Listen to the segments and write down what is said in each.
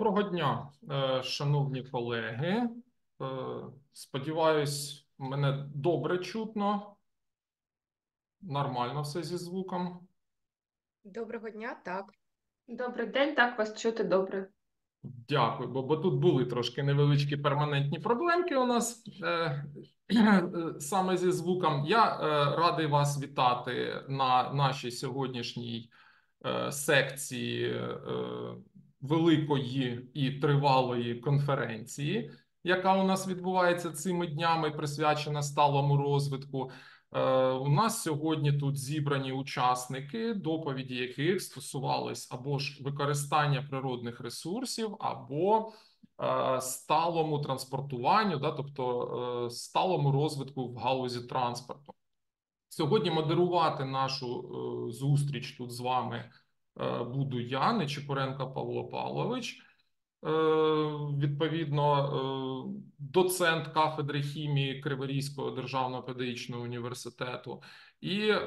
Доброго дня, е, шановні колеги. Е, Сподіваюсь, мене добре чутно. Нормально все зі звуком. Доброго дня, так. Добрий день, так вас чути добре. Дякую, бо, бо тут були трошки невеличкі перманентні проблемки у нас е, е, саме зі звуком. Я е, радий вас вітати на нашій сьогоднішній е, секції е, великої і тривалої конференції, яка у нас відбувається цими днями, присвячена сталому розвитку. Е, У нас сьогодні тут зібрані учасники, доповіді яких стосувались або ж використання природних ресурсів, або е, сталому транспортуванню, да, тобто е, сталому розвитку в галузі транспорту. Сьогодні модерувати нашу зустріч тут з вами буду я, Нечипоренко Павло Павлович. Е, Відповідно, е, доцент кафедри хімії Криворізького державного педагогічного університету. І е,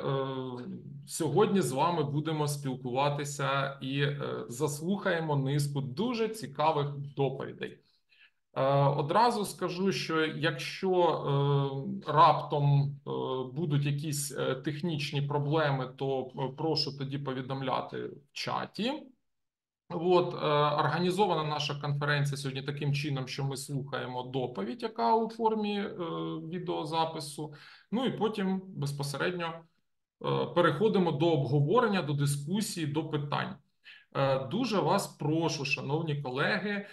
сьогодні з вами будемо спілкуватися і е, заслухаємо низку дуже цікавих доповідей. Е, Одразу скажу, що якщо е, раптом е, будуть якісь технічні проблеми, то прошу тоді повідомляти в чаті. От організована наша конференція сьогодні таким чином, що ми слухаємо доповідь, яка у формі відеозапису. Ну і потім безпосередньо переходимо до обговорення, до дискусії, до питань. Дуже вас прошу, шановні колеги,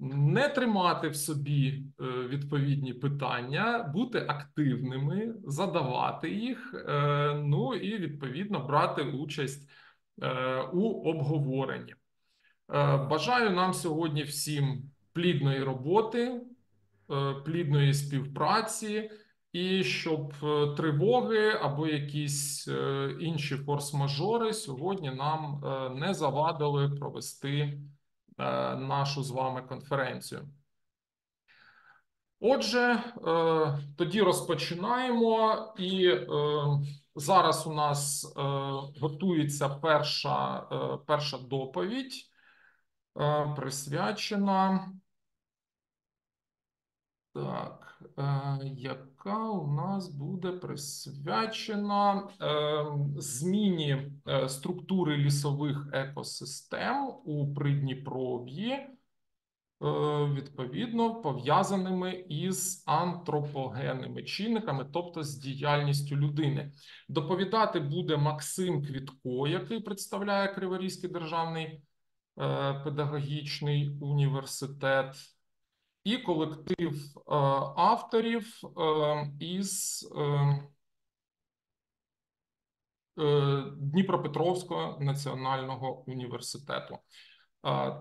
не тримати в собі е, відповідні питання, бути активними, задавати їх, е, ну і відповідно брати участь е, у обговоренні. Бажаю нам сьогодні всім плідної роботи, плідної співпраці, і щоб тривоги або якісь інші форс-мажори сьогодні нам не завадили провести нашу з вами конференцію. Отже, е, тоді розпочинаємо, і е, зараз у нас е, готується перша, е, перша доповідь, е, присвячена. Так, е, яка у нас буде присвячена е, зміні е, структури лісових екосистем у Придніпров'ї, е, відповідно пов'язаними із антропогенними чинниками, тобто з діяльністю людини. Доповідати буде Максим Квітко, який представляє Криворізький державний е, педагогічний університет і колектив е, авторів е, із е, Дніпропетровського національного університету.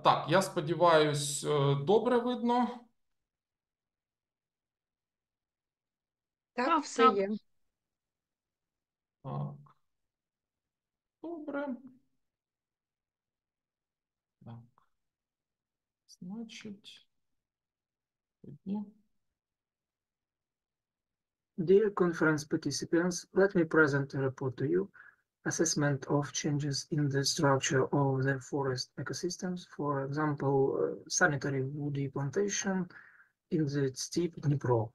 Так, я сподіваюсь, добре видно. Так, все є. Так. Добре. Так. Значить, Dear conference participants, let me present a report to you, assessment of changes in the structure of the forest ecosystems, for example, uh, sanitary woody plantation in the steep Dnipro.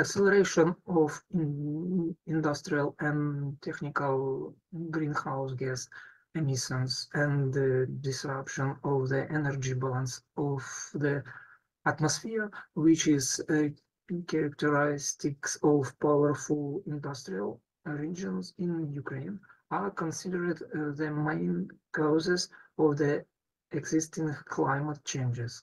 Acceleration of industrial and technical greenhouse gas emissions and the disruption of the energy balance of the atmosphere, which is characteristics of powerful industrial regions in Ukraine, are considered uh, the main causes of the existing climate changes.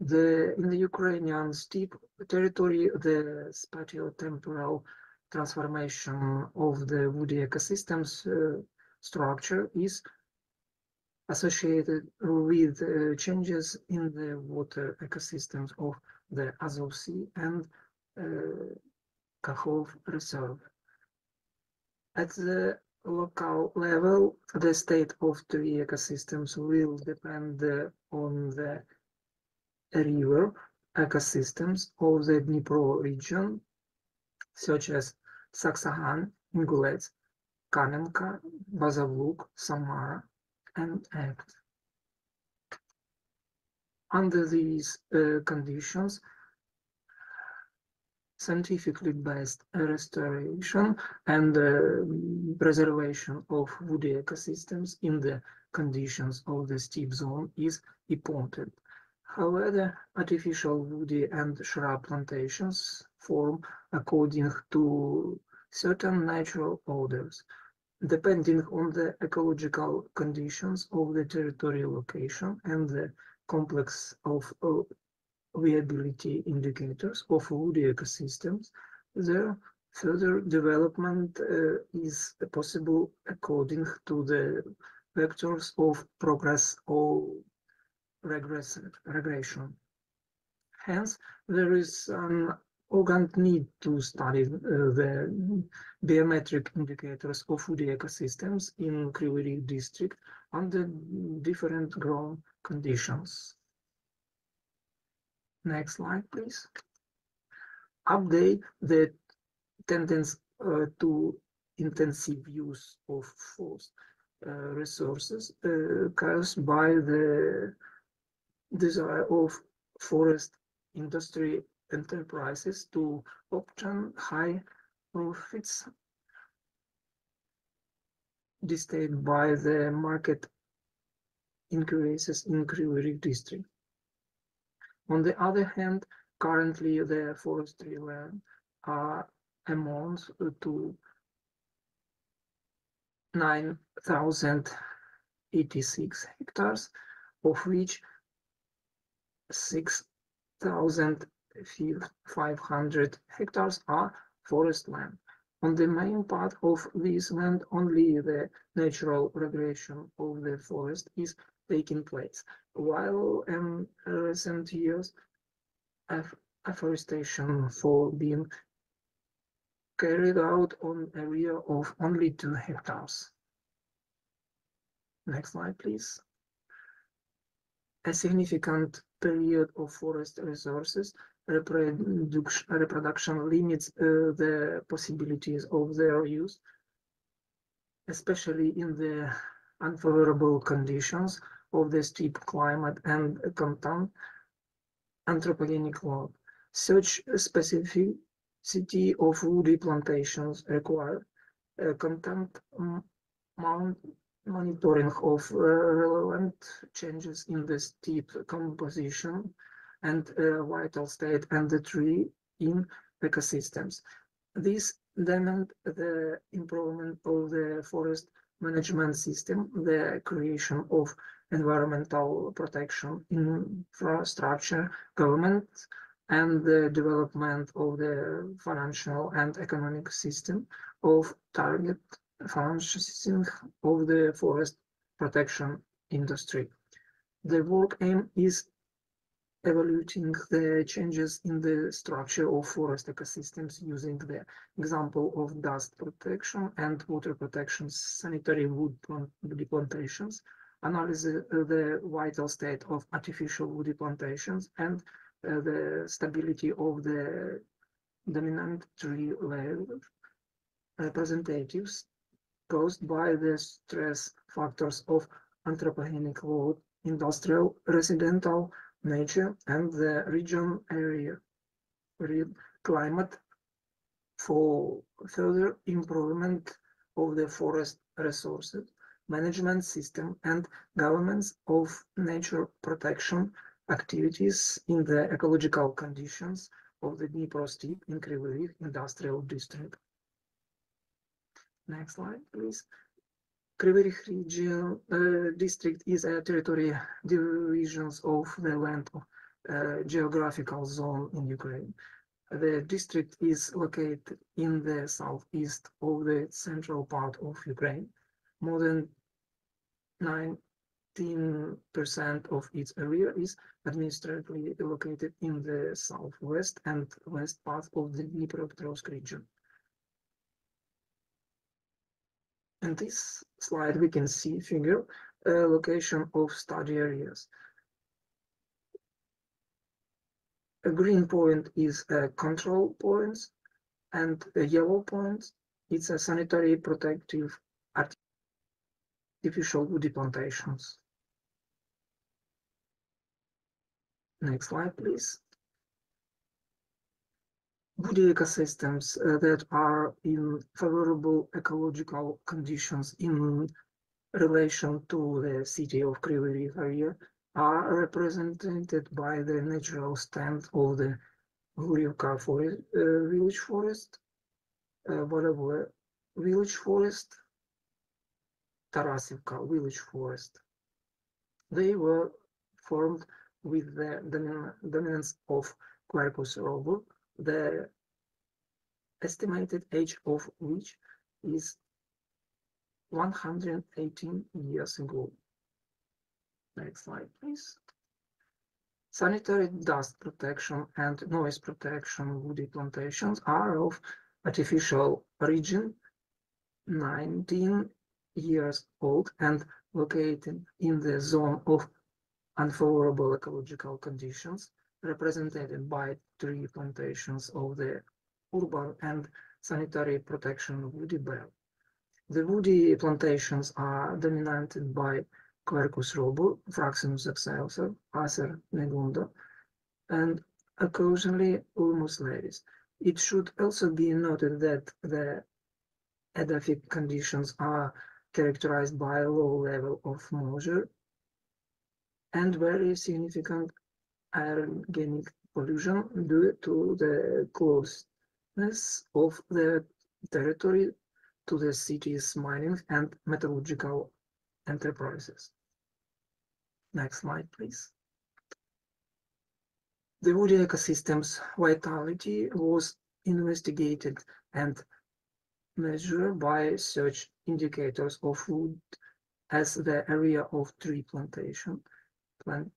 The in the Ukrainian steppe territory, the spatio-temporal transformation of the woody ecosystems uh, structure is associated with uh, changes in the water ecosystems of the Azov Sea and uh, Kakhov Reserve. At the local level, the state of tree ecosystems will depend on the river ecosystems of the Dnipro region such as Saksahan, Ingulets, Kamenka, Bazavluk, Samara, and Act. Under these uh, conditions, scientifically based restoration and uh, preservation of woody ecosystems in the conditions of the steppe zone is important. However, artificial woody and shrub plantations form according to certain natural orders, depending on the ecological conditions of the territorial location and the complex of uh, viability indicators of woody ecosystems, their further development uh, is possible according to the vectors of progress or regress, regression. Hence, there is an urgent need to study uh, the biometric indicators of woody ecosystems in Kryvyi district under different ground conditions. Next slide, please. Update the tendency uh, to intensive use of forest uh, resources uh, caused by the desire of forest industry enterprises to obtain high profits dictated by the market increases in Kryvyi district. On the other hand, currently the forestry land are amounts to nine thousand eighty-six hectares, of which six thousand five hundred hectares are forest land. On the main part of this land, only the natural regression of the forest is taking place, while in recent years, afforestation for being carried out on area of only two hectares. Next slide, please. A significant period of forest resources reproduction, reproduction limits uh, the possibilities of their use, especially in the unfavorable conditions of the steep climate and content anthropogenic load. Such specificity of woody plantations require uh, content mount monitoring of uh, relevant changes in the steep composition and uh, vital state and the tree in ecosystems. This demand the improvement of the forest management system, the creation of environmental protection infrastructure, government, and the development of the financial and economic system of target financing of the forest protection industry. The work aim is evaluating the changes in the structure of forest ecosystems using the example of dust protection and water protection sanitary wood plantations, analyze the vital state of artificial woody plantations and uh, the stability of the dominant tree representatives caused by the stress factors of anthropogenic load, industrial, residential, nature and the region area climate for further improvement of the forest resources management system and governments of nature protection activities in the ecological conditions of the Dnipro steppe in industrial district. Next slide, please. Kryvyi Rih region uh, district is a territory divisions of the land uh, geographical zone in Ukraine. The district is located in the southeast of the central part of Ukraine. More than 19% of its area is administratively located in the southwest and west part of the Dnipropetrovsk region. In this slide, we can see figure uh, location of study areas. A green point is a control points And the yellow point, it's a sanitary protective artificial woody plantations. Next slide, please. Woody ecosystems uh, that are in favorable ecological conditions in relation to the city of Kryvyi Rih area are represented by the natural stand of the Hurivka forest, uh, village forest, uh, whatever village forest, Tarasivka village forest. They were formed with the domin- dominance of Quercus robur, the estimated age of which is 118 years ago. Next slide, please. Sanitary dust protection and noise protection woody plantations are of artificial origin, 19 years old and located in the zone of unfavorable ecological conditions represented by tree plantations of the urban and sanitary protection woody belt. The woody plantations are dominated by Quercus robur, Fraxinus excelsa, Acer negundo, and occasionally Ulmus laevis. It should also be noted that the edaphic conditions are characterized by a low level of moisture and very significant aerogenic pollution due to the closeness of the territory to the city's mining and metallurgical enterprises. Next slide, please. The woody ecosystem's vitality was investigated and measured by search indicators of wood as the area of tree plantation, plant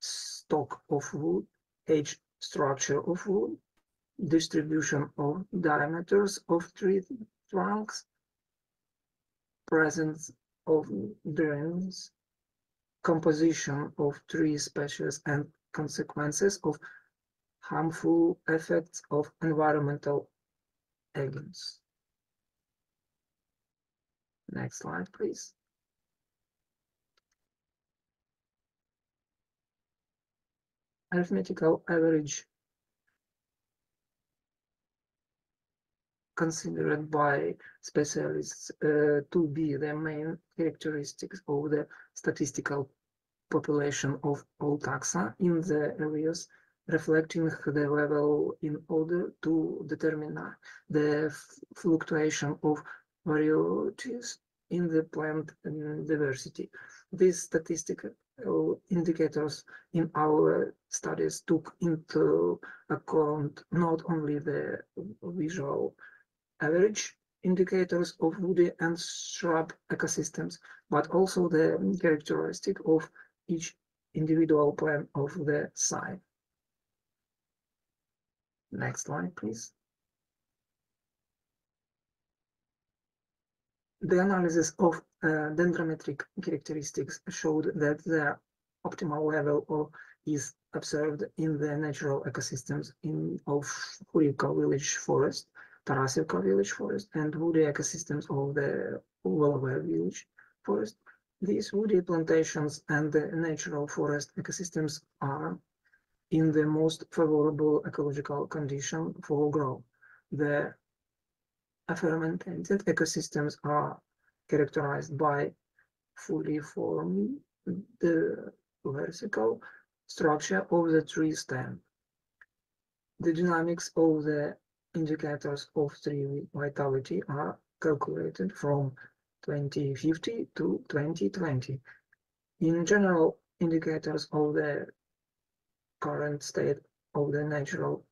stock of wood, age structure of wood, distribution of diameters of tree trunks, presence of drains, composition of tree species and consequences of harmful effects of environmental agents. Next slide, please. Arithmetical average considered by specialists uh, to be the main characteristics of the statistical population of all taxa in the areas reflecting the level in order to determine the fluctuation of varieties in the plant um, diversity. This statistical Uh, indicators in our studies took into account not only the visual average indicators of woody and shrub ecosystems, but also the characteristic of each individual plant of the site. Next slide, please. The analysis of uh, dendrometric characteristics showed that the optimal level of is observed in the natural ecosystems in of Hurivka village forest, Tarasivka village forest, and woody ecosystems of the Volove village forest. These woody plantations and the natural forest ecosystems are in the most favorable ecological condition for growth. The fermented ecosystems are characterized by fully formed the vertical structure of the tree stem. The dynamics of the indicators of tree vitality are calculated from 2050 to 2020. In general, indicators of the current state of the natural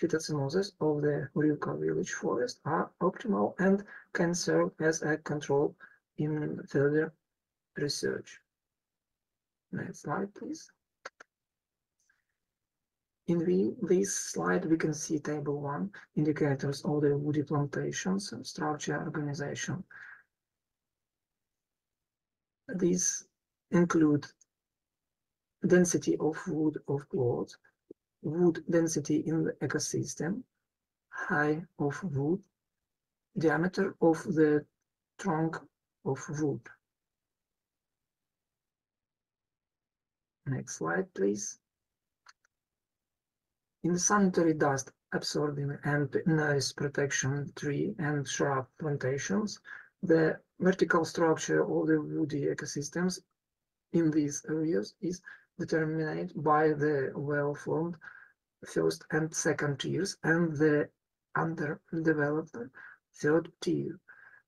phytocoenosis of the Hurivka village forest are optimal and can serve as a control in further research. Next slide, please. In the, this slide, we can see table one, indicators of the woody plantations, structure, organization. These include density of wood of plot, wood density in the ecosystem, height of wood, diameter of the trunk of wood. Next slide, please. In sanitary dust absorbing and noise protection tree and shrub plantations, the vertical structure of the woody ecosystems in these areas is determined by the well-formed first and second tiers and the underdeveloped third tier,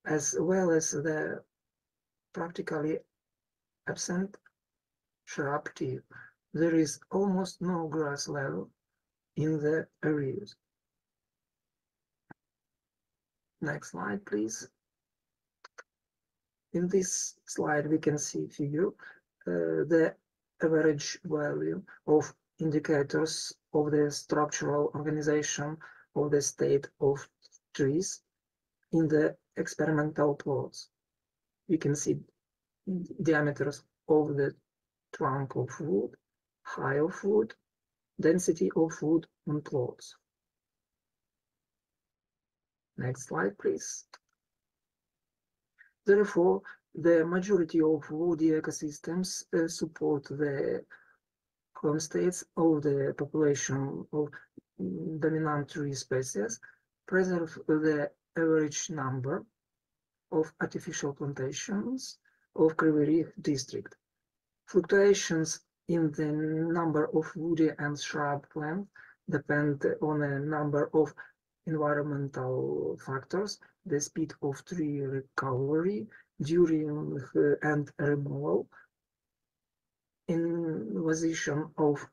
as well as the practically absent shrub tier. There is almost no grass level in the areas. Next slide, please. In this slide, we can see figure uh, the average value of indicators of the structural organization of the state of trees in the experimental plots. You can see diameters of the trunk of wood, height of wood, density of wood on plots. Next slide, please. Therefore, the majority of woody ecosystems uh, support the home states of the population of dominant tree species, preserve the average number of artificial plantations of Kryvyi district. Fluctuations in the number of woody and shrub plants depend on a number of environmental factors, the speed of tree recovery during and removal, invasion of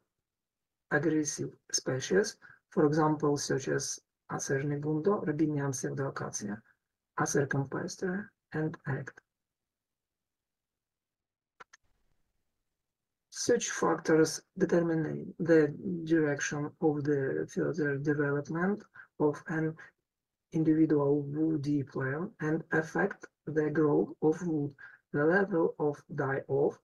aggressive species, for example, such as Acer nibundo, Robinia pseudoacacia, Acer campestre, and act. Such factors determine the direction of the further development of an individual woody plant and affect the growth of wood, the level of die-off,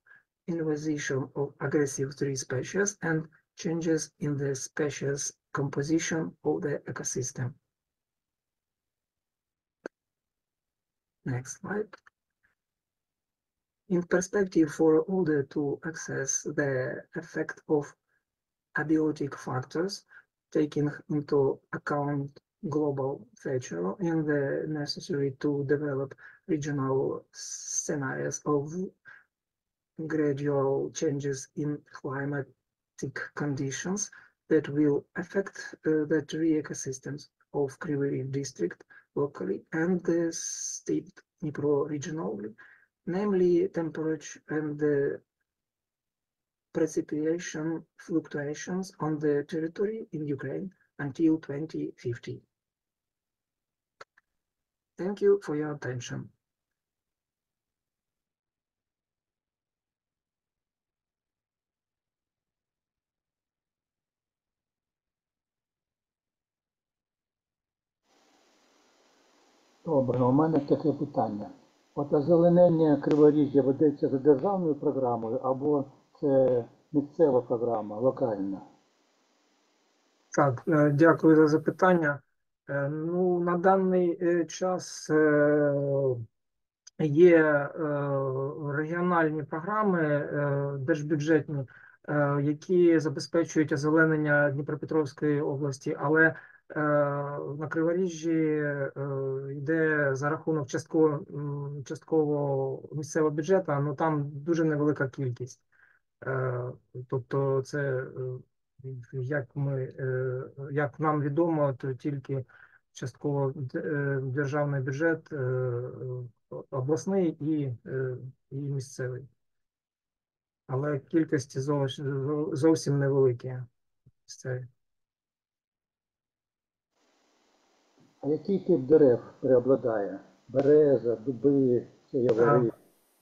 invasion of aggressive tree species, and changes in the species composition of the ecosystem. Next slide. In perspective, for order to access the effect of abiotic factors, taking into account global feature and the necessary to develop regional scenarios of gradual changes in climatic conditions that will affect uh, the tree ecosystems of Kryvyi district locally and the state Dnipro regionally, namely temperature and the precipitation fluctuations on the territory in Ukraine until 2050. Thank you for your attention. Добре, у мене таке питання. От озеленення Криворіжжя ведеться за державною програмою або це місцева програма, локальна? Так, е, дякую за запитання. Е, Ну, на даний е, час є регіональні програми держбюджетні, які забезпечують озеленення Дніпропетровської області, але на Криворіжжі йде за рахунок частково, частково місцевого бюджету, ну там дуже невелика кількість. Тобто це як ми, е, як нам відомо, то тільки частково е, державний бюджет, е, обласний і, і місцевий. Але кількості зовсім, невеликі. місцеві. А який тип дерев преобладає? Береза, дуби, чи явори?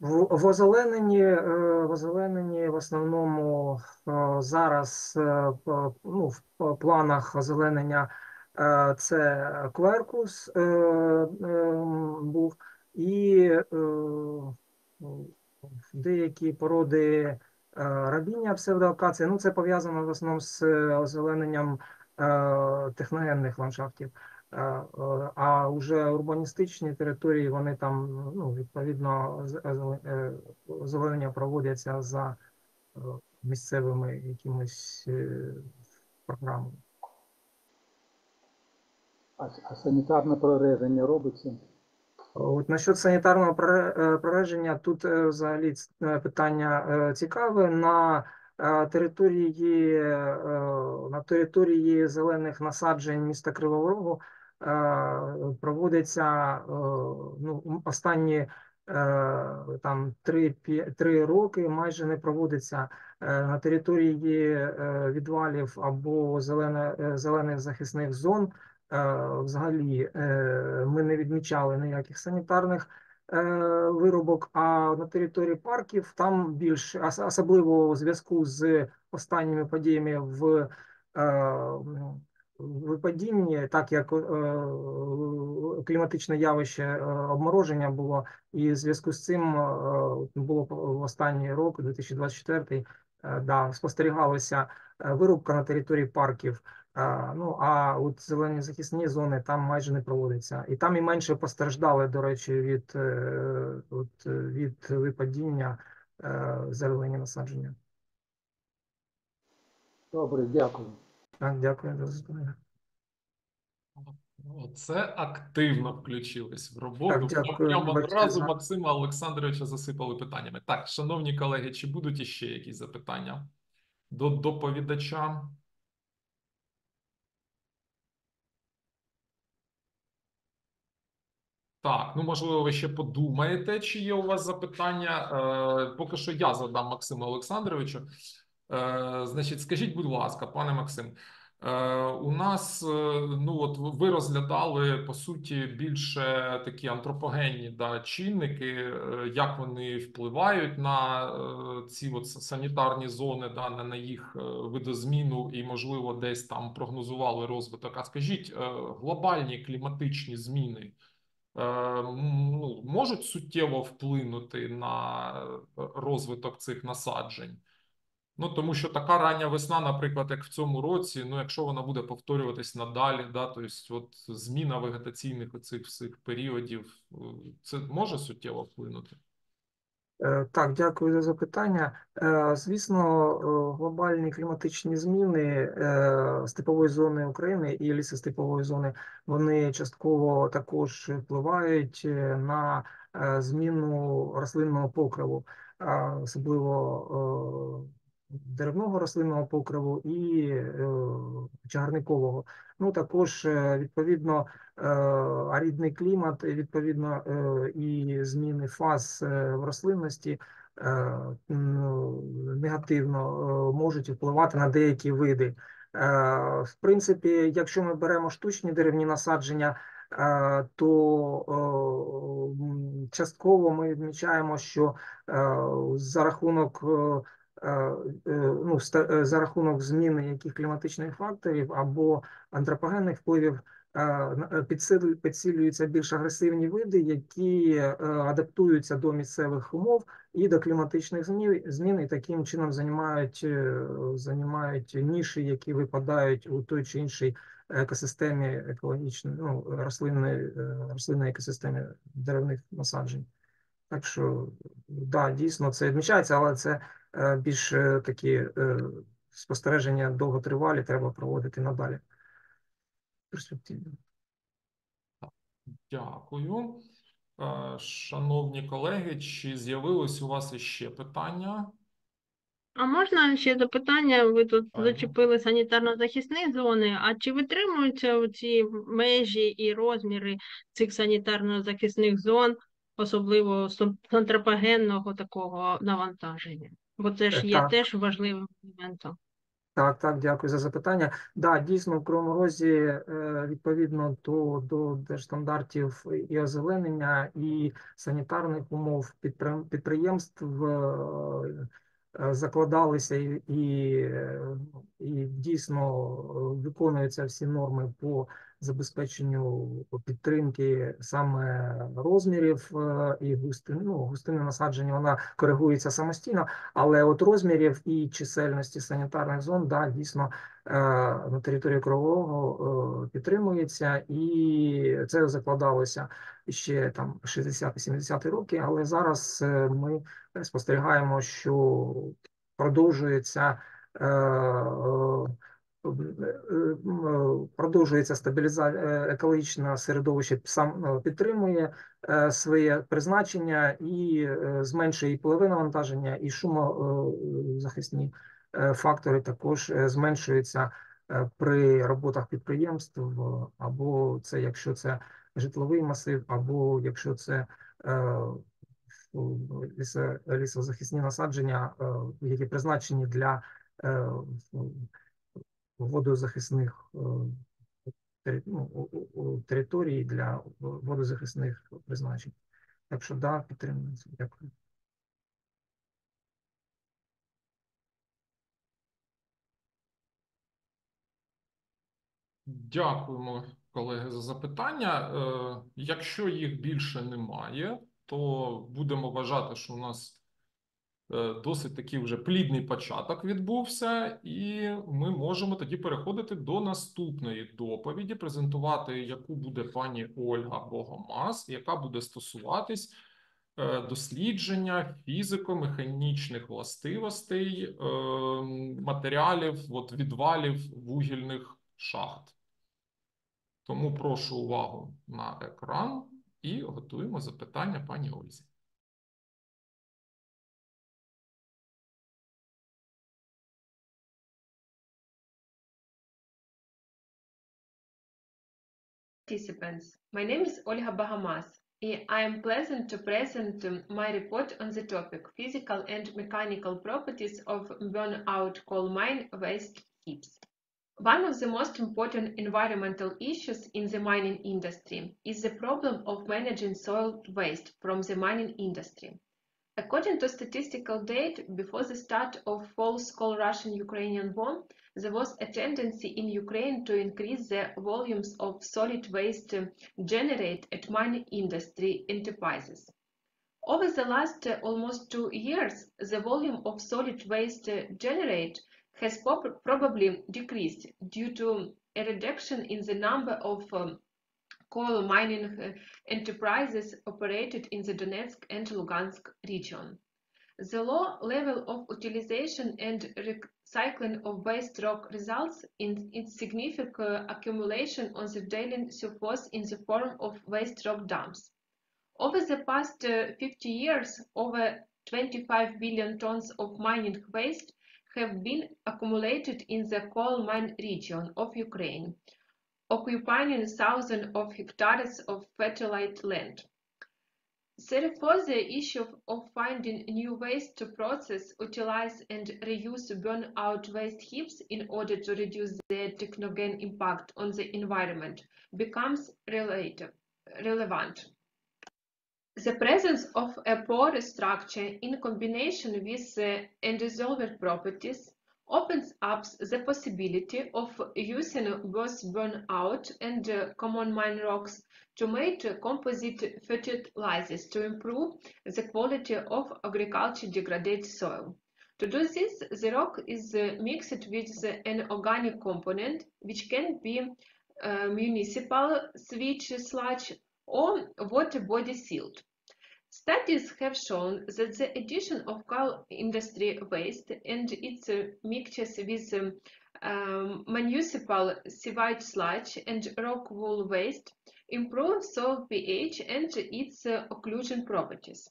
В, озелененні, е, в озелененні в основному е, зараз е, ну, в планах озеленення це кверкус був і деякі породи рабіння псевдоакація. Ну, це пов'язано в основному з озелененням техногенних ландшафтів. Е, е, А вже урбаністичні території, вони там, ну, відповідно, е, озеленення проводяться за місцевими якимись програмами. А, а санітарне прореження робиться? От насчет санітарного прореження, тут взагалі питання цікаве. На території, на території зелених насаджень міста Кривого Рогу проводиться е, ну, останні е, там 3, роки майже не проводиться е, на території е, відвалів або зелене, е, зелених захисних зон. Е, Взагалі е, ми не відмічали ніяких санітарних е, виробок, а на території парків там більш ос- особливо у зв'язку з останніми подіями в е, випадінні, так як е, кліматичне явище е, обмороження було, і в зв'язку з цим е, було в останній рок, 2024, е, да, спостерігалася е, вирубка на території парків. А, Ну, а от зелені захисні зони там майже не проводиться. І там і менше постраждали, до речі, від, е, от, е, від випадіння е, зелені насадження. Добре, дякую. Так, дякую за запитання. Це активно включились в роботу. Так, Прямо одразу Максима Олександровича засипали питаннями. Так, шановні колеги, чи будуть іще якісь запитання до доповідача? Так, ну можливо, ви ще подумаєте, чи є у вас запитання. Е, поки що я задам Максиму Олександровичу. Е, значить, скажіть, будь ласка, пане Максим, е, у нас е, ну от ви розглядали по суті більше такі антропогенні да, чинники, як вони впливають на ці от санітарні зони, да, на, їх видозміну і, можливо, десь там прогнозували розвиток. А скажіть, глобальні кліматичні зміни ну, можуть суттєво вплинути на розвиток цих насаджень. Ну, тому що така рання весна, наприклад, як в цьому році, ну, якщо вона буде повторюватись надалі, да, то есть от зміна вегетаційних оцих всіх періодів, е, це може суттєво вплинути? Е, Так, дякую за запитання. Е, Звісно, глобальні кліматичні зміни степової зони України і лісостепової зони, вони частково також впливають на зміну рослинного покриву, особливо деревного рослинного покриву і е, чагарникового. Ну, також, е, відповідно, е, арідний клімат, відповідно, і зміни фаз в рослинності ну, негативно можуть впливати на деякі види. В принципі, якщо ми беремо штучні деревні насадження, то частково ми відмічаємо, що за рахунок ну, е, за рахунок зміни яких кліматичних факторів або антропогенних впливів е, е, підсилюються більш агресивні види, які е, адаптуються до місцевих умов і до кліматичних змін, змін, і таким чином займають, е, займають ніші, які випадають у той чи іншій екосистемі екологічної, ну, рослинної, е, рослинної екосистемі деревних насаджень. Так що, да, дійсно це відмічається, але це е, більш е, такі е, спостереження довготривалі треба проводити надалі. Перспективно. Дякую. Е, Шановні колеги, чи з'явилось у вас іще питання? А можна ще запитання? Ви тут Правильно. зачепили санітарно-захисні зони. А чи витримуються ці межі і розміри цих санітарно-захисних зон, особливо з з антропогенного такого навантаження? Бо це ж є так. теж важливим моментом. Так, так, дякую за запитання. Да, дійсно, в Кривому Розі е, відповідно до, до держстандартів і озеленення, і санітарних умов підприємств закладалися і, і, е, і дійсно е, виконуються всі норми по забезпеченню підтримки саме розмірів е, і густини, ну, густини насадження вона коригується самостійно, але от розмірів і чисельності санітарних зон, да, дійсно е, на території крового е, підтримується, і це закладалося ще там 60-70 роки, але зараз е, ми спостерігаємо, що продовжується. е, е, е, продовжується стабілізація екологічне середовище сам е, підтримує е, своє призначення і е, зменшує і пливе навантаження, і шумозахисні е, фактори також е, зменшуються е, при роботах підприємств, е, або це якщо це житловий масив, або якщо це е, лісозахисні насадження, е, які призначені для е, водозахисних е, ну, територій для водозахисних призначень. Так що да, підтримується. Дякую. Дякуємо, колеги, за запитання. Якщо їх більше немає, то будемо вважати, що у нас е, досить такий вже плідний початок відбувся, і ми можемо тоді переходити до наступної доповіді, презентувати, яку буде пані Ольга Богомаз, яка буде стосуватись е, дослідження фізико-механічних властивостей е, матеріалів, от відвалів вугільних шахт. Тому прошу увагу на екран і готуємо запитання пані Ользі. Participants, my name is Olga Bahamas. I am pleasant to present um, my report on the topic Physical and Mechanical Properties of Burnout Coal Mine Waste Heaps. One of the most important environmental issues in the mining industry is the problem of managing soil waste from the mining industry. According to statistical data, before the start of full-scale Russian-Ukrainian war, there was a tendency in Ukraine to increase the volumes of solid waste generated at mining industry enterprises. Over the last uh, almost two years, the volume of solid waste uh, generated has probably decreased due to a reduction in the number of um, coal mining uh, enterprises operated in the Donetsk and Lugansk region. The low level of utilization and recycling of waste rock results in its significant accumulation on the daily surface in the form of waste rock dumps. Over the past uh, 50 years, over 25 billion tons of mining waste have been accumulated in the coal mine region of Ukraine, occupying thousands of hectares of fertile land. Therefore, the issue of, finding new ways to process, utilize, and reuse burnout waste heaps in order to reduce their technogen impact on the environment becomes relative, relevant. The presence of a porous structure in combination with uh, undissolved properties opens up the possibility of using both burnout and uh, common mine rocks to make composite fertilizers to improve the quality of agriculture degraded soil. To do this, the rock is uh, mixed with an organic component, which can be municipal sewage sludge or water body silt. Studies have shown that the addition of coal industry waste and its uh, mixtures with um, um, municipal sewage sludge and rock wool waste improve soil pH and its uh, occlusion properties.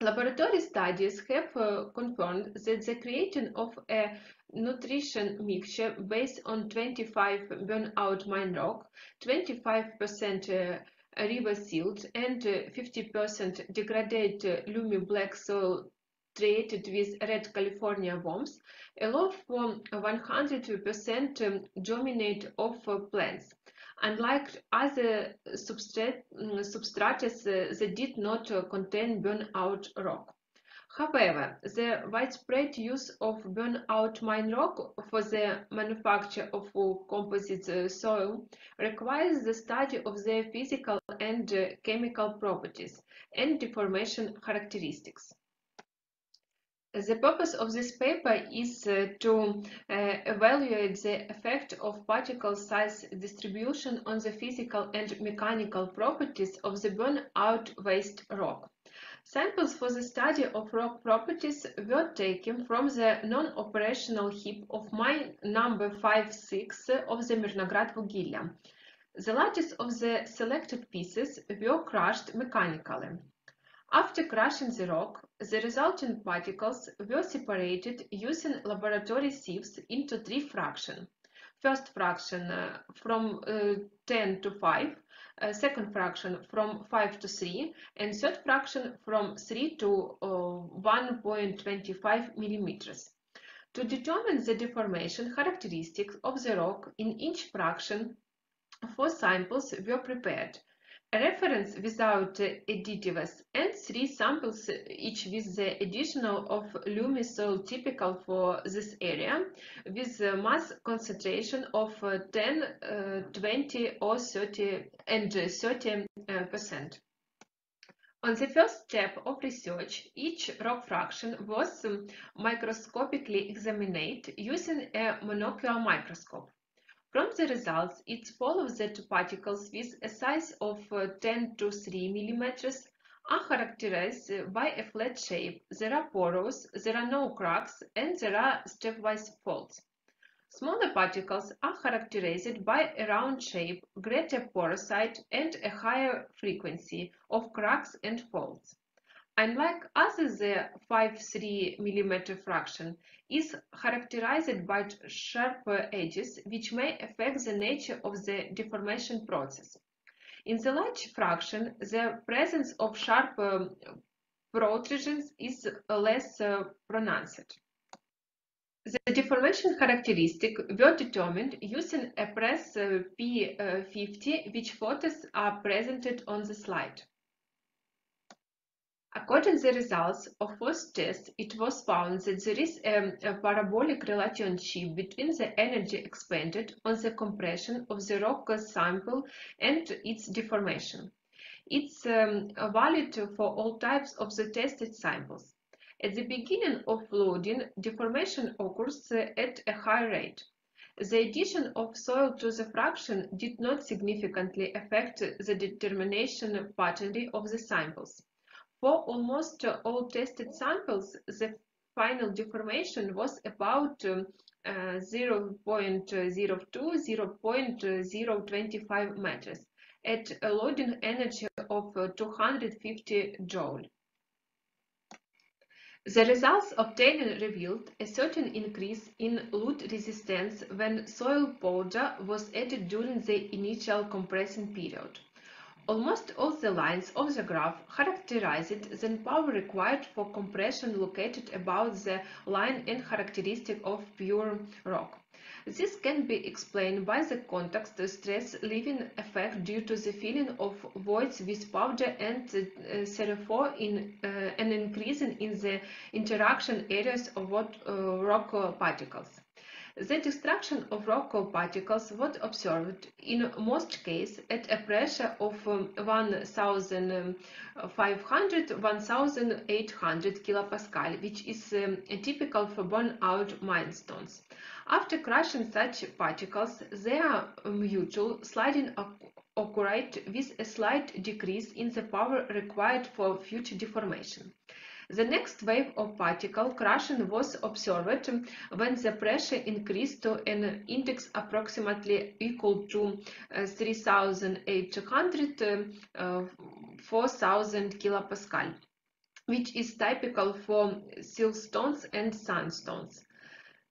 Laboratory studies have uh, confirmed that the creation of a nutrition mixture based on 25 burnout mine rock, 25% uh, river silt, and 50% degraded uh, lumi black soil treated with red California worms allow for 100% um, germinate of uh, plants. Unlike other mm, substrates uh, that did not uh, contain burnout rock. However, the widespread use of burnout mine rock for the manufacture of composite uh, soil requires the study of their physical and uh, chemical properties and deformation characteristics. The purpose of this paper is uh, to evaluate the effect of particle size distribution on the physical and mechanical properties of the burnout waste rock. Samples for the study of rock properties were taken from the non-operational heap of mine number 5-6 of the Mirnograd Vugilya. The largest of the selected pieces were crushed mechanically. After crushing the rock, the resulting particles were separated using laboratory sieves into three fractions. First fraction uh, from uh, 10 to 5, uh, second fraction from 5 to 3, and third fraction from 3 to 1.25 millimeters. To determine the deformation characteristics of the rock in each fraction, four samples were prepared reference without additives, and three samples each with the additional of loamy soil typical for this area with a mass concentration of 10, uh, 20 or 30 and 30 uh, percent. On the first step of research, each rock fraction was um, microscopically examined using a monocular microscope. From the results, it follows that particles with a size of uh, 10 to 3 millimeters are characterized by a flat shape. There are pores, there are no cracks, and there are stepwise folds. Smaller particles are characterized by a round shape, greater porosity, and a higher frequency of cracks and folds. Unlike the 5-3 mm fraction is characterized by sharper edges, which may affect the nature of the deformation process. In the large fraction, the presence of sharp um, protrusions is less uh, pronounced. The deformation characteristic were determined using a press uh, P50, which photos are presented on the slide. According to the results of first test, it was found that there is a, a, parabolic relationship between the energy expended on the compression of the rock sample and its deformation. It's um, valid for all types of the tested samples. At the beginning of loading, deformation occurs at a high rate. The addition of soil to the fraction did not significantly affect the determination pattern of the samples. For almost all tested samples, the final deformation was about um, uh, 0.02-0.025 meters at a loading energy of uh, 250 joule. The results obtained revealed a certain increase in load resistance when soil powder was added during the initial compressing period. Almost all the lines of the graph characterized the power required for compression located above the line and characteristic of pure rock. This can be explained by the context stress leaving effect due to the filling of voids with powder and uh, therefore in, uh, an increase in the interaction areas of what, uh, rock particles. The destruction of rock particles was observed in most cases at a pressure of um, 1500-1800 kPa, which is um, typical for burnout minestones. After crushing such particles, they are mutual sliding occurred with a slight decrease in the power required for future deformation. The next wave of particle crushing was observed when the pressure increased to an index approximately equal to uh, 3800 uh, 4000 kilopascal, which is typical for siltstones and sandstones.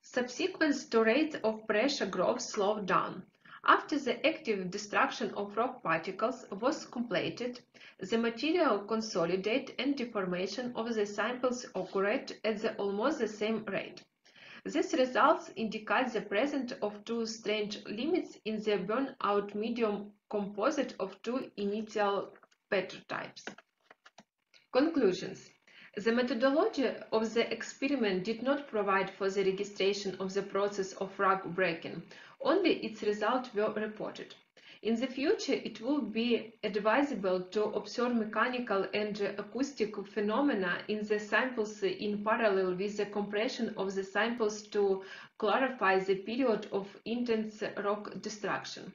Subsequent to rate of pressure growth slowed down. After the active destruction of rock particles was completed, the material consolidate and deformation of the samples occurred at the almost the same rate. These results indicate the presence of two strange limits in the burnout medium composite of two initial petrotypes. Conclusions. The methodology of the experiment did not provide for the registration of the process of rock breaking, only its results were reported. In the future, it will be advisable to observe mechanical and acoustic phenomena in the samples in parallel with the compression of the samples to clarify the period of intense rock destruction.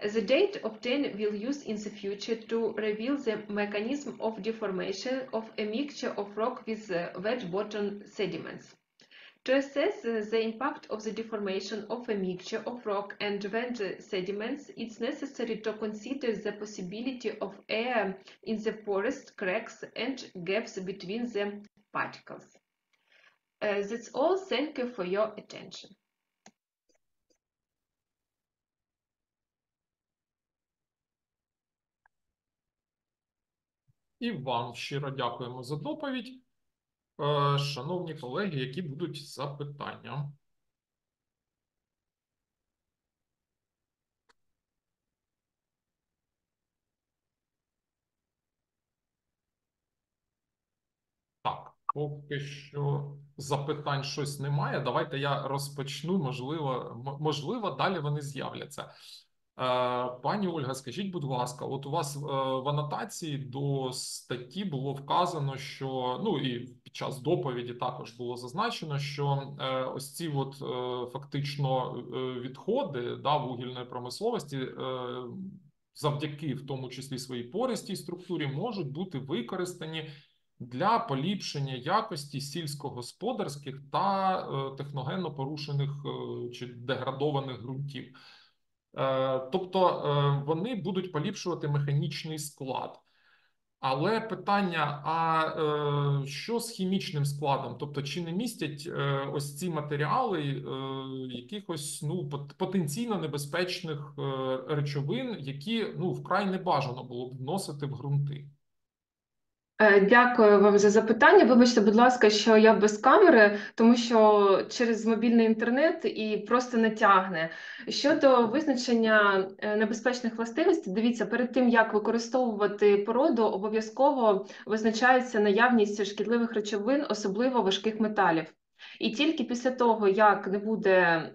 The data obtained will use in the future to reveal the mechanism of deformation of a mixture of rock with wet bottom sediments To assess uh, the impact of the deformation of a mixture of rock and wet sediments, it's necessary to consider the possibility of air in the porous cracks and gaps between the particles. Uh, that's all. Thank you for your attention. І вам щиро дякуємо за доповідь. Е, Шановні колеги, які будуть запитання? Так, поки що запитань щось немає. Давайте я розпочну. Можливо, можливо, далі вони з'являться. Е, Пані Ольга, скажіть, будь ласка, от у вас е, в анотації до статті було вказано, що ну і під час доповіді також було зазначено, що е, ось ці от фактично відходи да, вугільної промисловості завдяки в тому числі своїй пористій структурі можуть бути використані для поліпшення якості сільськогосподарських та техногенно порушених чи деградованих ґрунтів. Е, Тобто е, вони будуть поліпшувати механічний склад. Але питання: а е, що з хімічним складом? Тобто, чи не містять ось ці матеріали якихось ну потенційно небезпечних речовин, які ну вкрай не бажано було б вносити в ґрунти? Е, Дякую вам за запитання. Вибачте, будь ласка, що я без камери, тому що через мобільний інтернет і просто не тягне. Щодо визначення е, небезпечних властивостей, дивіться, перед тим як використовувати породу, обов'язково визначається наявність шкідливих речовин, особливо важких металів. І тільки після того, як не буде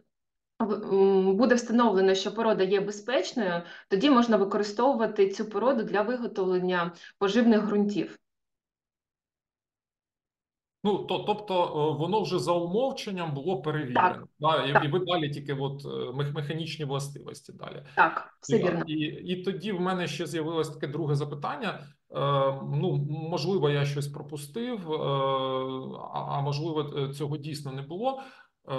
буде встановлено, що порода є безпечною, тоді можна використовувати цю породу для виготовлення поживних ґрунтів. Ну, то, тобто, е, воно вже за умовченням було перевірено, да, і, так. і ви далі тільки от е, мех- механічні властивості далі. Так, все І, вірно. і, і тоді в мене ще з'явилось таке друге запитання. Е, ну, можливо, я щось пропустив, е, а, а можливо, е, цього дійсно не було. Е,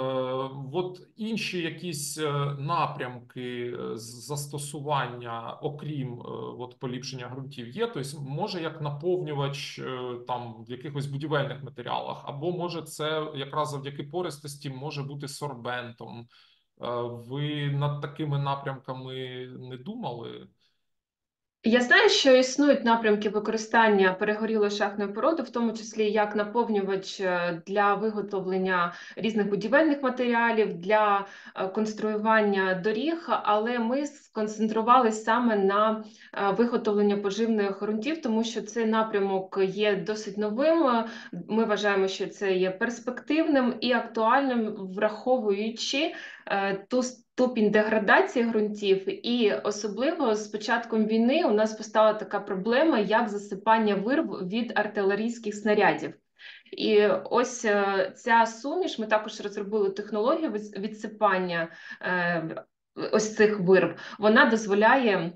от інші якісь е, напрямки е, застосування, окрім от поліпшення ґрунтів, є. Тобто, може як наповнювач там в якихось будівельних матеріалах, або може це якраз завдяки пористості може бути сорбентом. Ви над такими напрямками не думали? Я знаю, що існують напрямки використання перегорілої шахтної породи, в тому числі як наповнювач е, для виготовлення різних будівельних матеріалів, для е, конструювання доріг, але ми сконцентрувалися саме на е, виготовленні поживних ґрунтів, тому що цей напрямок є досить новим. Ми вважаємо, що це є перспективним і актуальним, враховуючи ту ступінь деградації ґрунтів, і особливо з початком війни у нас постала така проблема, як засипання вирв від артилерійських снарядів. І ось е, ця суміш, ми також розробили технологію від- відсипання е, ось цих вирв. Вона дозволяє е, е,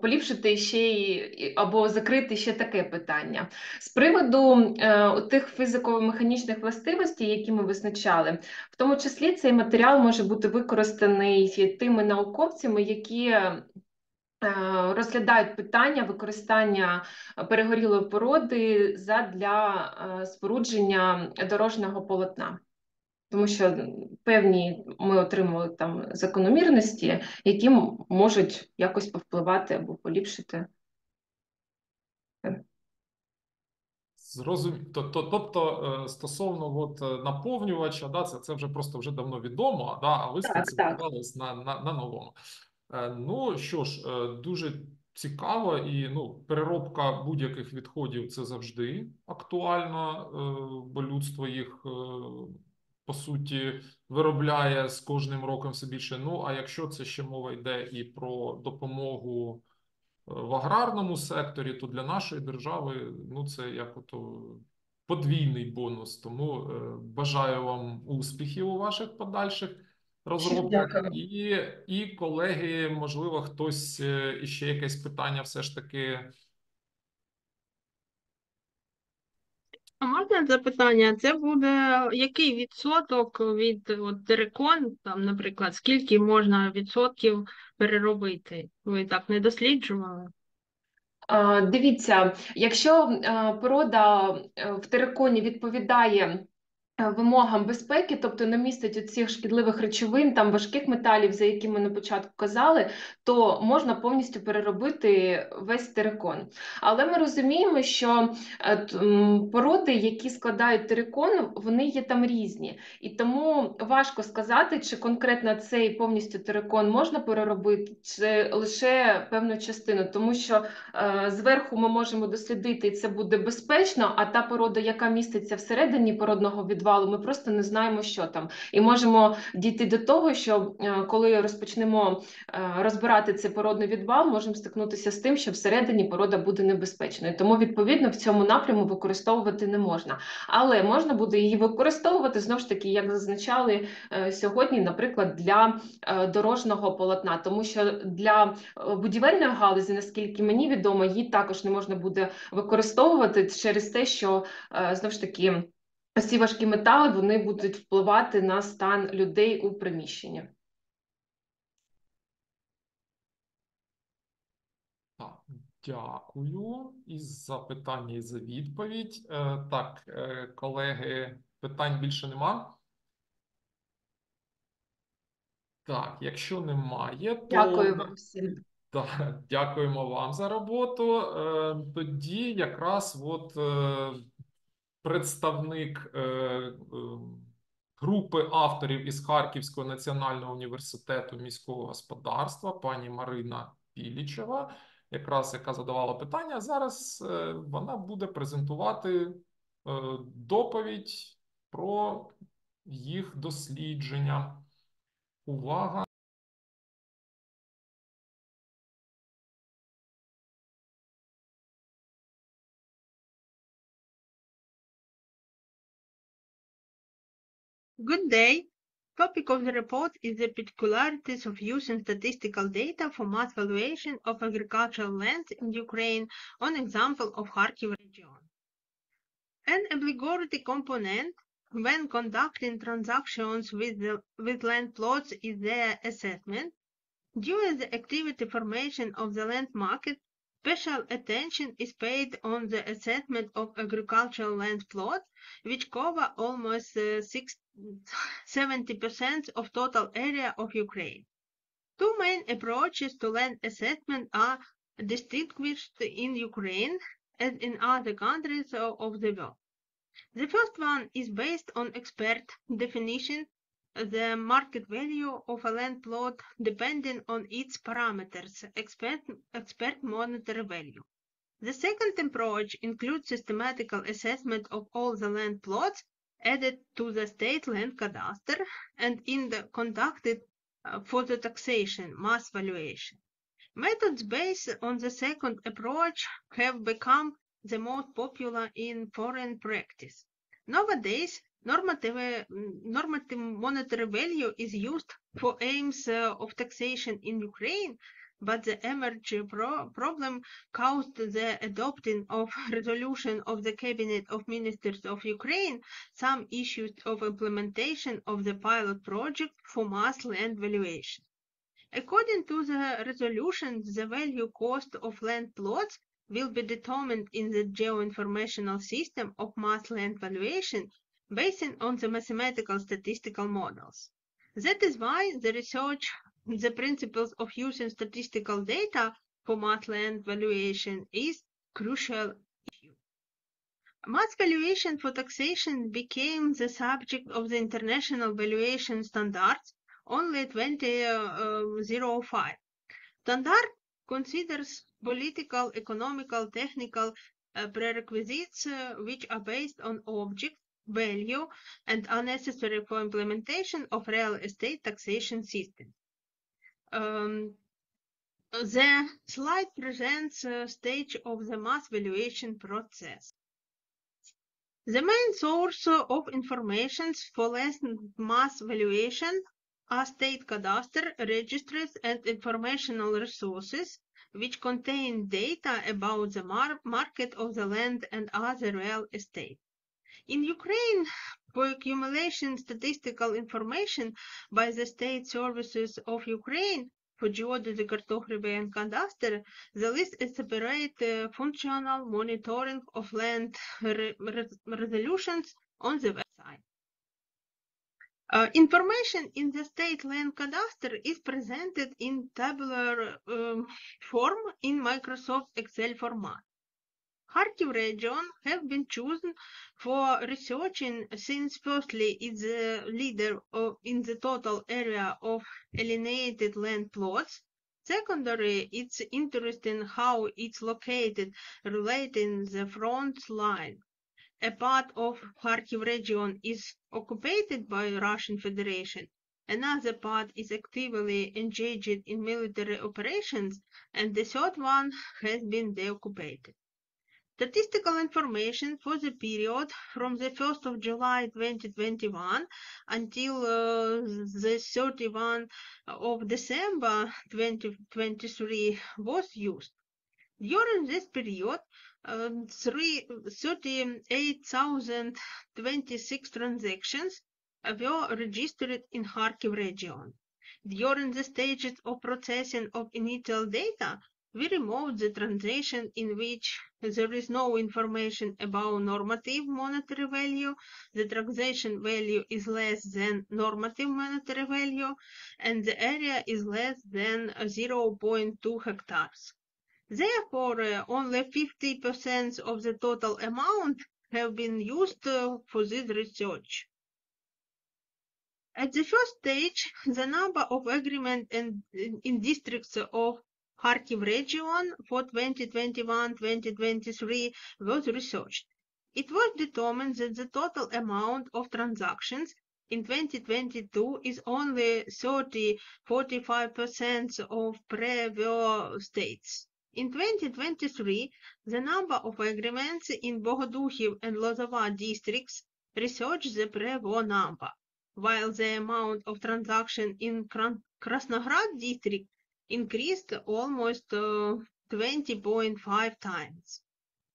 поліпшити ще й або закрити ще таке питання. З приводу е, тих фізико-механічних властивостей, які ми визначали, в тому числі цей матеріал може бути використаний тими науковцями, які е, розглядають питання використання перегорілої породи задля е, спорудження дорожнього полотна. Тому що певні ми отримали там закономірності, які можуть якось повпливати або поліпшити. Зрозуміло. Тобто, е, стосовно от е, наповнювача, да, це, це вже просто вже давно відомо, да, а ви спеціалізувались на, на, на новому. Е, Ну що ж, дуже цікаво, і ну, переробка будь-яких відходів це завжди актуально, бо людство їх по суті виробляє з кожним роком все більше. Ну а якщо це ще мова йде і про допомогу е, в аграрному секторі, то для нашої держави ну це як ото подвійний бонус. Тому е, бажаю вам успіхів у ваших подальших розробках. І, і колеги, можливо, хтось е, іще якесь питання все ж таки. А можна запитання? Це буде який відсоток від от, дерекон, там, наприклад, скільки можна відсотків переробити? Ви так не досліджували? Дивіться, якщо е, порода е, в териконі відповідає вимогам безпеки, тобто не містить оцих шкідливих речовин, там важких металів, за які ми на початку казали, то можна повністю переробити весь терикон. Але ми розуміємо, що е, породи, які складають терикон, вони є там різні. І тому важко сказати, чи конкретно цей повністю терикон можна переробити, чи лише певну частину, тому що е, зверху ми можемо дослідити, і це буде безпечно, а та порода, яка міститься всередині породного відвалу, ми просто не знаємо, що там. І можемо дійти до того, що е, коли розпочнемо е, розбирати цей породний відвал, можемо стикнутися з тим, що всередині порода буде небезпечною. Тому, відповідно, в цьому напряму використовувати не можна. Але можна буде її використовувати знову ж таки, як зазначали е, сьогодні, наприклад, для дорожнього полотна, тому що для будівельної галузі, наскільки мені відомо, її також не можна буде використовувати через те, що знову ж таки. Ці важкі метали вони будуть впливати на стан людей у приміщенні. Так, дякую і за питання, і за відповідь. Е, Так, е, колеги, питань більше нема. Так, якщо немає, то Дякую вам всім. Так, дякуємо вам за роботу. Е, Тоді якраз от е, представник е, е, групи авторів із Харківського національного університету міського господарства, пані Марина Пілічева, якраз яка задавала питання. Зараз е, вона буде презентувати доповідь про їх дослідження. Увага! Good day. Topic of the report is the particularities of using statistical data for mass valuation of agricultural lands in Ukraine on example of Kharkiv region. An obligatory component when conducting transactions with, the, with land plots is their assessment. During the activity formation of the land market, special attention is paid on the assessment of agricultural land plots, which cover almost uh, 70% of total area of Ukraine. Two main approaches to land assessment are distinguished in Ukraine as in other countries of the world. The first one is based on expert definition, the market value of a land plot depending on its parameters, expert, expert monetary value. The second approach includes systematical assessment of all the land plots added to the state land cadastre and in the conducted uh, for the taxation mass valuation. Methods based on the second approach have become the most popular in foreign practice. Nowadays, normative, normative monetary value is used for aims uh, of taxation in Ukraine, but the emerging pro- problem caused the adopting of resolution of the Cabinet of Ministers of Ukraine some issues of implementation of the pilot project for mass land valuation. According to the resolution, the value cost of land plots will be determined in the geoinformational system of mass land valuation based on the mathematical statistical models. That is why the research, the principles of using statistical data for mass land valuation is crucial issue. Mass valuation for taxation became the subject of the international valuation standards only 2005. Standard considers political, economical, technical uh, prerequisites uh, which are based on object, value, and are necessary for implementation of real estate taxation system. Um, the slide presents a stage of the mass valuation process. The main source of information for land mass valuation are state cadastre registries and informational resources which contain data about the mar market of the land and other real estate. In Ukraine, for accumulation statistical information by the state services of Ukraine, for geodesy, cartography, and cadastre, the list is separate uh, functional monitoring of land re resolutions on the website. Uh, information in the state land cadastre is presented in tabular um, form in Microsoft Excel format. Kharkiv region have been chosen for researching since firstly it's the leader of, in the total area of alienated land plots. Secondary, it's interesting how it's located relating the front line. A part of Kharkiv region is occupied by Russian Federation. Another part is actively engaged in military operations, and the third one has been deoccupied. Statistical information for the period from the 1st of July 2021 until uh, the 31 of December 2023 was used. During this period, um, 38,026 transactions were registered in Kharkiv region. During the stages of processing of initial data, we removed the transaction in which there is no information about normative monetary value, the transaction value is less than normative monetary value, and the area is less than 0.2 hectares. Therefore, uh, only 50% of the total amount have been used uh, for this research. At the first stage, the number of agreement in, in, in districts of Kharkiv region for 2021-2023 was researched. It was determined that the total amount of transactions in 2022 is only 30-45% of previous states. In 2023, the number of agreements in Bohodukhiv and Lozova districts researched the previous number, while the amount of transaction in Krasnograd district increased almost uh, 20.5 times.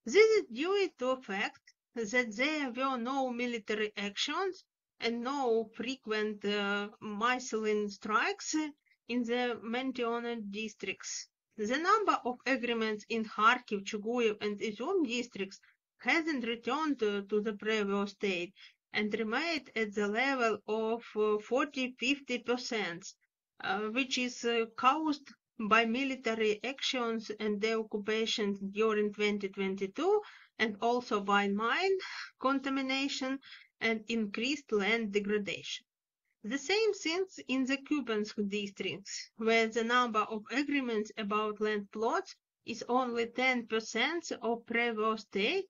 This is due to the fact that there were no military actions and no frequent uh, missile strikes in the mentioned districts. The number of agreements in Kharkiv, Chuguyev, and Izium districts hasn't returned to, to the previous state and remained at the level of uh, 40-50%, uh, which is uh, caused by military actions and the occupation during 2022 and also by mine contamination and increased land degradation. The same things in the Kupiansk districts, where the number of agreements about land plots is only 10% of previous state,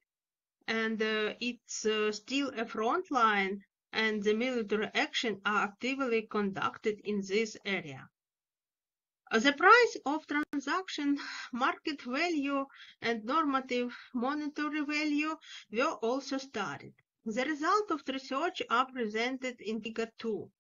and uh, it's uh, still a front line, and the military action are actively conducted in this area. The price of transaction, market value, and normative monetary value were also studied. The result of research are presented in Figure 2.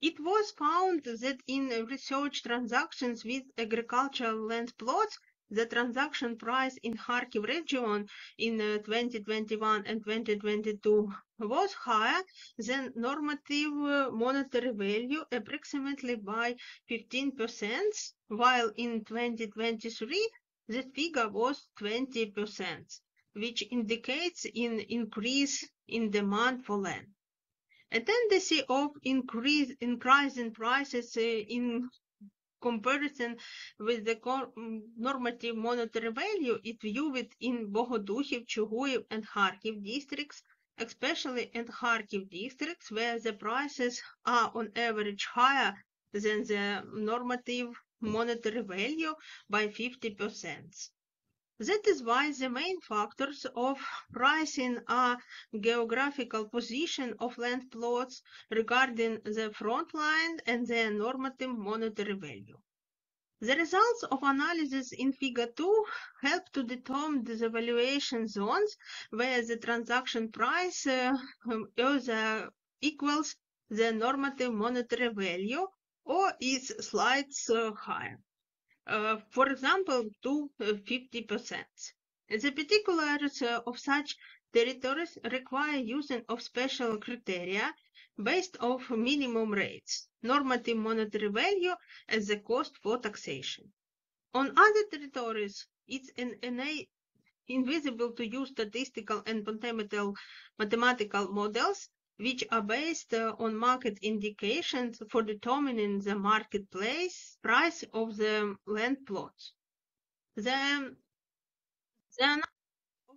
It was found that in research transactions with agricultural land plots, the transaction price in Kharkiv region in uh, 2021 and 2022 was higher than normative uh, monetary value approximately by 15%, while in 2023 the figure was 20%, which indicates an increase in demand for land. A tendency of increase increasing prices uh, in comparison with the normative monetary value is viewed in Bohodukhiv, Chuguyev, and Kharkiv districts, especially in Kharkiv districts where the prices are on average higher than the normative monetary value by 50%. That is why the main factors of pricing are geographical position of land plots regarding the front line and their normative monetary value. The results of analysis in figure 2 help to determine the valuation zones where the transaction price uh, um, either equals the normative monetary value or is slightly uh, higher. For example, to uh, 50%. The particulars of such territories require using of special criteria based of minimum rates, normative monetary value as the cost for taxation. On other territories, it's an, invisible to use statistical and mathematical models which are based uh, on market indications for determining the marketplace price of the land plots. The, the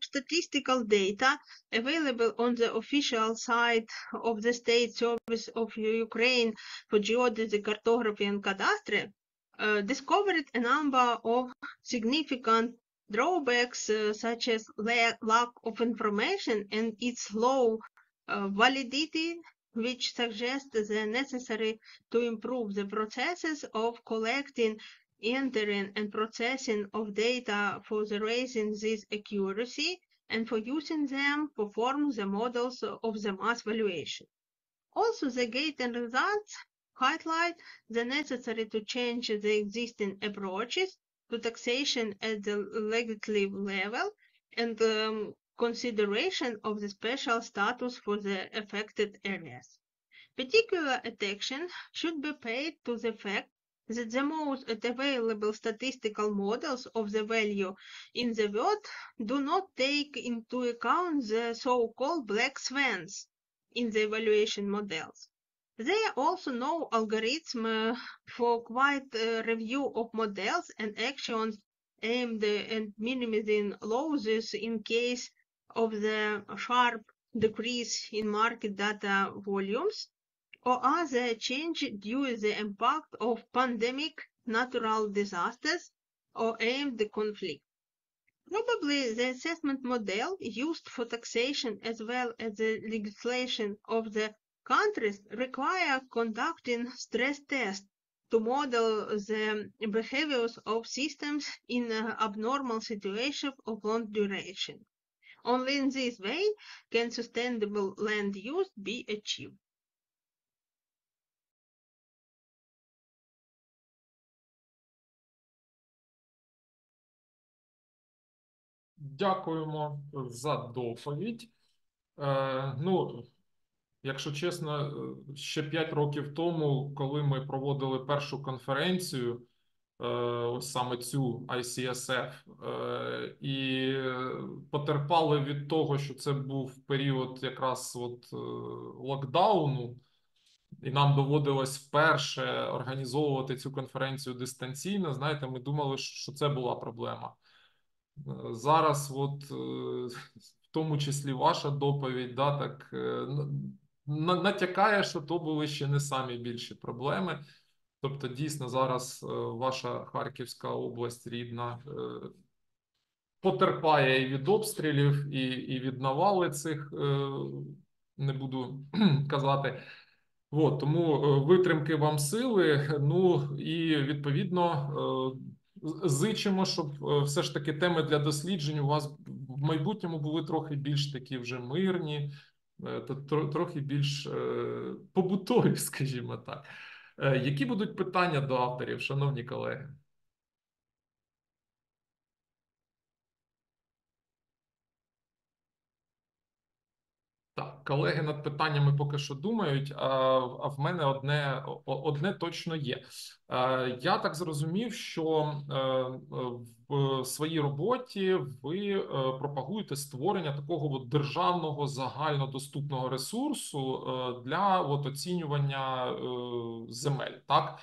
statistical data available on the official site of the State Service of Ukraine for Geodesy, Cartography and Cadastre uh, discovered a number of significant drawbacks uh, such as lack of information and its low validity, which suggests the necessary to improve the processes of collecting, entering, and processing of data for the raising this accuracy and for using them to form the models of the mass valuation. Also, the gating results highlight the necessary to change the existing approaches to taxation at the legislative level and um, consideration of the special status for the affected areas. Particular attention should be paid to the fact that the most available statistical models of the value in the world do not take into account the so-called black swans in the evaluation models. There are also no algorithm uh, for quite review of models and actions aimed at minimizing losses in case of the sharp decrease in market data volumes or other change due to the impact of pandemic, natural disasters, or aimed conflict. Probably the assessment model used for taxation as well as the legislation of the countries require conducting stress tests to model the behaviors of systems in abnormal situations of long duration. Only in this way can sustainable land use be achieved. Дякуємо за доповідь. Е, ну, якщо чесно, е, ще 5 років тому, коли ми проводили першу конференцію, ось саме цю ICSF, е, і потерпали від того, що це був період якраз от е, локдауну, і нам доводилось вперше організовувати цю конференцію дистанційно. Знаєте, ми думали, що це була проблема. Е, Зараз, от е, в тому числі ваша доповідь, да, так е, натякає, що то були ще не самі більші проблеми. Тобто, дійсно, зараз е, ваша Харківська область рідна е, потерпає і від обстрілів, і, і від навали цих, е, не буду казати. От, тому витримки вам сили. Ну і відповідно зичимо, щоб все ж таки теми для досліджень у вас в майбутньому були трохи більш такі вже мирні, та трохи більш побутові, скажімо так. Е, Які будуть питання до авторів, шановні колеги? Колеги над питаннями поки що думають, а, а в мене одне, одне точно є. Я так зрозумів, що е, в своїй роботі ви е, пропагуєте створення такого от державного загальнодоступного ресурсу е, для от оцінювання земель. Так,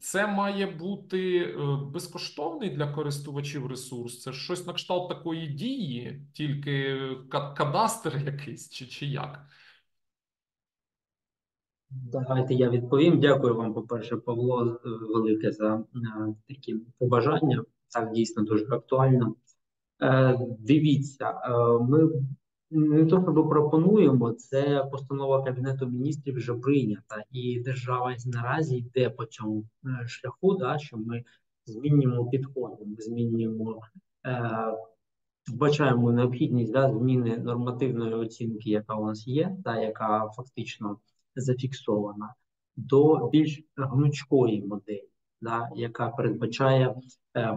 це має бути е, безкоштовний для користувачів ресурс. Це щось на кшталт такої дії, тільки ка- кадастр якийсь чи, чи як? Давайте я відповім. Дякую вам, по-перше, Павло, е, велике за е, такі побажання. Так, дійсно дуже актуально. Е, Дивіться, е, ми не то, що ми пропонуємо, це постанова Кабінету міністрів вже прийнята, і держава наразі йде по цьому е, шляху, да, що ми змінюємо підходи, ми змінюємо, е, вбачаємо необхідність да, зміни нормативної оцінки, яка у нас є, та яка фактично зафіксована, до більш гнучкої моделі, да, яка передбачає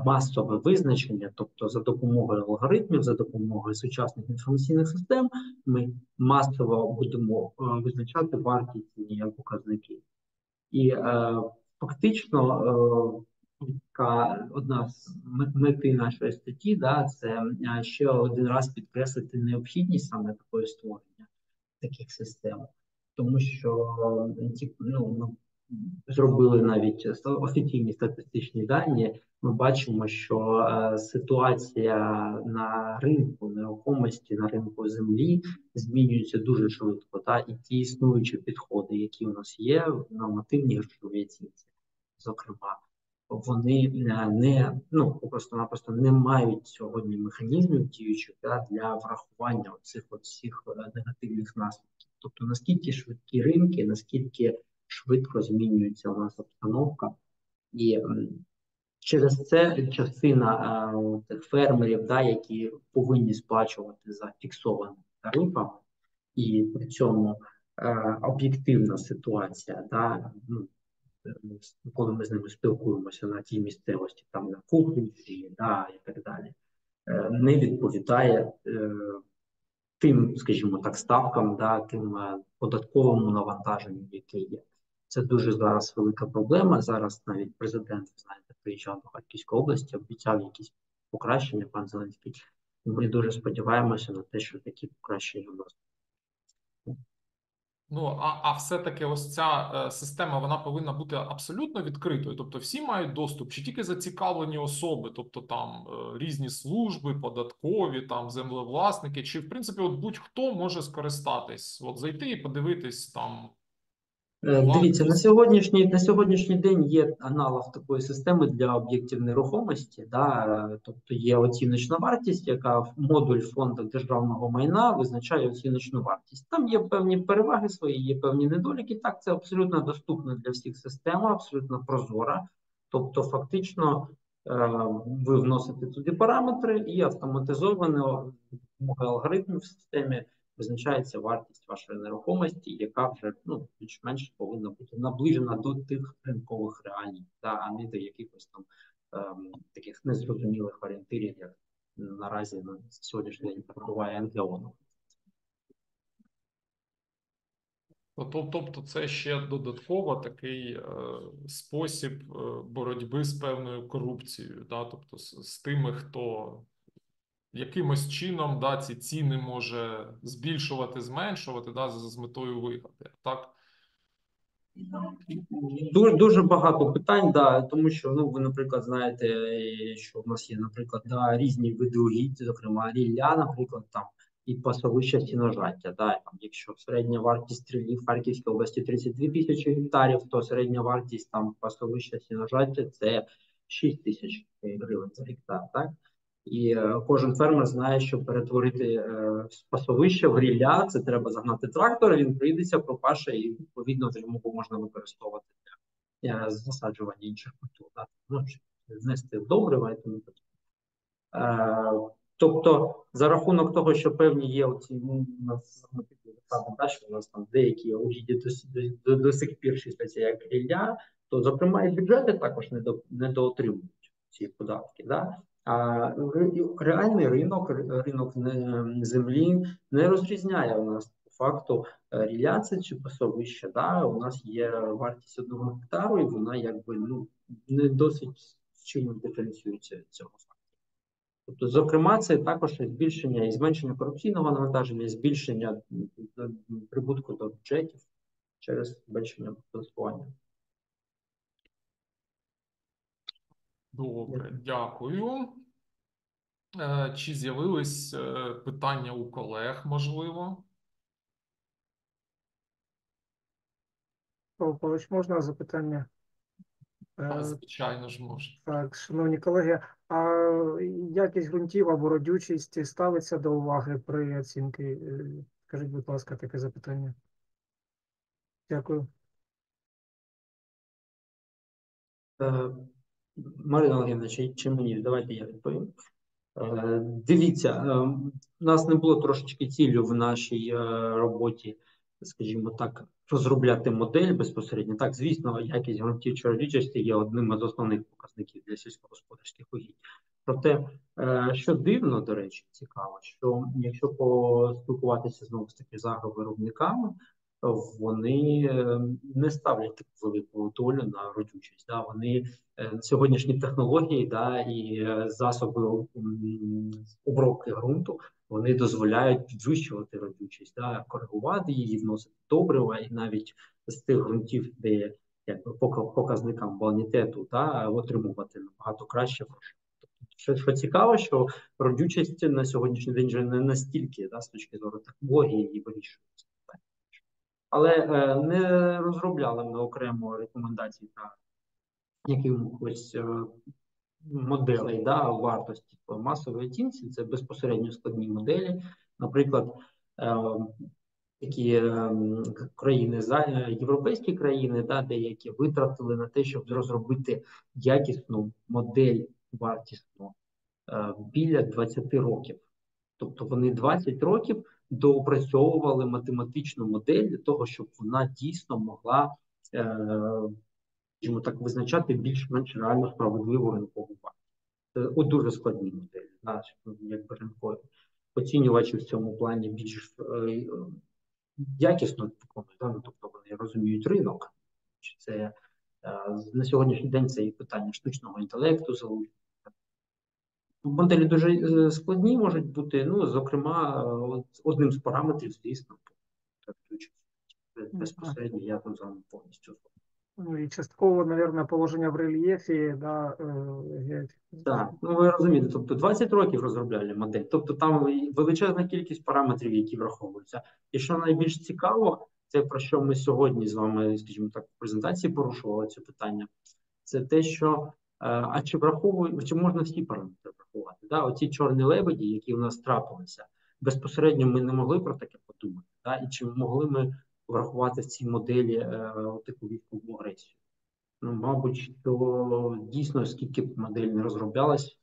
масове визначення, тобто за допомогою алгоритмів, за допомогою сучасних інформаційних систем, ми масово будемо е, визначати вартісні показники. І е, фактично е, одна з мети нашої статті, да, це е, ще один раз підкреслити необхідність саме такої створення таких систем, тому що е, ну, зробили навіть офіційні статистичні дані. Ми бачимо, що е, ситуація на ринку нерухомості, на ринку землі змінюється дуже швидко. Та і ті існуючі підходи, які у нас є в нормативній грошовій оцінці, зокрема, вони е, не ну просто-напросто не мають сьогодні механізмів діючих да, для врахування цих всіх е, негативних наслідків. Тобто наскільки швидкі ринки, наскільки швидко змінюється у нас обстановка, і через це частина е, тих фермерів, да, які повинні сплачувати за фіксованими тарифами, і при цьому е, об'єктивна ситуація, да, ну, коли ми з ними спілкуємося на тій місцевості, там на Кухнівці, да, і так далі, е, не відповідає тим, скажімо так, ставкам, да, тим податковому навантаженню, яке є. Це дуже зараз велика проблема. Зараз навіть президент, знаєте, приїжджав до Харківської області, обіцяв якісь покращення, пан Зеленський. Ми дуже сподіваємося на те, що такі покращення у нас. Ну, а, а все-таки ось ця е, система вона повинна бути абсолютно відкритою. Тобто всі мають доступ, чи тільки зацікавлені особи, тобто там е, різні служби, податкові, там землевласники, чи в принципі от будь-хто може скористатись, от зайти і подивитись там. Е, Дивіться, на сьогоднішній, на сьогоднішній день є аналог такої системи для об'єктів нерухомості. Да? Тобто є оціночна вартість, яка в модуль фонду державного майна визначає оціночну вартість. Там є певні переваги свої, є певні недоліки. Так, це абсолютно доступна для всіх система, абсолютно прозора. Тобто, фактично, е, ви вносите туди параметри і автоматизовано за допомогою алгоритмів в системі визначається вартість вашої нерухомості, яка вже ну більш-менш повинна бути наближена до тих ринкових реалій, да, а не до якихось там ем, таких незрозумілих орієнтирів, як наразі на сьогоднішній день перебуває НГО. Тобто, тобто це ще додатково такий е, спосіб е, боротьби з певною корупцією, да? тобто з, з тими, хто якимось чином да, ці ціни може збільшувати, зменшувати да, з, метою вигоди. Так? Дуже дуже багато питань, да, тому що ну ви, наприклад, знаєте, що в нас є, наприклад, да, різні види угідь, зокрема рілля, наприклад, там і пасовища стіножаття. Да, там, якщо середня вартість ріллі в Харківській області 32 тисячі гектарів, то середня вартість там пасовища стіножаття це 6 тисяч гривень за гектар. Так? І е, кожен фермер знає, що перетворити е, пасовище в рілля, це треба загнати трактор, він прийдеться, пропаше, і відповідно йому можна використовувати для е, засаджування інших культур. Ну, знести добрива і тому подібне. Тобто, за рахунок того, що певні є оці ну, у нас що у нас там деякі угідді до, до, до, до сих пір числяться як рілля, то зокрема і бюджети також не до не доотримують ці податки. Да? А реальний ринок, ринок землі не розрізняє у нас по факту е, чи пасовище. Да? У нас є вартість одного гектару, і вона якби ну не досить чинно диференціюється від цього факту. Тобто, зокрема, це також збільшення і зменшення корупційного навантаження, збільшення прибутку до бюджетів через зменшення оподаткування. Добре, дякую. Е, Чи з'явились е, питання у колег, можливо? Павлович, можна запитання? Е, Звичайно ж може. Так, шановні колеги, а якість ґрунтів або родючість ставиться до уваги при оцінці? Скажіть, будь ласка, таке запитання. Дякую. Марина Олегівна, чи, чи мені? Давайте я відповім. Е, Дивіться, е, у нас не було трошечки ціллю в нашій е, роботі, скажімо так, розробляти модель безпосередньо. Так, звісно, якість ґрунтів чи родючості є одним із основних показників для сільськогосподарських угідь. Проте, що дивно, до речі, цікаво, що якщо поспілкуватися знову ж таки з агровиробниками, вони е, не ставлять таку велику долю на родючість. Да? Вони е, сьогоднішні технології да, і е, засоби обробки ґрунту вони дозволяють підвищувати родючість, да, коригувати її, вносити добрива, і навіть з тих ґрунтів, де якби показникам баланітету, да, отримувати набагато краще врожай. Тобто, що, що цікаво, що родючість на сьогоднішній день вже не настільки да, з точки зору технології і вирішується. Але е, не розробляли ми окремо рекомендацій та якихось е, моделей да, вартості по масовій оцінці. Це безпосередньо складні моделі. Наприклад, е, такі країни, європейські країни, да, деякі витратили на те, щоб розробити якісну модель вартісну біля 20 років. Тобто вони 20 років доопрацьовували математичну модель для того, щоб вона дійсно могла, е, скажімо так, визначати більш-менш реально справедливу ринкову вартість. Це от дуже складні моделі, да, якби ринкові. Оцінювачі в цьому плані більш е, якісно виконують, да, ну, тобто вони розуміють ринок. Чи це е, на сьогоднішній день це і питання штучного інтелекту залучення. Моделі дуже е, складні можуть бути. Ну, зокрема, е, одним з параметрів, звісно, безпосередньо я тут з вами повністю. Ну і частково, мабуть, положення в рельєфі, да, е, Так, ну ви розумієте, тобто 20 років розробляли модель, тобто там величезна кількість параметрів, які враховуються. І що найбільш цікаво, це про що ми сьогодні з вами, скажімо так, в презентації порушували це питання. Це те, що е, а чи враховують, чи можна всі параметри врахувати? Да? Оці чорні лебеді, які у нас трапилися, безпосередньо ми не могли про таке подумати. Да? І чи могли ми врахувати в цій моделі е, таку військову агресію? Ну, мабуть, що дійсно, скільки б модель не розроблялась,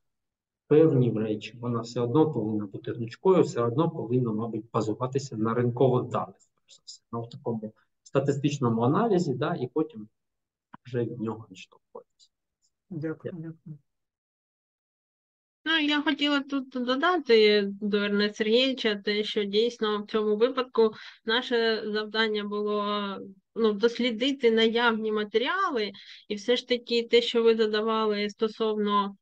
певні речі, вона все одно повинна бути гнучкою, все одно повинна, мабуть, базуватися на ринкових даних, ну, в такому статистичному аналізі, да, і потім вже від нього відштовхуватися. Дякую, дякую. Ну, я хотіла тут додати до Верне Сергійовича те, що дійсно в цьому випадку наше завдання було ну, дослідити наявні матеріали, і все ж таки те, що ви задавали стосовно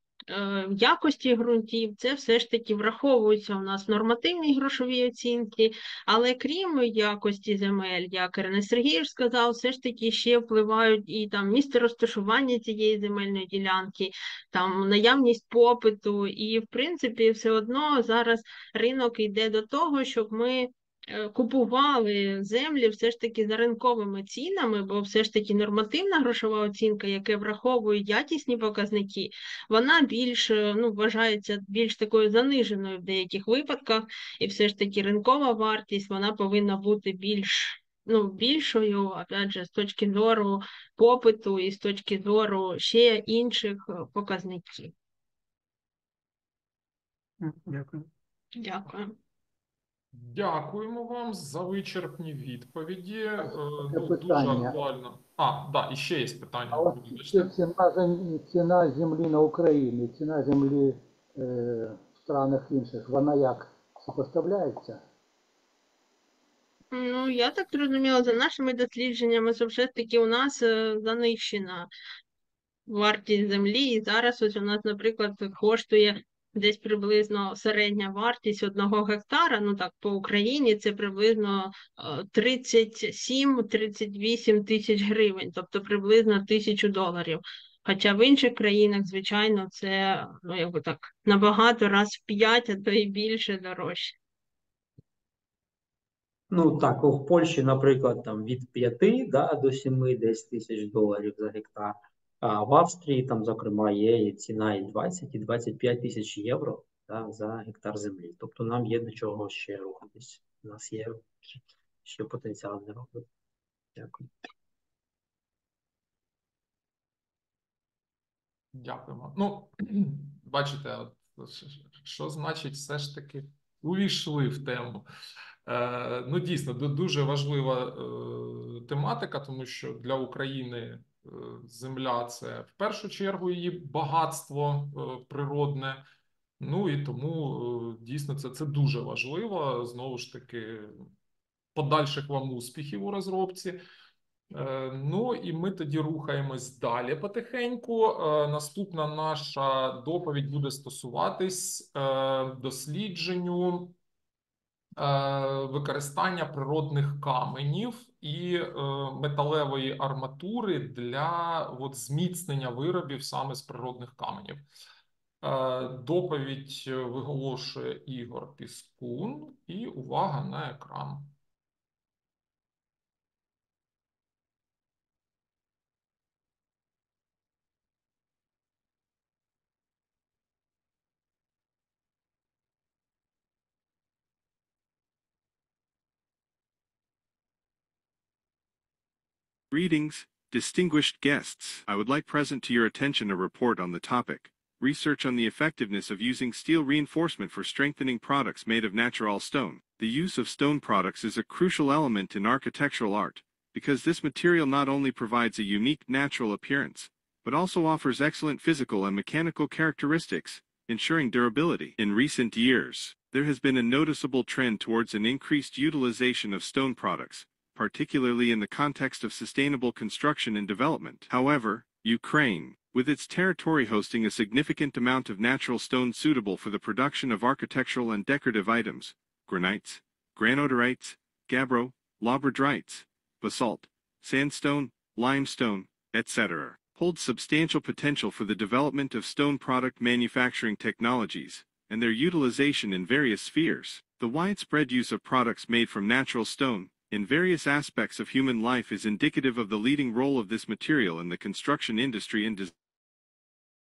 якості ґрунтів, це все ж таки враховується у нас в нормативній грошовій оцінці, але крім якості земель, як Ернест Сергійович сказав, все ж таки ще впливають і там місце розташування цієї земельної ділянки, там наявність попиту, і в принципі, все одно зараз ринок йде до того, щоб ми е, купували землі все ж таки за ринковими цінами, бо все ж таки нормативна грошова оцінка, яка враховує якісні показники, вона більш е, ну, вважається більш такою заниженою в деяких випадках, і все ж таки ринкова вартість вона повинна бути більш ну, більшою, опять же, з точки зору попиту і з точки зору ще інших е, показників. Дякую. Дякую. Дякуємо вам за вичерпні відповіді. Е, таке Ну, дуже питання. актуально. А, да, і ще є питання. А от ціна, ціна землі на Україні, ціна землі е, в странах інших, вона як сопоставляється? Ну, я так зрозуміла, за нашими дослідженнями, що все ж таки у нас е, занищена вартість землі, і зараз ось у нас, наприклад, коштує десь приблизно середня вартість одного гектара, ну так, по Україні це приблизно е, 37-38 тисяч гривень, тобто приблизно тисячу доларів. Хоча в інших країнах, звичайно, це ну, якби так, набагато раз в 5, а то і більше дорожче. Ну так, в Польщі, наприклад, там від 5 да, до 7 десь тисяч доларів за гектар. А в Австрії там, зокрема, є ціна і 20, і 25 тисяч євро да, за гектар землі. Тобто нам є до чого ще рухатись. У нас є ще потенціал для роботи. Дякую. Дякуємо. Ну, бачите, от, що- значить все ж таки увійшли в тему. Е, ну, дійсно, дуже важлива е, тематика, тому що для України земля це в першу чергу її багатство е, природне. Ну і тому е, дійсно це, це дуже важливо. Знову ж таки, подальших вам успіхів у розробці. Е, Ну і ми тоді рухаємось далі потихеньку. Наступна наша доповідь буде стосуватись дослідженню використання природних каменів і е, металевої арматури для от, зміцнення виробів саме з природних каменів. Е, Доповідь е, виголошує Ігор Піскун, і увага на екран. Greetings, distinguished guests. I would like present to your attention a report on the topic Research on the effectiveness of using steel reinforcement for strengthening products made of natural stone. The use of stone products is a crucial element in architectural art because this material not only provides a unique natural appearance, but also offers excellent physical and mechanical characteristics, ensuring durability. In recent years, there has been a noticeable trend towards an increased utilization of stone products, particularly in the context of sustainable construction and development. However, Ukraine, with its territory hosting a significant amount of natural stone suitable for the production of architectural and decorative items, granites, granodiorites, gabbro, labradorites, basalt, sandstone, limestone, etc., holds substantial potential for the development of stone product manufacturing technologies and their utilization in various spheres. The widespread use of products made from natural stone in various aspects of human life is indicative of the leading role of this material in the construction industry and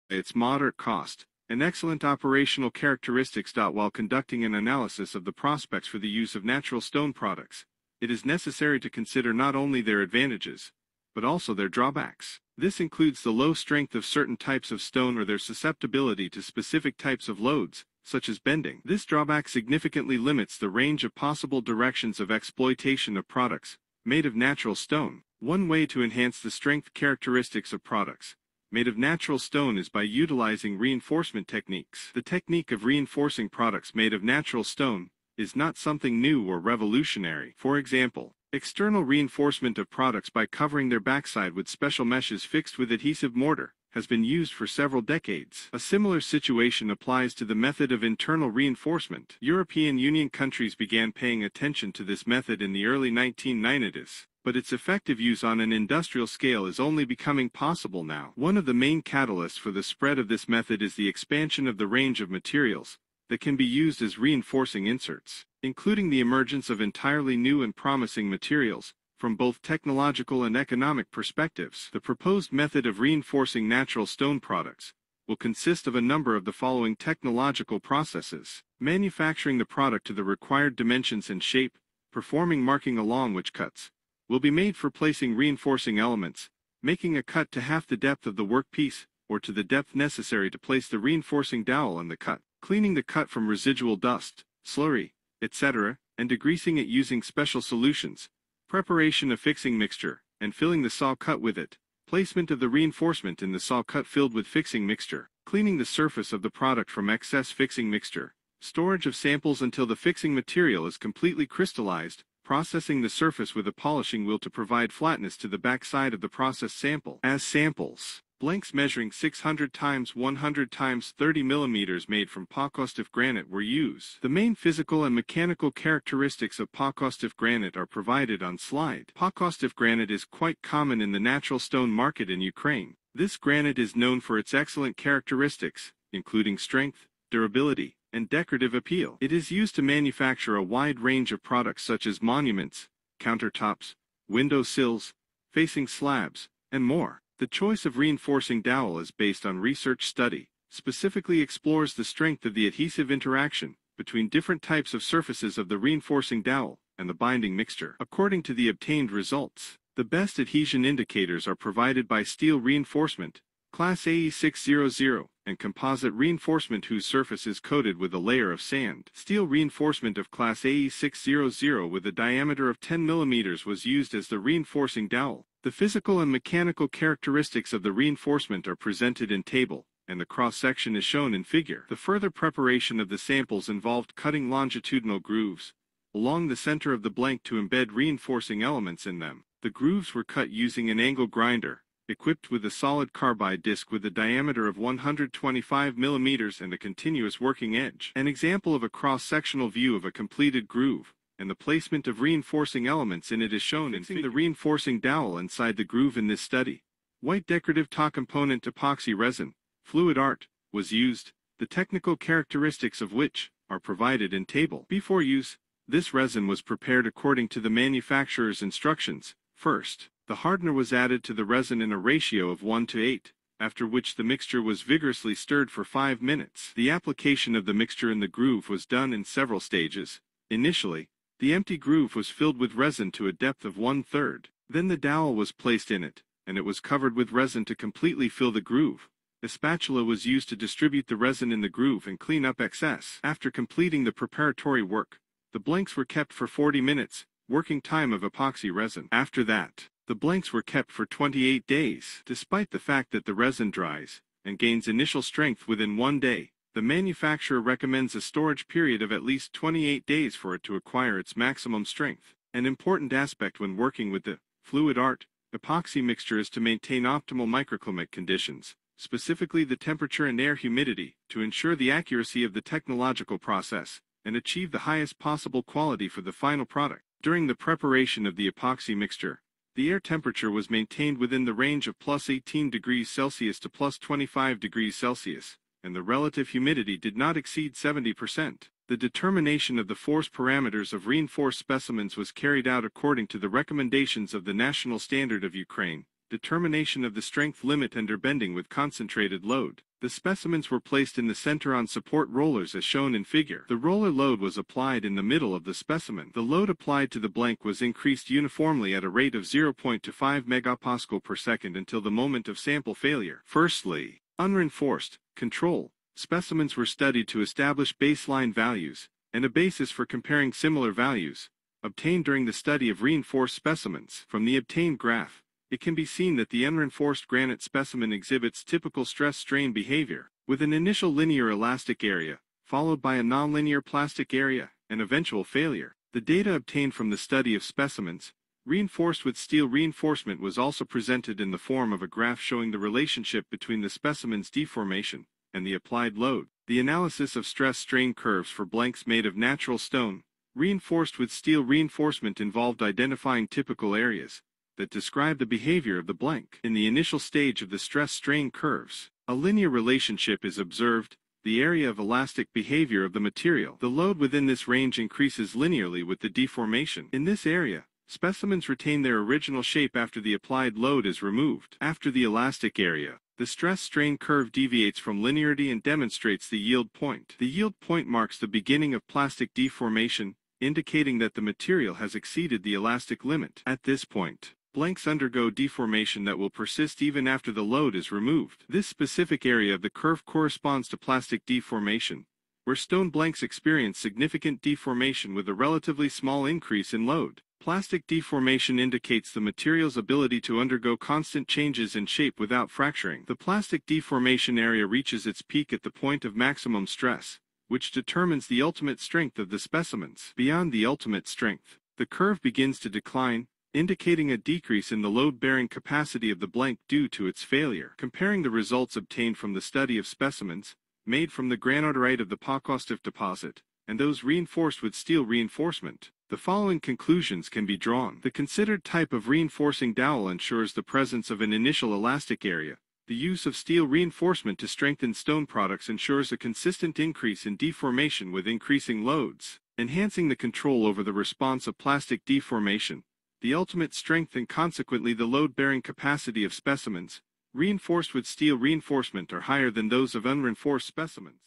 its moderate cost and excellent operational characteristics. While conducting an analysis of the prospects for the use of natural stone products, it is necessary to consider not only their advantages, but also their drawbacks. This includes the low strength of certain types of stone or their susceptibility to specific types of loads, such as bending. This drawback significantly limits the range of possible directions of exploitation of products made of natural stone. One way to enhance the strength characteristics of products made of natural stone is by utilizing reinforcement techniques. The technique of reinforcing products made of natural stone is not something new or revolutionary. For example, external reinforcement of products by covering their backside with special meshes fixed with adhesive mortar has been used for several decades. A similar situation applies to the method of internal reinforcement. European Union countries began paying attention to this method in the early 1990s, but its effective use on an industrial scale is only becoming possible now. One of the main catalysts for the spread of this method is the expansion of the range of materials that can be used as reinforcing inserts, including the emergence of entirely new and promising materials from both technological and economic perspectives. The proposed method of reinforcing natural stone products will consist of a number of the following technological processes. Manufacturing the product to the required dimensions and shape, performing marking along which cuts will be made for placing reinforcing elements, making a cut to half the depth of the workpiece or to the depth necessary to place the reinforcing dowel in the cut, cleaning the cut from residual dust, slurry, etc., and degreasing it using special solutions, preparation of fixing mixture, and filling the saw cut with it, placement of the reinforcement in the saw cut filled with fixing mixture, cleaning the surface of the product from excess fixing mixture, storage of samples until the fixing material is completely crystallized, processing the surface with a polishing wheel to provide flatness to the backside of the processed sample. As samples, blanks measuring 600 times 100 times 30 millimeters made from Pakostiv granite were used. The main physical and mechanical characteristics of Pakostiv granite are provided on slide. Pakostiv granite is quite common in the natural stone market in Ukraine. This granite is known for its excellent characteristics, including strength, durability, and decorative appeal. It is used to manufacture a wide range of products such as monuments, countertops, window sills, facing slabs, and more. The choice of reinforcing dowel is based on research study, specifically explores the strength of the adhesive interaction between different types of surfaces of the reinforcing dowel and the binding mixture. According to the obtained results, the best adhesion indicators are provided by steel reinforcement, Class AE600, and composite reinforcement whose surface is coated with a layer of sand. Steel reinforcement of Class AE600 with a diameter of 10 mm was used as the reinforcing dowel. The physical and mechanical characteristics of the reinforcement are presented in table, and the cross-section is shown in figure. The further preparation of the samples involved cutting longitudinal grooves along the center of the blank to embed reinforcing elements in them. The grooves were cut using an angle grinder, equipped with a solid carbide disc with a diameter of 125 mm and a continuous working edge. An example of a cross-sectional view of a completed groove, and the placement of reinforcing elements in it is shown in the reinforcing dowel inside the groove in this study. White decorative top component epoxy resin, fluid art, was used, the technical characteristics of which are provided in table. Before use, this resin was prepared according to the manufacturer's instructions. First, the hardener was added to the resin in a ratio of 1 to 8, after which the mixture was vigorously stirred for 5 minutes. The application of the mixture in the groove was done in several stages. Initially, the empty groove was filled with resin to a depth of one-third. Then the dowel was placed in it, and it was covered with resin to completely fill the groove. A spatula was used to distribute the resin in the groove and clean up excess. After completing the preparatory work, the blanks were kept for 40 minutes, working time of epoxy resin. After that, the blanks were kept for 28 days. Despite the fact that the resin dries and gains initial strength within one day, the manufacturer recommends a storage period of at least 28 days for it to acquire its maximum strength. An important aspect when working with the fluid art epoxy mixture is to maintain optimal microclimate conditions, specifically the temperature and air humidity, to ensure the accuracy of the technological process and achieve the highest possible quality for the final product. During the preparation of the epoxy mixture, the air temperature was maintained within the range of plus 18 degrees Celsius to plus 25 degrees Celsius, and the relative humidity did not exceed 70%. The determination of the force parameters of reinforced specimens was carried out according to the recommendations of the National Standard of Ukraine, determination of the strength limit under bending with concentrated load. The specimens were placed in the center on support rollers as shown in figure. The roller load was applied in the middle of the specimen. The load applied to the blank was increased uniformly at a rate of 0.25 megapascal per second until the moment of sample failure. Firstly, unreinforced, control, specimens were studied to establish baseline values, and a basis for comparing similar values, obtained during the study of reinforced specimens. From the obtained graph, it can be seen that the unreinforced granite specimen exhibits typical stress-strain behavior, with an initial linear elastic area, followed by a nonlinear plastic area, and eventual failure. The data obtained from the study of specimens, reinforced with steel reinforcement was also presented in the form of a graph showing the relationship between the specimen's deformation and the applied load. The analysis of stress-strain curves for blanks made of natural stone, reinforced with steel reinforcement involved identifying typical areas, that describe the behavior of the blank. In the initial stage of the stress-strain curves, a linear relationship is observed, the area of elastic behavior of the material. The load within this range increases linearly with the deformation. In this area, specimens retain their original shape after the applied load is removed. After the elastic area, the stress-strain curve deviates from linearity and demonstrates the yield point. The yield point marks the beginning of plastic deformation, indicating that the material has exceeded the elastic limit. At this point, Blanks undergo deformation that will persist even after the load is removed. This specific area of the curve corresponds to plastic deformation, where stone blanks experience significant deformation with a relatively small increase in load. Plastic deformation indicates the material's ability to undergo constant changes in shape without fracturing. The plastic deformation area reaches its peak at the point of maximum stress, which determines the ultimate strength of the specimens. Beyond the ultimate strength, the curve begins to decline, indicating a decrease in the load-bearing capacity of the blank due to its failure. Comparing the results obtained from the study of specimens, made from the granodiorite of the Pakostov deposit, and those reinforced with steel reinforcement, the following conclusions can be drawn. The considered type of reinforcing dowel ensures the presence of an initial elastic area, The use of steel reinforcement to strengthen stone products ensures a consistent increase in deformation with increasing loads, enhancing the control over the response of plastic deformation, the ultimate strength and consequently the load-bearing capacity of specimens, reinforced with steel reinforcement are higher than those of unreinforced specimens.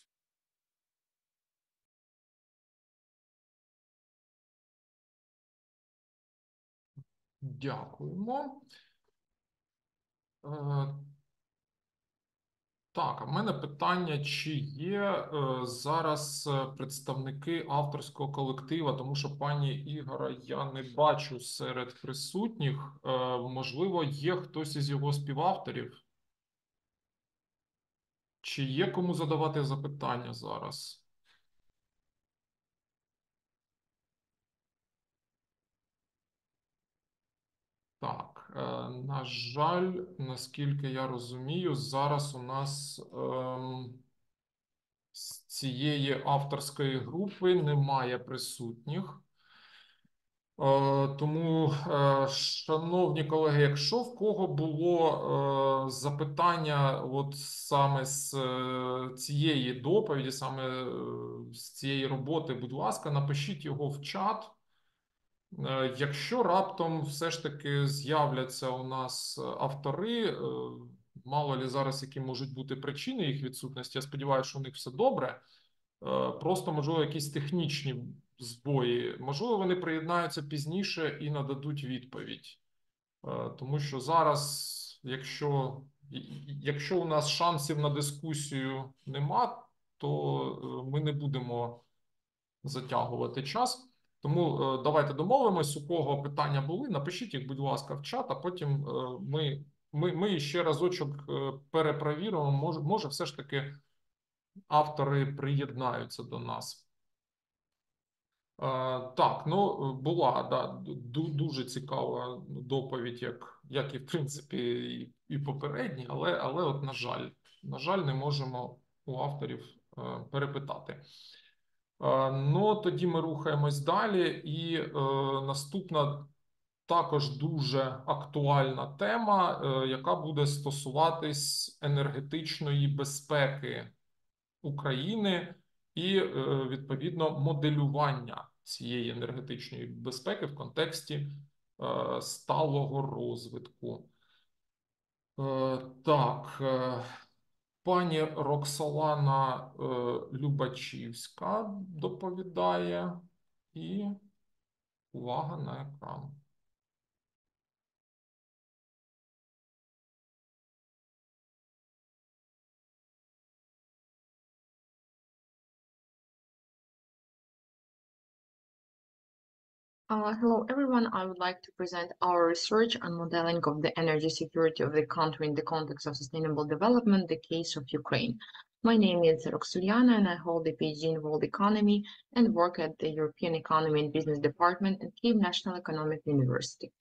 Дякуємо. Так, а в мене питання, чи є е, зараз е, представники авторського колектива, тому що пані Ігора я не бачу серед присутніх. Е, Можливо, є хтось із його співавторів? Чи є кому задавати запитання зараз? Так, на жаль, наскільки я розумію, зараз у нас ем, з цієї авторської групи немає присутніх. Е, Тому, е, шановні колеги, якщо в кого було е, запитання от саме з е, цієї доповіді, саме е, з цієї роботи, будь ласка, напишіть його в чат. Е, Якщо раптом все ж таки з'являться у нас е, автори, е, мало лі зараз які можуть бути причини їх відсутності, я сподіваюся, що у них все добре. Просто, можливо, якісь технічні збої. Можливо, вони приєднаються пізніше і нададуть відповідь. Тому що зараз, якщо, якщо у нас шансів на дискусію нема, то ми не будемо затягувати час. Тому е, давайте домовимось, у кого питання були, напишіть їх, будь ласка, в чат, а потім е, ми, ми, ми ще разочок е, перепровіримо, може, може, все ж таки автори приєднаються до нас. Так, ну була да, дуже цікава доповідь, як, як і в принципі, і, і попередні, але, але от, на жаль, на жаль, не можемо у авторів перепитати. Е, Ну, тоді ми рухаємось далі, і е, наступна також дуже актуальна тема, е, яка буде стосуватись енергетичної безпеки України і е, відповідно моделювання цієї енергетичної безпеки в контексті е, сталого розвитку. Е, Так, е, пані Роксолана е, Любачівська доповідає і увага на екран. Uh, hello, everyone. I would like to present our research on modeling of the energy security of the country in the context of sustainable development, the case of Ukraine. My name is Roksoliana, and I hold a PhD in world economy and work at the European Economy and Business Department at Kiev National Economic University.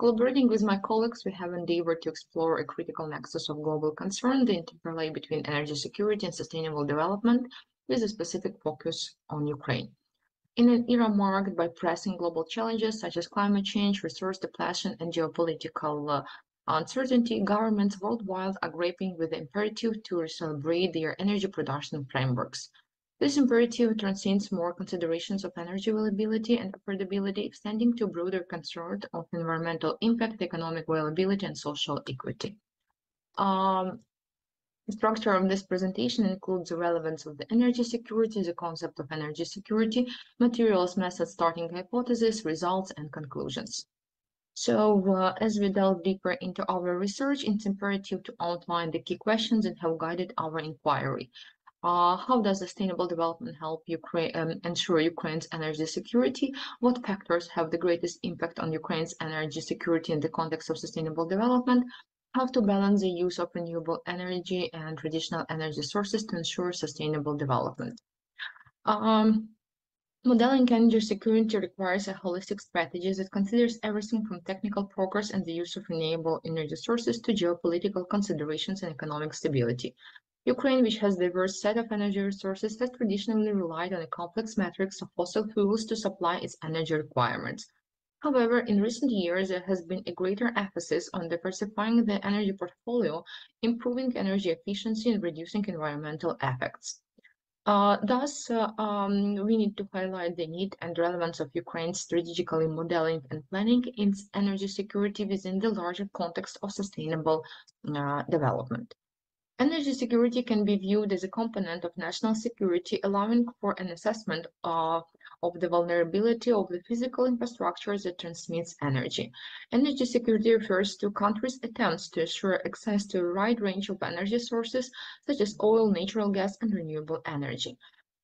Collaborating with my colleagues, we have endeavored to explore a critical nexus of global concern, the interplay between energy security and sustainable development, with a specific focus on Ukraine. In an era marked by pressing global challenges such as climate change, resource depletion, and geopolitical uh, uncertainty, governments worldwide are grappling with the imperative to recalibrate their energy production frameworks. This imperative transcends more considerations of energy availability and affordability, extending to broader concern of environmental impact, economic viability, and social equity. Um, the structure of this presentation includes the relevance of the energy security, the concept of energy security, materials, methods, starting hypothesis, results, and conclusions. So, uh, as we delve deeper into our research, it's imperative to outline the key questions that have guided our inquiry. Uh, how does sustainable development help Ukraine um, ensure Ukraine's energy security? What factors have the greatest impact on Ukraine's energy security in the context of sustainable development? How to balance the use of renewable energy and traditional energy sources to ensure sustainable development. Um, modeling energy security requires a holistic strategy that considers everything from technical progress and the use of renewable energy sources to geopolitical considerations and economic stability. Ukraine, which has a diverse set of energy resources, has traditionally relied on a complex matrix of fossil fuels to supply its energy requirements. However, in recent years, there has been a greater emphasis on diversifying the energy portfolio, improving energy efficiency, and reducing environmental effects. Uh, thus, uh, um, we need to highlight the need and relevance of Ukraine's strategically modeling and planning its energy security within the larger context of sustainable uh, development. Energy security can be viewed as a component of national security, allowing for an assessment of, of the vulnerability of the physical infrastructure that transmits energy. Energy security refers to countries' attempts to assure access to a wide range of energy sources, such as oil, natural gas, and renewable energy.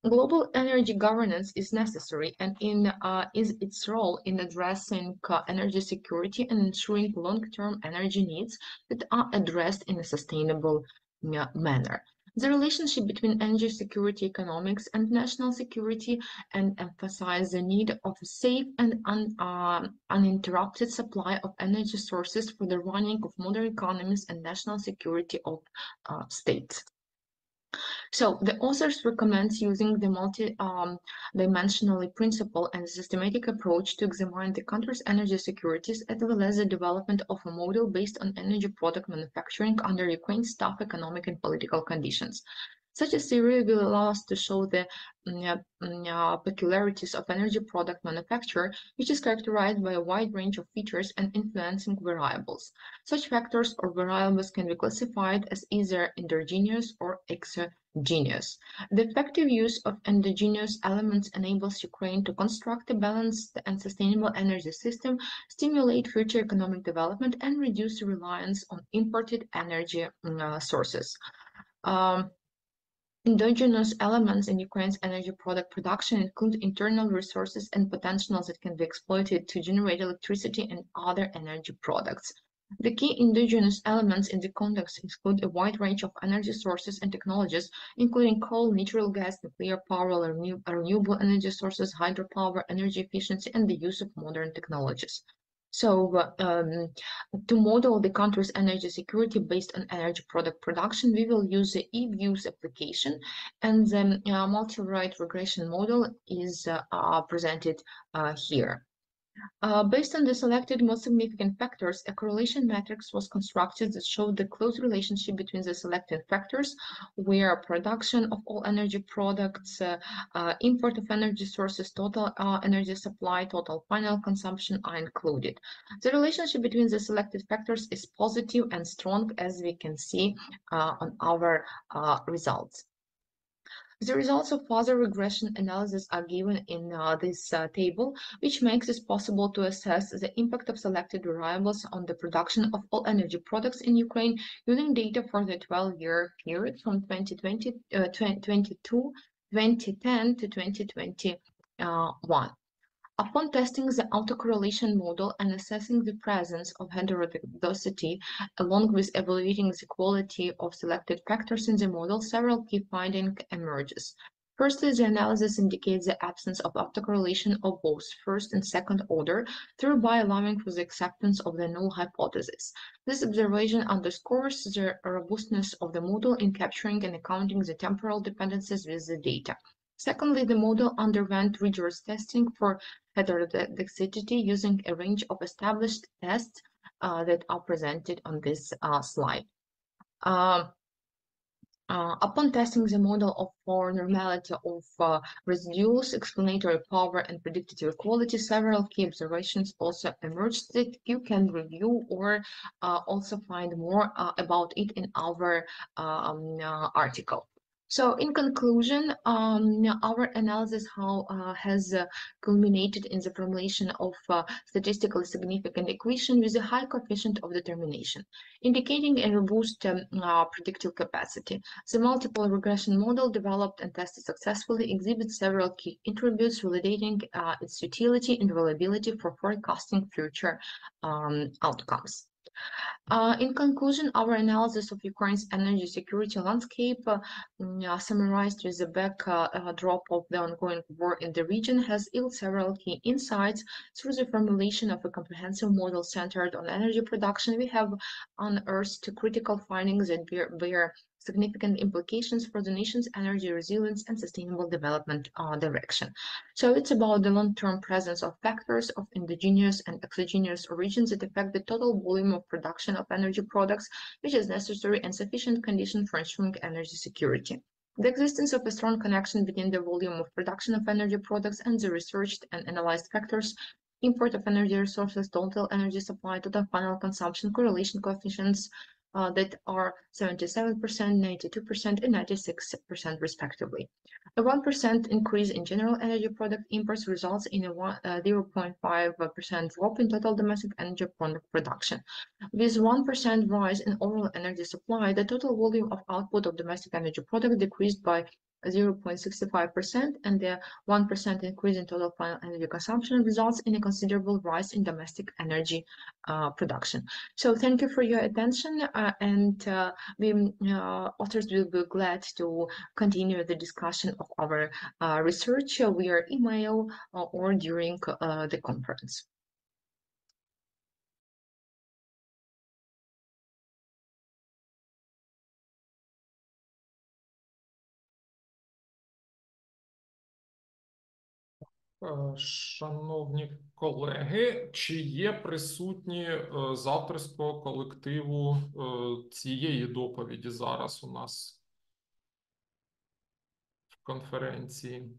Global energy governance is necessary and in uh, is its role in addressing uh, energy security and ensuring long-term energy needs that are addressed in a sustainable manner. The relationship between energy security economics and national security and emphasize the need of a safe and un, uh, uninterrupted supply of energy sources for the running of modern economies and national security of uh, states. So the authors recommend using the multi-dimensionally um, principle and systematic approach to examine the country's energy securities as well as the development of a model based on energy product manufacturing under Ukraine's tough economic and political conditions. Such a theory will allow us to show the uh, peculiarities of energy product manufacture, which is characterized by a wide range of features and influencing variables. Such factors or variables can be classified as either endogenous or exogenous. The effective use of endogenous elements enables Ukraine to construct a balanced and sustainable energy system, stimulate future economic development, and reduce reliance on imported energy mm, uh, sources. Um, Endogenous elements in Ukraine's energy product production include internal resources and potentials that can be exploited to generate electricity and other energy products. The key endogenous elements in the context include a wide range of energy sources and technologies, including coal, natural gas, nuclear power, renewable energy sources, hydropower, energy efficiency, and the use of modern technologies. So um, to model the country's energy security based on energy product production, we will use the eViews application and the uh, multi-rate regression model is uh, uh, presented uh, here. Uh, based on the selected most significant factors, a correlation matrix was constructed that showed the close relationship between the selected factors, where production of all energy products, uh, uh, import of energy sources, total uh, energy supply, total final consumption are included. The relationship between the selected factors is positive and strong, as we can see uh, on our uh, results. The results of further regression analysis are given in uh, this uh, table, which makes it possible to assess the impact of selected variables on the production of all energy products in Ukraine using data for the 12-year period from 2020, uh, 2022, 2010 to 2021. Upon testing the autocorrelation model and assessing the presence of heterodicity, along with evaluating the quality of selected factors in the model, several key findings emerges. Firstly, the analysis indicates the absence of autocorrelation of both first and second order, thereby allowing for the acceptance of the null hypothesis. This observation underscores the robustness of the model in capturing and accounting the temporal dependencies with the data. Secondly, the model underwent rigorous testing for heterodicity using a range of established tests uh, that are presented on this uh, slide. Um, uh, upon testing the model of for normality of uh, residuals, explanatory power, and predictive quality, several key observations also emerged that you can review or uh, also find more uh, about it in our um, article. So in conclusion, um, our analysis how, uh, has uh, culminated in the formulation of uh, statistically significant equation with a high coefficient of determination, indicating a robust um, uh, predictive capacity. The multiple regression model developed and tested successfully exhibits several key attributes validating uh, its utility and reliability for forecasting future um, outcomes. Uh, in conclusion, our analysis of Ukraine's energy security landscape, uh, mm, uh, summarized with the backdrop uh, of the ongoing war in the region, has yielded several key insights. Through the formulation of a comprehensive model centered on energy production, we have unearthed critical findings that bear, bear significant implications for the nation's energy resilience and sustainable development uh, direction. So it's about the long-term presence of factors of endogenous and exogenous origins that affect the total volume of production of energy products, which is necessary and sufficient condition for ensuring energy security. The existence of a strong connection between the volume of production of energy products and the researched and analyzed factors, import of energy resources, total energy supply, total final consumption, correlation coefficients uh, that are 77%, 92%, and 96% respectively. A 1% increase in general energy product imports results in a uh, 0.5% drop in total domestic energy product production. With 1% rise in overall energy supply, the total volume of output of domestic energy product decreased by 0.65%, and the 1% increase in total final energy consumption results in a considerable rise in domestic energy uh, production. So thank you for your attention, uh, and uh, we uh, authors will be glad to continue the discussion of our uh, research via email uh, or during the conference. Шановні колеги, чи є присутні е, з авторського колективу е, цієї доповіді зараз у нас в конференції?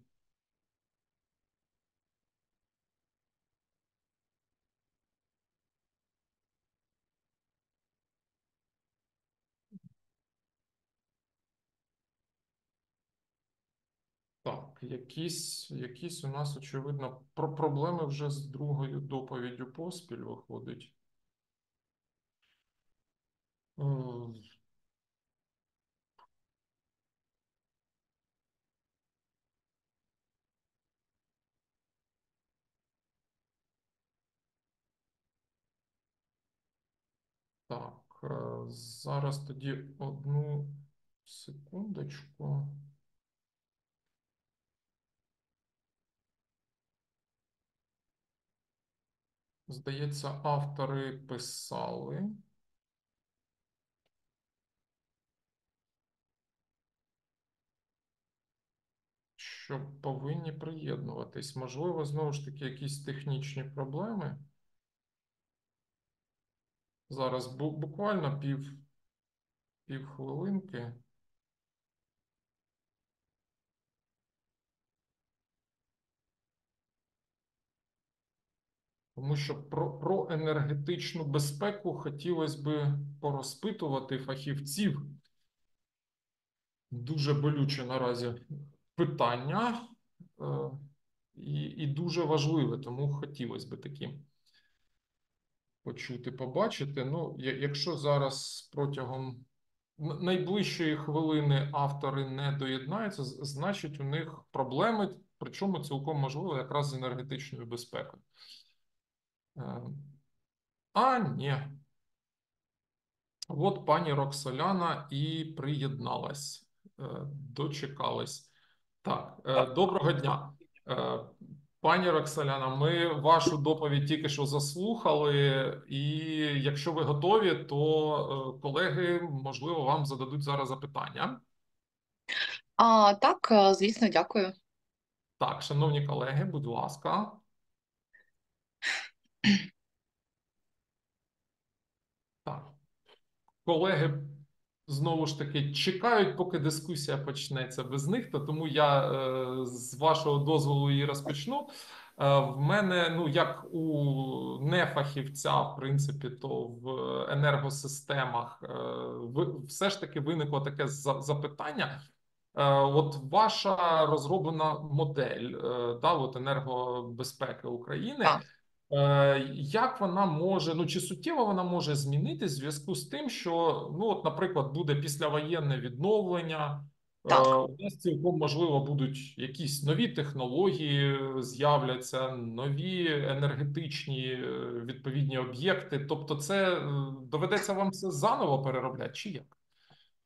Так, якісь, якісь у нас, очевидно, про проблеми вже з другою доповіддю поспіль виходить. Е, Так, е, зараз тоді одну секундочку. Здається, автори писали. Що повинні приєднуватись. Можливо, знову ж таки, якісь технічні проблеми. Зараз буквально пів, пів хвилинки. Тому що про, про енергетичну безпеку хотілося би порозпитувати фахівців. Дуже болюче наразі питання е, і, і дуже важливе, тому хотілося б такі почути, побачити. Ну, якщо зараз протягом найближчої хвилини автори не доєднаються, значить у них проблеми, причому цілком можливо якраз з енергетичною безпекою. А, ні. От пані Роксоляна і приєдналась, е, дочекалась. Так, е, доброго дня. Е, Пані Роксоляна, ми вашу доповідь тільки що заслухали, і якщо ви готові, то е, колеги, можливо, вам зададуть зараз запитання. А, так, е, звісно, дякую. Так, шановні колеги, будь ласка. Так. Колеги знову ж таки чекають, поки дискусія почнеться без них, то тому я е, з вашого дозволу її розпочну. Е, в мене, ну як у нефахівця, в принципі, то в енергосистемах е, все ж таки виникло таке запитання. От ваша розроблена модель да, от енергобезпеки України. Так. Е, Як вона може, ну чи суттєво вона може змінитись в зв'язку з тим, що ну, от, наприклад, буде післявоєнне відновлення, е, Так. у нас цілком можливо будуть якісь нові технології з'являться, нові енергетичні е, відповідні об'єкти. Тобто, це доведеться вам це заново переробляти, чи як?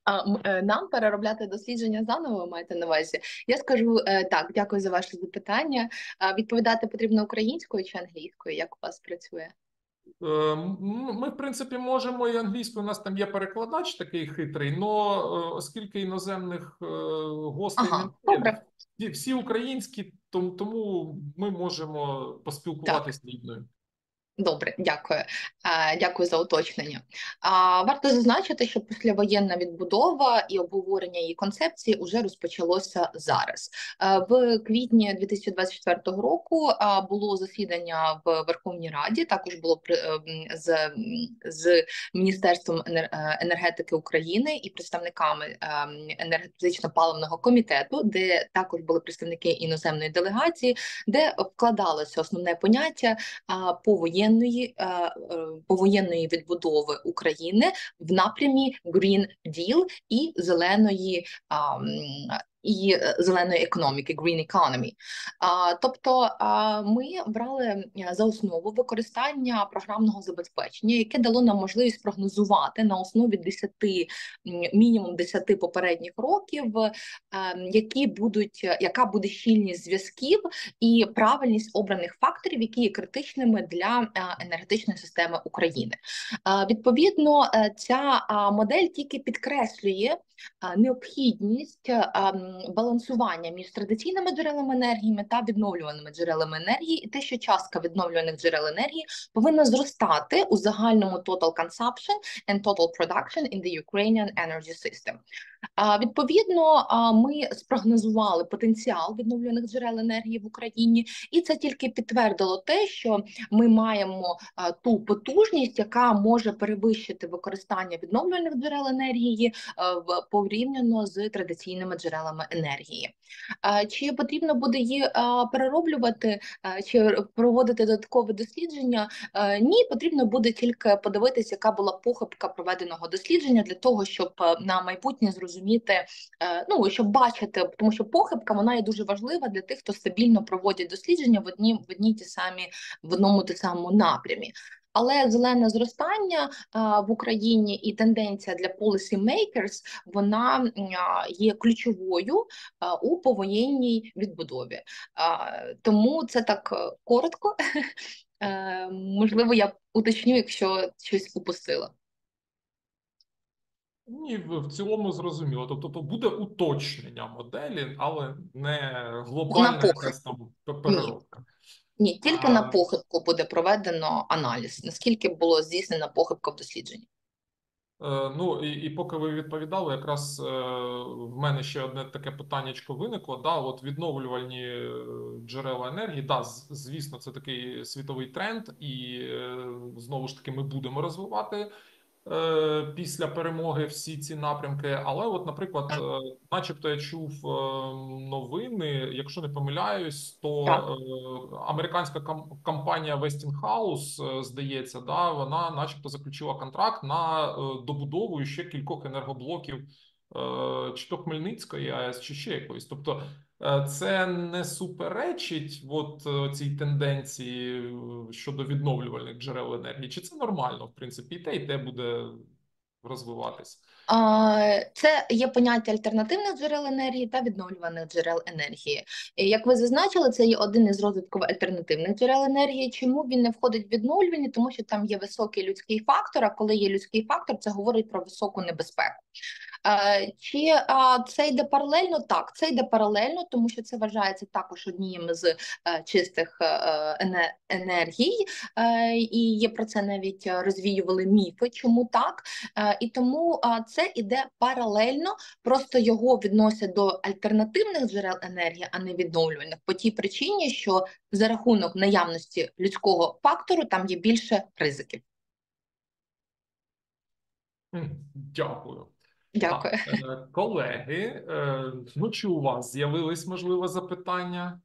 А, е, Нам переробляти дослідження заново ви маєте на увазі. Я скажу е, так, дякую за ваше запитання. Відповідати потрібно українською чи англійською, як у вас працює? Е, Ми, в принципі, можемо і англійською. У нас там є перекладач такий хитрий, але оскільки іноземних гостей Ага, немає, всі, українські, тому, тому ми можемо поспілкуватися рідною. Добре, дякую. Е, Дякую за уточнення. Варто зазначити, що післявоєнна відбудова і обговорення її концепції вже розпочалося зараз. Е, В квітні 2024 року було засідання в Верховній Раді. Також було е, з, з Міністерством е, енергетики України і представниками енергетично-паливного комітету, де також були представники іноземної делегації, де вкладалося основне поняття а, повоєнної, е, повоєнної відбудови України в напрямі Green Deal і зеленої і е, зеленої економіки, Green Economy. А, тобто а, ми брали е, за основу використання програмного забезпечення, яке дало нам можливість прогнозувати на основі 10, мінімум 10 попередніх років, е, які будуть, яка буде щільність зв'язків і правильність обраних факторів, які є критичними для енергетичної системи України. Відповідно, ця модель тільки підкреслює необхідність е, балансування між традиційними джерелами енергії та відновлюваними джерелами енергії, і те, що частка відновлюваних джерел енергії повинна зростати у загальному total consumption and total production in the Ukrainian energy system. Відповідно, ми спрогнозували потенціал відновлюваних джерел енергії в Україні, і це тільки підтвердило те, що ми маємо ту потужність, яка може перевищити використання відновлюваних джерел енергії порівняно з традиційними джерелами енергії. Чи потрібно буде її перероблювати, чи проводити додаткове дослідження? Ні, потрібно буде тільки подивитися, яка була похибка проведеного дослідження для того, щоб на майбутнє зрозуміти, е, ну щоб бачити, тому що похибка вона є дуже важлива для тих, хто стабільно проводять дослідження в одній в одній ті самі в одному ті самому напрямі. Але зелене зростання а, в Україні і тенденція для policy makers, вона а, є ключовою а, у повоєнній відбудові. Тому це так е, коротко. Е, можливо, я уточню, якщо щось упустила. Ні, в цілому зрозуміло. Тобто то буде уточнення моделі, але не глобальна якась там переробка. Ні, тільки А- на похибку буде проведено аналіз, наскільки було здійснена похибка в дослідженні. Е, Ну і, і поки ви відповідали, якраз е, в мене ще одне таке питаннячко виникло. Да, от відновлювальні е, джерела енергії, да, звісно, це такий світовий тренд, і е, знову ж таки ми будемо розвивати після перемоги всі ці напрямки. Але, от, наприклад, е, начебто я чув е, новини, якщо не помиляюсь, то е, американська ком- компанія Westinghouse, е, здається, да, вона начебто заключила контракт на е, добудову ще кількох енергоблоків, е, чи то Хмельницької АЕС, чи ще якоїсь. Тобто е, це не суперечить от е, цій тенденції е, щодо відновлювальних джерел енергії, чи це нормально, в принципі, і те, і те буде розвиватись. Це є поняття альтернативних джерел енергії та відновлюваних джерел енергії. Як ви зазначили, це є один із розвитків альтернативних джерел енергії. Чому він не входить в відновлювані? Тому що там є високий людський фактор. А коли є людський фактор, це говорить про високу небезпеку. Е, Чи це йде паралельно? Так, це йде паралельно, тому що це вважається також однією з е, чистих е, енергій, і є про це навіть розвіювали міфи. Чому так? І тому це іде паралельно, просто його відносять до альтернативних джерел енергії, а не відновлювальних, по тій причині, що за рахунок наявності людського фактору там є більше ризиків. Дякую. Дякую. Так, е, колеги, е, ну чи у вас з'явились, можливо, запитання?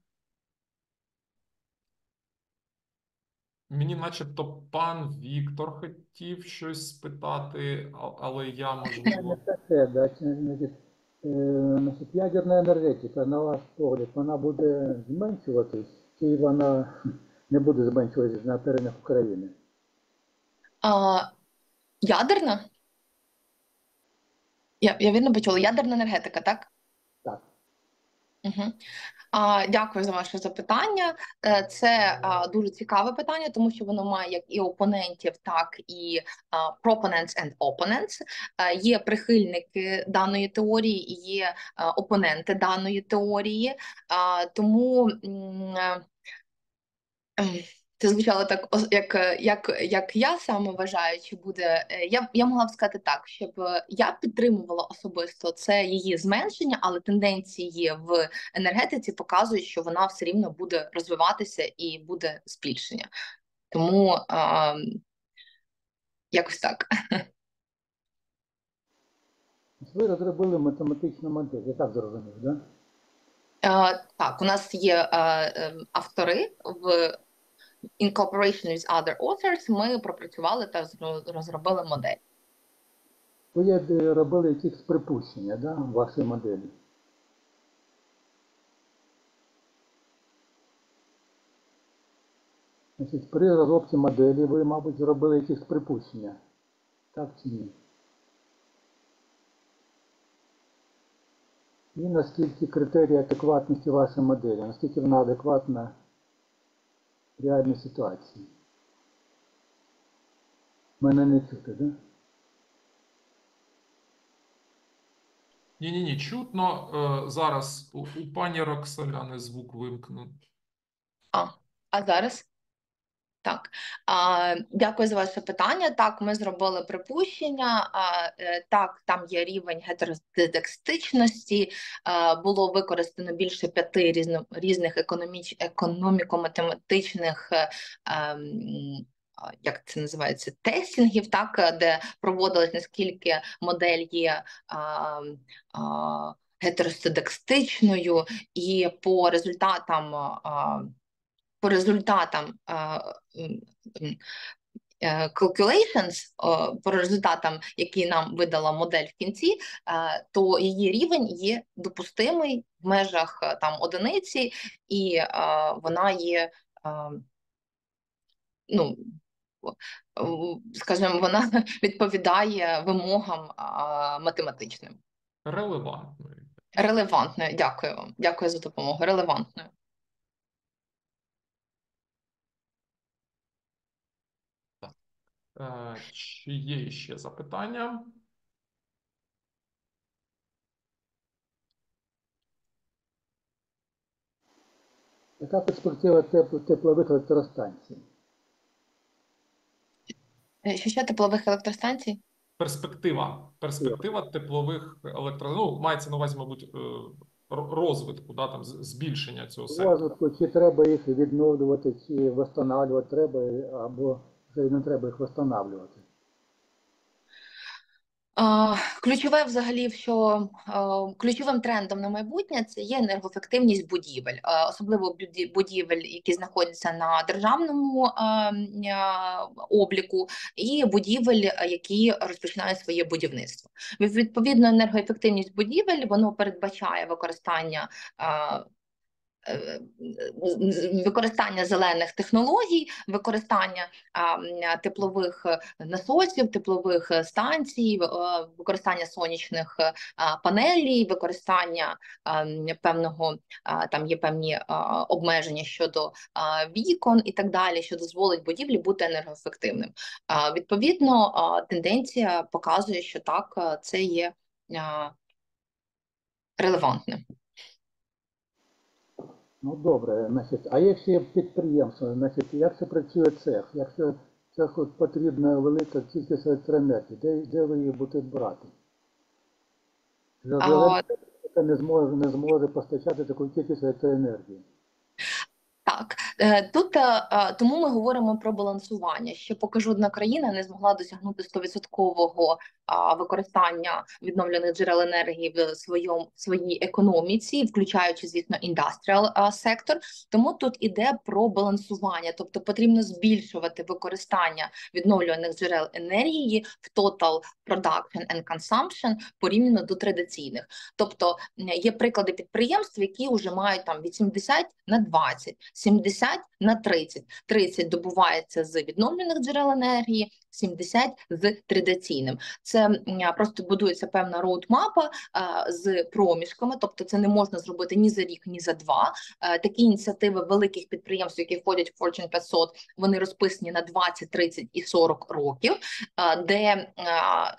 Мені начебто пан Віктор хотів щось спитати, але я, можливо... Значить, е, ядерна енергетика, на ваш погляд, вона буде зменшуватись, чи вона не буде зменшуватись на теренах України? А, ядерна? Я, я вірно почула, ядерна енергетика, так? Так. Угу. А, Дякую за ваше запитання. Е, Це а, дуже цікаве питання, тому що воно має як і опонентів, так і а, proponents and opponents. Е, Є прихильники даної теорії, і є а, опоненти даної теорії. А, Тому м, е, це звучало так, як, е, як, як я саме вважаю, чи буде. е, Я, я могла б сказати так, щоб е, я підтримувала особисто це її зменшення, але тенденції в енергетиці показують, що вона все рівно буде розвиватися і буде збільшення. Тому а, якось так. Ви розробили математичну модель, я так зрозумів, да? Е, Так, у нас є автори в in cooperation with other authors. Ми пропрацювали та зро- розробили модель. Ви є- е, робили якісь припущення, да, в вашій моделі? Значить, при розробці моделі ви, мабуть, зробили якісь припущення. Так чи ні? І наскільки критерії адекватності вашої моделі, наскільки вона адекватна реальній ситуації? Мене не чути, да? Ні, ні, ні, чутно. Е, Зараз у, у пані Роксоляни звук вимкнув. А, а зараз? Так, а, дякую за ваше питання. Так, ми зробили припущення. А, е, так, там є рівень гетеродидактичності. Було використано більше п'яти різно, різних економіч, економіко-математичних, е, ем, як це називається, тестінгів, так, де проводилось наскільки модель є а, а, гетеродидактичною, і по результатам. А, по результатам м, е, calculations, по результатам, які нам видала модель в кінці, е, то її рівень є допустимий в межах е, там одиниці, і е, вона є, е, ну, скажімо, вона відповідає вимогам математичним. Релевантною. Релевантною. Дякую вам. Дякую за допомогу. Релевантною. Чи є ще запитання? Яка перспектива теплових електростанцій? Е, Що ще теплових електростанцій? Перспектива. Перспектива теплових електро... Ну, мається на увазі, мабуть, е, розвитку, да, там, збільшення цього сектору. Розвитку, чи треба їх відновлювати, чи встановлювати треба, або не треба їх встановлювати? Ключове взагалі, що ключовим трендом на майбутнє це є енергоефективність будівель, особливо будівель, які знаходяться на державному обліку, і будівель, які розпочинають своє будівництво. Відповідно, енергоефективність будівель воно передбачає використання. Е, е, використання зелених технологій, використання теплових е, насосів, теплових станцій, використання сонячних панелей, використання певного там є певні обмеження щодо вікон і так далі, що дозволить будівлі бути енергоефективним. Відповідно, тенденція показує, що так це є релевантним. Ну добре, значить, а якщо є підприємство, значить, як це працює цех? Якщо цеху потрібна велика кількість електроенергії, де, де ви її будете брати? Вже А, електроенергія не зможе, не зможе постачати таку кількість електроенергії. Так, тут е, е, тому ми говоримо про балансування. Ще поки жодна країна не змогла досягнути 100% використання відновлених джерел енергії в своєму своїй економіці, включаючи, звісно, індастріал сектор. Тому тут іде про балансування, тобто потрібно збільшувати використання відновлюваних джерел енергії в total production and consumption порівняно до традиційних. Тобто є приклади підприємств, які вже мають там від 70 на 20, 70 70 на 30. 30 добувається з відновлюваних джерел енергії, 70 з традиційним. Це просто будується певна роудмапа з проміжками, тобто це не можна зробити ні за рік, ні за два. Такі ініціативи великих підприємств, які входять в Fortune 500, вони розписані на 20, 30 і 40 років, де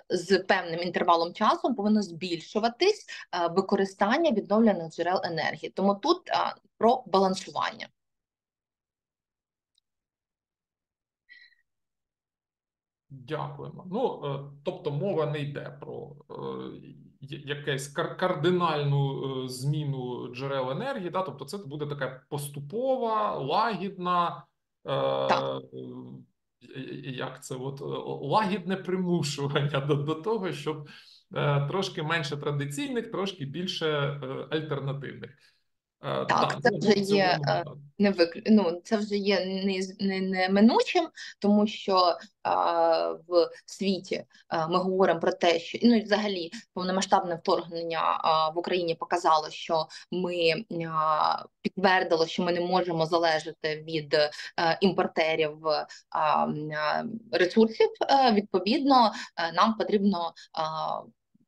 з певним інтервалом часу повинно збільшуватись використання відновлюваних джерел енергії. Тому тут про балансування. Дякуємо. Ну, е, тобто мова не йде про е, якесь кардинальну е, зміну джерел енергії, да? Тобто це буде така поступова, лагідна, Так. як це от лагідне примушування до, до того, щоб е, трошки менше традиційних, трошки більше е, альтернативних. Е, Так, це вже є, е. Не виклю... ну, це вже є не, з- не, неминучим, тому що а, в світі а, ми говоримо про те, що ну, взагалі повномасштабне вторгнення а, в Україні показало, що ми а, підтвердило, що ми не можемо залежати від е, імпортерів а, м, а, ресурсів. Е, Відповідно, е, нам потрібно а,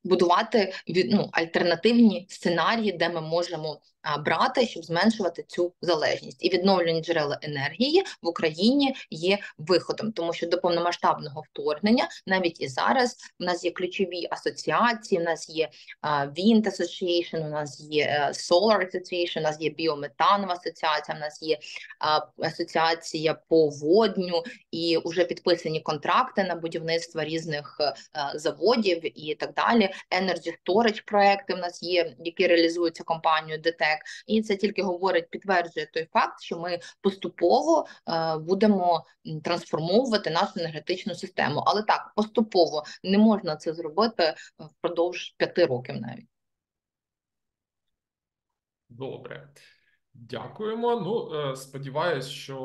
будувати від, ну, альтернативні сценарії, де ми можемо брати, щоб зменшувати цю залежність. І відновлені джерела енергії в Україні є виходом, тому що до повномасштабного вторгнення, навіть і зараз, у нас є ключові асоціації. У нас є Wind Association, у нас є е, Solar Association, у нас є біометанова асоціація, у нас є асоціація по водню, і вже підписані контракти на будівництво різних е, е, заводів і так далі. Energy Storage проекти в нас є, які реалізуються компанією ДТЕК, і це тільки говорить, підтверджує той факт, що ми поступово е, будемо трансформовувати нашу енергетичну систему. Але так поступово не можна це зробити впродовж п'яти років навіть. Добре. Дякуємо. Ну, е, сподіваюсь, що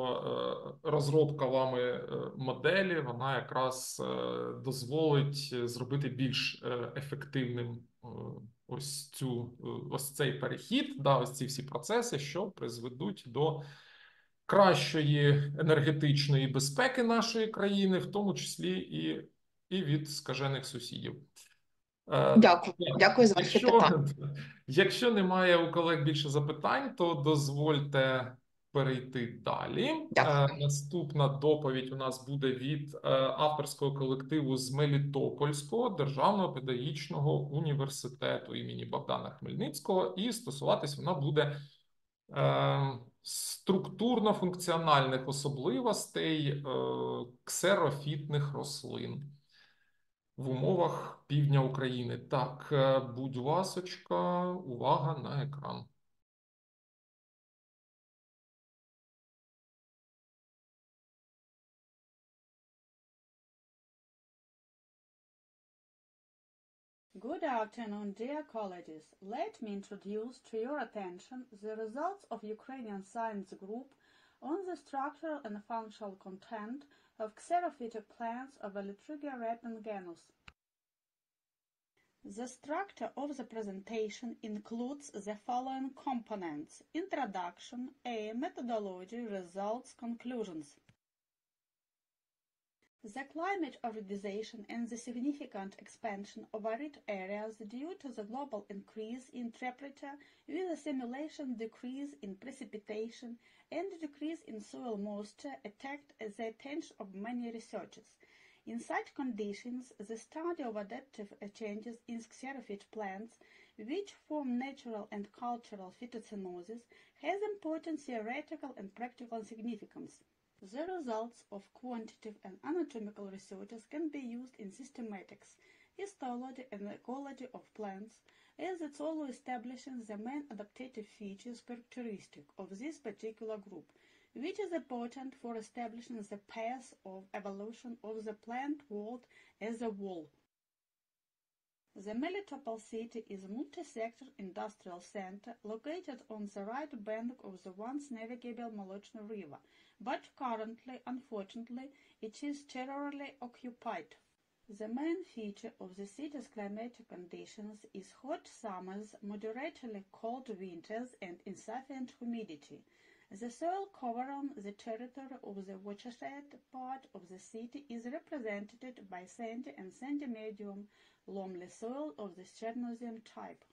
е, розробка вами моделі вона якраз дозволить зробити більш ефективним ось цю е, ось цей перехід, да, ось ці всі процеси, що призведуть до кращої енергетичної безпеки нашої країни, в тому числі і, і від скажених сусідів. Е, Дякую, дякую за ваші питання. якщо немає у колег більше запитань, то дозвольте перейти далі. Дякую. Е, Наступна доповідь у нас буде від е, авторського колективу з Мелітопольського державного педагогічного університету імені Богдана Хмельницького, і стосуватись вона буде е, структурно-функціональних особливостей ксерофітних рослин в умовах півдня України. Так, будь ласочка, увага на екран. Good afternoon, dear colleagues. Let me introduce to your attention the results of Ukrainian science group on the structural and functional content of xerophytic plants of Elytrigia repens genus. The structure of the presentation includes the following components: introduction, aim, methodology, results, conclusions. The climate aridization and the significant expansion of arid areas due to the global increase in temperature a simulation decrease in precipitation and decrease in soil moisture attracted the attention of many researchers. In such conditions, the study of adaptive changes in xerophyte plants, which form natural and cultural phytocoenosis, has important theoretical and practical significance. The results of quantitative and anatomical researches can be used in systematics, histology, and ecology of plants, as it also establishes the main adaptive features characteristic of this particular group, which is important for establishing the path of evolution of the plant world as a whole. The Melitopol city is a multi-sector industrial center located on the right bank of the once navigable Molochny River, but currently, unfortunately, it is temporarily occupied. The main feature of the city's climatic conditions is hot summers, moderately cold winters, and insufficient humidity. The soil covering the territory of the watershed part of the city is represented by sandy and sandy medium loamy soil of the Chernozem type.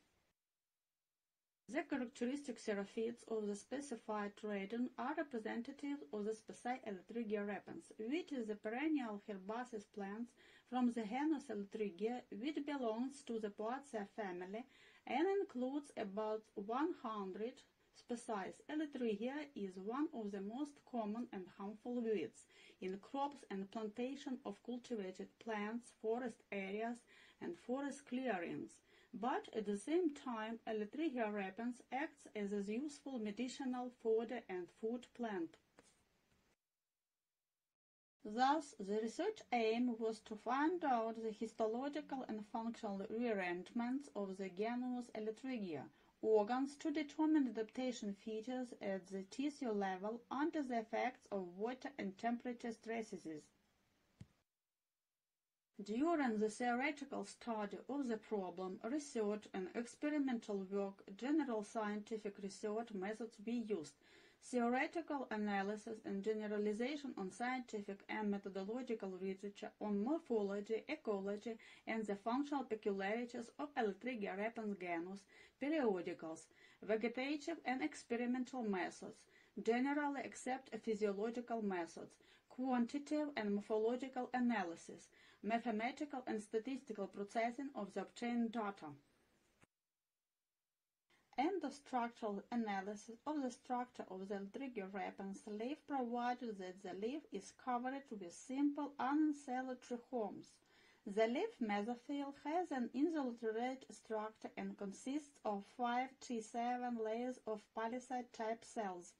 The characteristic xerophytes of the specified region are representative of the species Elytrigia repens, which is a perennial herbaceous plant from the genus Elytrigia, which belongs to the Poaceae family and includes about 100 species. Elytrigia is one of the most common and harmful weeds in crops and plantation of cultivated plants, forest areas, and forest clearings but at the same time, Elytrigia repens acts as a useful medicinal fodder and food plant. Thus, the research aim was to find out the histological and functional rearrangements of the genus Elytrigia, organs to determine adaptation features at the tissue level under the effects of water and temperature stresses. During the theoretical study of the problem, research and experimental work, general scientific research methods were used, theoretical analysis and generalization on scientific and methodological research on morphology, ecology, and the functional peculiarities of Elytrigia repens genus, periodicals, vegetative and experimental methods, generally accept physiological methods, quantitative and morphological analysis, mathematical and statistical processing of the obtained data. and the structural analysis of the structure of the repens leaf provided that the leaf is covered with simple uncelled trichomes. The leaf mesophyll has an insulated structure and consists of five T7 layers of palisade-type cells.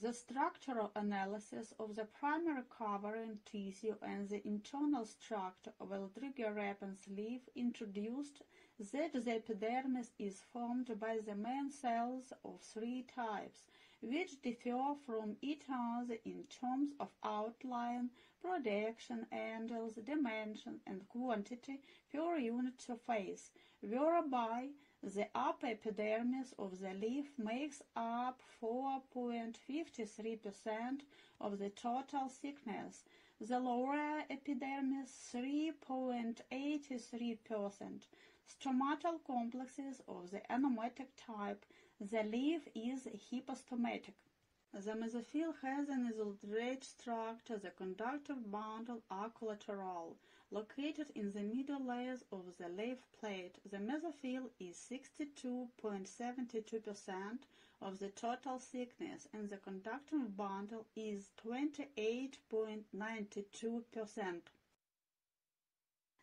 The structural analysis of the primary covering tissue and the internal structure of Elytrigia repens leaf introduced that the epidermis is formed by the main cells of three types, which differ from each other in terms of outline, projection, angles, dimension, and quantity per unit surface, whereby the upper epidermis of the leaf makes up 4.53% of the total thickness, the lower epidermis 3.83%. Stomatal complexes of the anomocytic type, the leaf is hypostomatic. The mesophyll has an isolated structure, the conductive bundle are collateral. Located in the middle layers of the leaf plate, the mesophyll is 62.72% of the total thickness and the conductive bundle is 28.92%.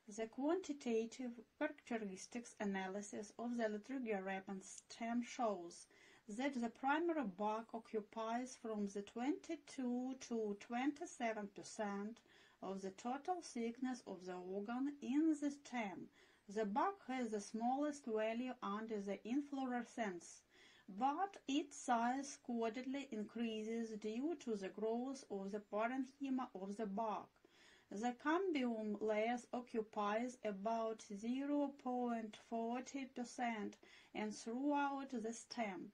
The quantitative characteristics analysis of the Elytrigia repens stem shows that the primary bark occupies from the 22 to 27 percent of the total thickness of the organ in the stem. The bark has the smallest value under the inflorescence, but its size steadily increases due to the growth of the parenchyma of the bark. The cambium layers occupies about 0.40% and throughout the stem.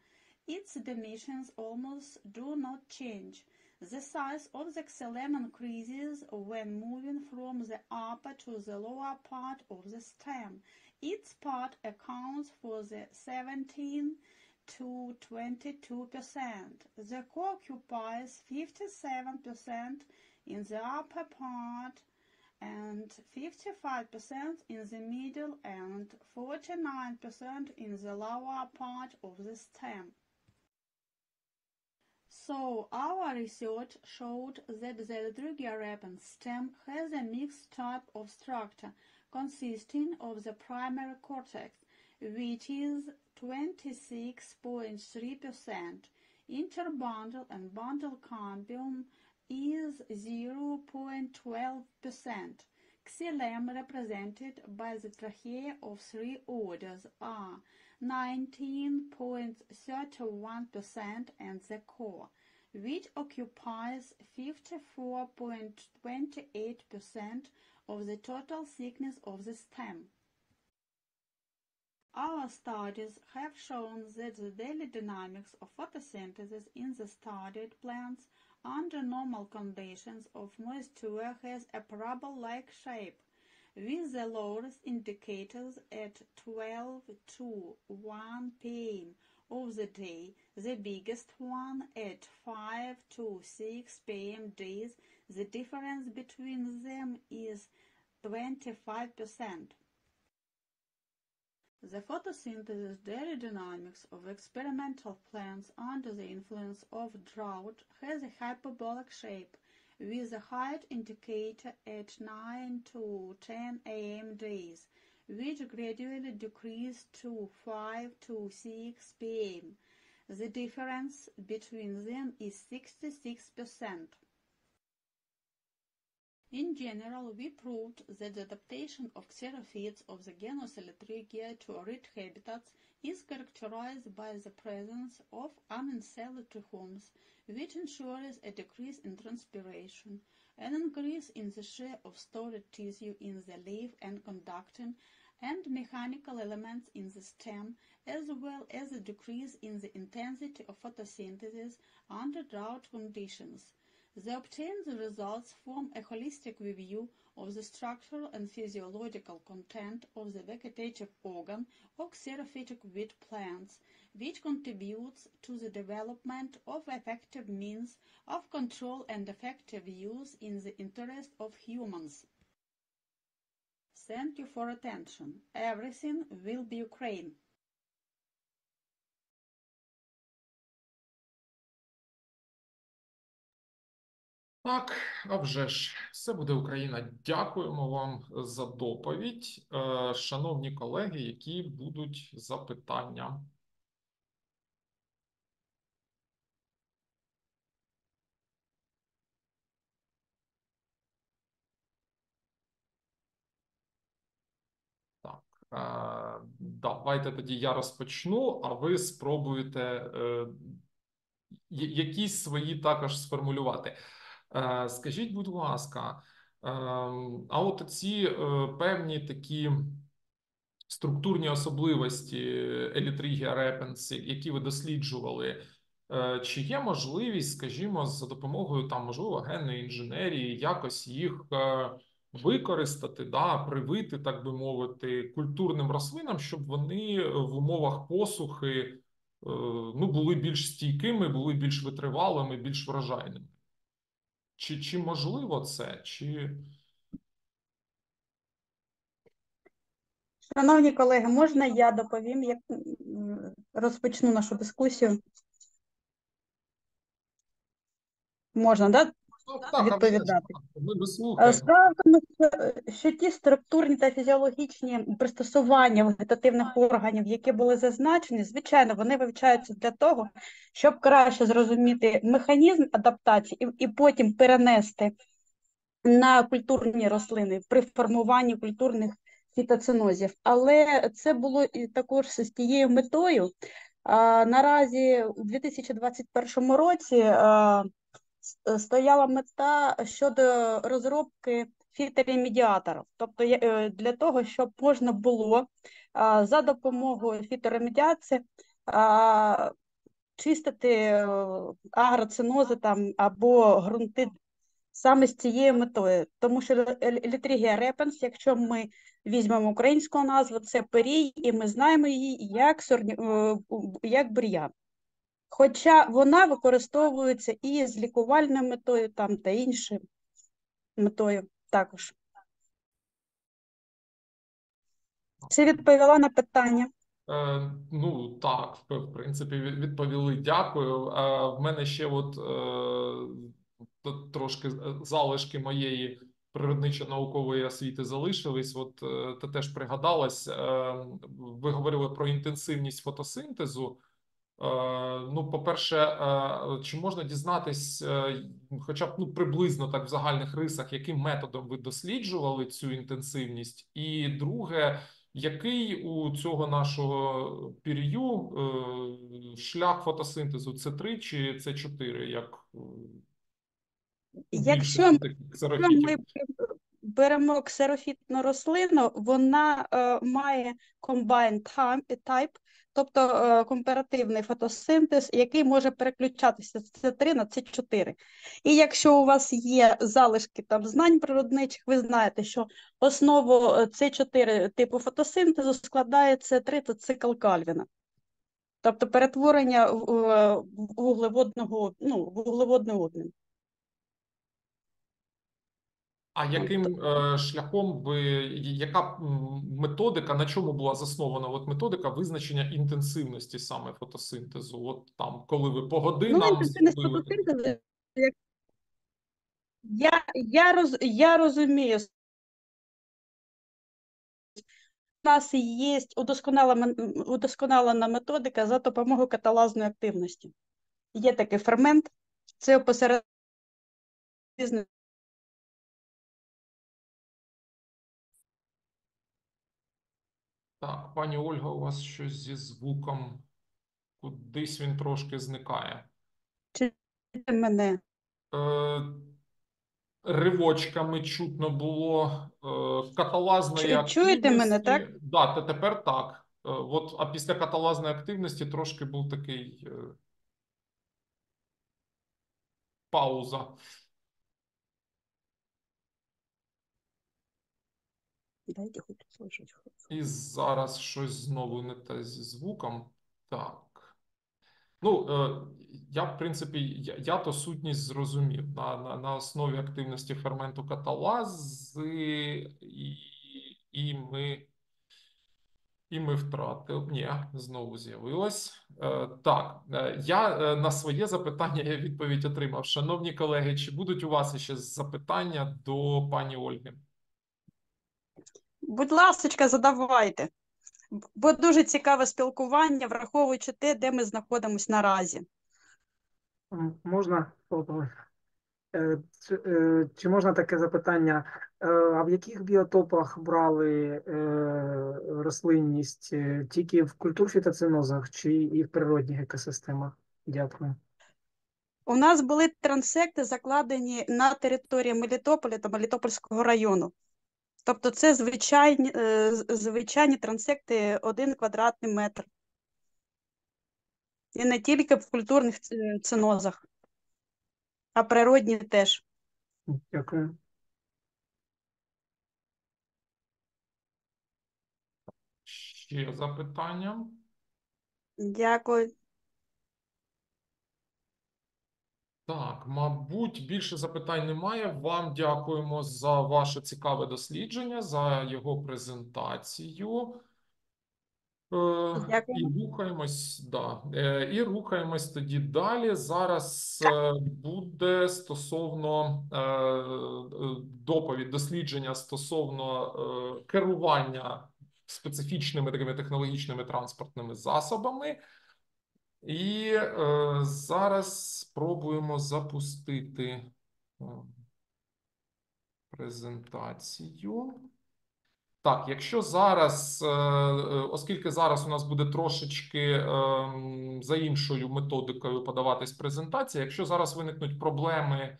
Its dimensions almost do not change. The size of the xylem increases when moving from the upper to the lower part of the stem. Its part accounts for the 17 to 22 percent. The core occupies 57 percent in the upper part and 55% in the middle and 49% in the lower part of the stem. So our research showed that the repens stem has a mixed type of structure consisting of the primary cortex, which is 26.3%, interbundle and bundle cambium is 0.12%. Xylem represented by the trachea of three orders are 19.31% and the core, which occupies 54.28% of the total thickness of the stem. Our studies have shown that the daily dynamics of photosynthesis in the studied plants under normal conditions of moisture has a parabol-like shape, with the lowest indicators at 12 to 1 p.m. of the day, the biggest one at 5 to 6 p.m. days. The difference between them is 25%. The photosynthesis daily dynamics of experimental plants under the influence of drought has a hyperbolic shape, with a height indicator at 9 to 10 am days, which gradually decrease to 5 to 6 pm. The difference between them is 66%. In general, we proved that the adaptation of xerophytes of the genus Elytrigia to arid habitats is characterized by the presence of unencelled trichomes, which ensures a decrease in transpiration, an increase in the share of stored tissue in the leaf and conducting and mechanical elements in the stem, as well as a decrease in the intensity of photosynthesis under drought conditions. The obtained results form a holistic review of the structural and physiological content of the vegetative organ of xerophytic wheat plants, which contributes to the development of effective means of control and effective use in the interest of humans. Thank you for attention. Everything will be Ukraine. Так, а вже ж, все буде Україна. Дякуємо вам за доповідь. Е, Шановні колеги, які будуть запитання? Так, е, давайте тоді я розпочну, а ви спробуєте е, якісь свої також сформулювати. Е, Скажіть, будь ласка, ем, а от ці е, певні такі структурні особливості Elytrigia repens, які ви досліджували, е, чи є можливість, скажімо, за допомогою там, можливо, генної інженерії якось їх е, використати, да, привити, так би мовити, культурним рослинам, щоб вони в умовах посухи е, ну, були більш стійкими, були більш витривалими, більш врожайними? Чи, чи можливо це? Чи Шановні колеги, можна я доповім, як розпочну нашу дискусію? Можна, так? Ну, Відповідати. ми, ми Е, слухаємо. Справа в тому, що, що ті структурні та фізіологічні пристосування вегетативних органів, які були зазначені, звичайно, вони вивчаються для того, щоб краще зрозуміти механізм адаптації і, і потім перенести на культурні рослини при формуванні культурних фітоцинозів. Але це було і також з тією метою. А, наразі у 2021 році а, стояла мета щодо розробки фіторемедіаторів, тобто е, для того, щоб можна було за допомогою фіторемедіації чистити е, агроцинози там або ґрунти саме з цією метою, тому що Elytrigia repens, якщо ми візьмемо українську назву, це перій, і ми знаємо її як, сорні, е, як бур'ян. Хоча вона використовується і з лікувальною метою там, та іншою метою також. Чи відповіла на питання? Е, ну так, в принципі, від- відповіли. Дякую. Е, в мене ще от е, трошки залишки моєї природничо-наукової освіти залишились. От е, те теж пригадалось. Е, ви говорили про інтенсивність фотосинтезу. Е, Ну, по-перше, е, чи можна дізнатись, е, хоча б ну, приблизно так в загальних рисах, яким методом ви досліджували цю інтенсивність? І друге, який у цього нашого пір'ю шлях фотосинтезу? Це 3 чи це 4 як Якщо ми беремо ксерофітну рослину, вона е, має time- type, тобто е, компаративний фотосинтез, який може переключатися з С3 на С4. І якщо у вас є залишки там знань природничих, ви знаєте, що основу е, С4 типу фотосинтезу складає С3 та цикл Кальвіна. Тобто перетворення е, вуглеводного, ну, вуглеводний обмін. А яким е, шляхом ви, яка методика, на чому була заснована от методика визначення інтенсивності саме фотосинтезу? От там, коли ви по Ну, годинам інтенсивність зробили фотосинтезу, як- я, я, роз, я розумію. У нас є удосконалена, удосконалена методика за допомогою каталазної активності. Є такий фермент, це посеред Так, пані Ольга, у вас щось зі звуком. Кудись він трошки зникає. мене. Е, ривочками чутно було е, каталазної Чу- чуєте мене, активності. так? Да, та тепер так. Е, от, а після каталазної активності трошки був такий е, пауза. Дайте хоч. І зараз щось знову не те зі звуком. Так. Ну, е, я, в принципі, я, я то сутність зрозумів. На, на, на основі активності ферменту каталази, і, і ми. І ми втратили. Ні, знову з'явилось. Е, так, е, я на своє запитання я відповідь отримав. Шановні колеги, чи будуть у вас ще запитання до пані Ольги? Будь ласочка, задавайте. Бо дуже цікаве спілкування, враховуючи те, де ми знаходимося наразі. Можна Е, Чи, е, чи можна таке запитання? Е, А в яких біотопах брали е, рослинність? Е, Тільки в культурфітоценозах чи і в природних екосистемах? Дякую. У нас були трансекти закладені на території Мелітополя та Мелітопольського району. Тобто це звичайні, е, звичайні трансекти один квадратний метр. І не тільки в культурних ц- ценозах, а природні теж. Дякую. Ще запитання? Дякую. Так, мабуть, більше запитань немає. Вам дякуємо за ваше цікаве дослідження, за його презентацію. Е, Дякую. І рухаємось, да. Е, І рухаємось тоді далі. Зараз е, буде стосовно е, е, доповідь, дослідження стосовно е, керування специфічними такими технологічними транспортними засобами. І е, зараз спробуємо запустити е, презентацію. Так, якщо зараз, е, е, оскільки зараз у нас буде трошечки за іншою методикою подаватись презентація, якщо зараз виникнуть проблеми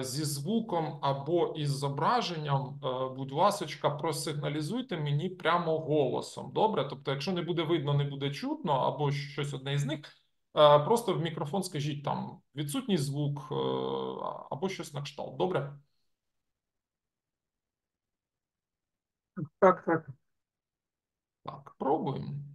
зі звуком або із зображенням, е, будь ласочка, просигналізуйте мені прямо голосом. Добре? Тобто, якщо не буде видно, не буде чутно, або щось одне із них, е, просто в мікрофон скажіть там відсутній звук е, або щось на кшталт. Добре? Так, так. Так, пробуємо.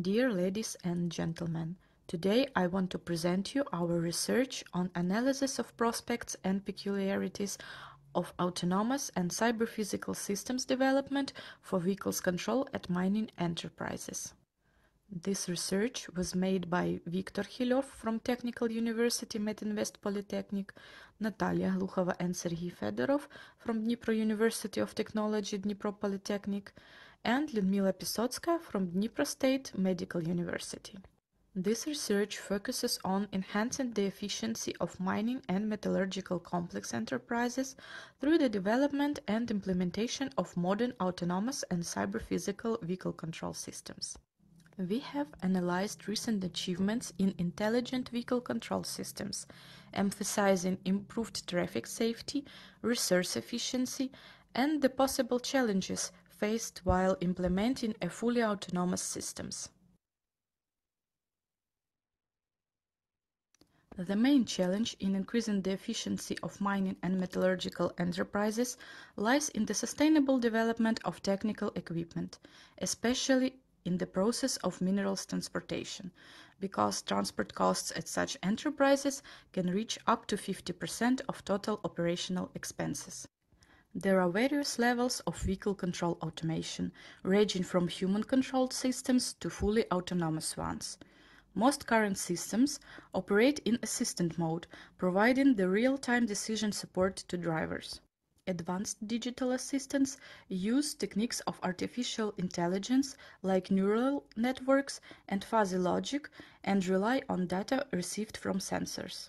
Dear ladies and gentlemen, today I want to present you our research on analysis of prospects and peculiarities of autonomous and cyber-physical systems development for vehicles control at mining enterprises. This research was made by Viktor Hilov from Technical University Metinvest Polytechnic, Natalia Glukhova and Sergei Fedorov from Dnipro University of Technology Dnipro Polytechnic, and Lyudmila Pisotskaya from Dnipro State Medical University. This research focuses on enhancing the efficiency of mining and metallurgical complex enterprises through the development and implementation of modern autonomous and cyber-physical vehicle control systems. We have analyzed recent achievements in intelligent vehicle control systems, emphasizing improved traffic safety, resource efficiency, and the possible challenges faced while implementing a fully autonomous systems. The main challenge in increasing the efficiency of mining and metallurgical enterprises lies in the sustainable development of technical equipment, especially in the process of minerals transportation, because transport costs at such enterprises can reach up to 50% of total operational expenses. There are various levels of vehicle control automation, ranging from human-controlled systems to fully autonomous ones. Most current systems operate in assistant mode, providing the real-time decision support to drivers. Advanced digital assistants use techniques of artificial intelligence like neural networks and fuzzy logic and rely on data received from sensors.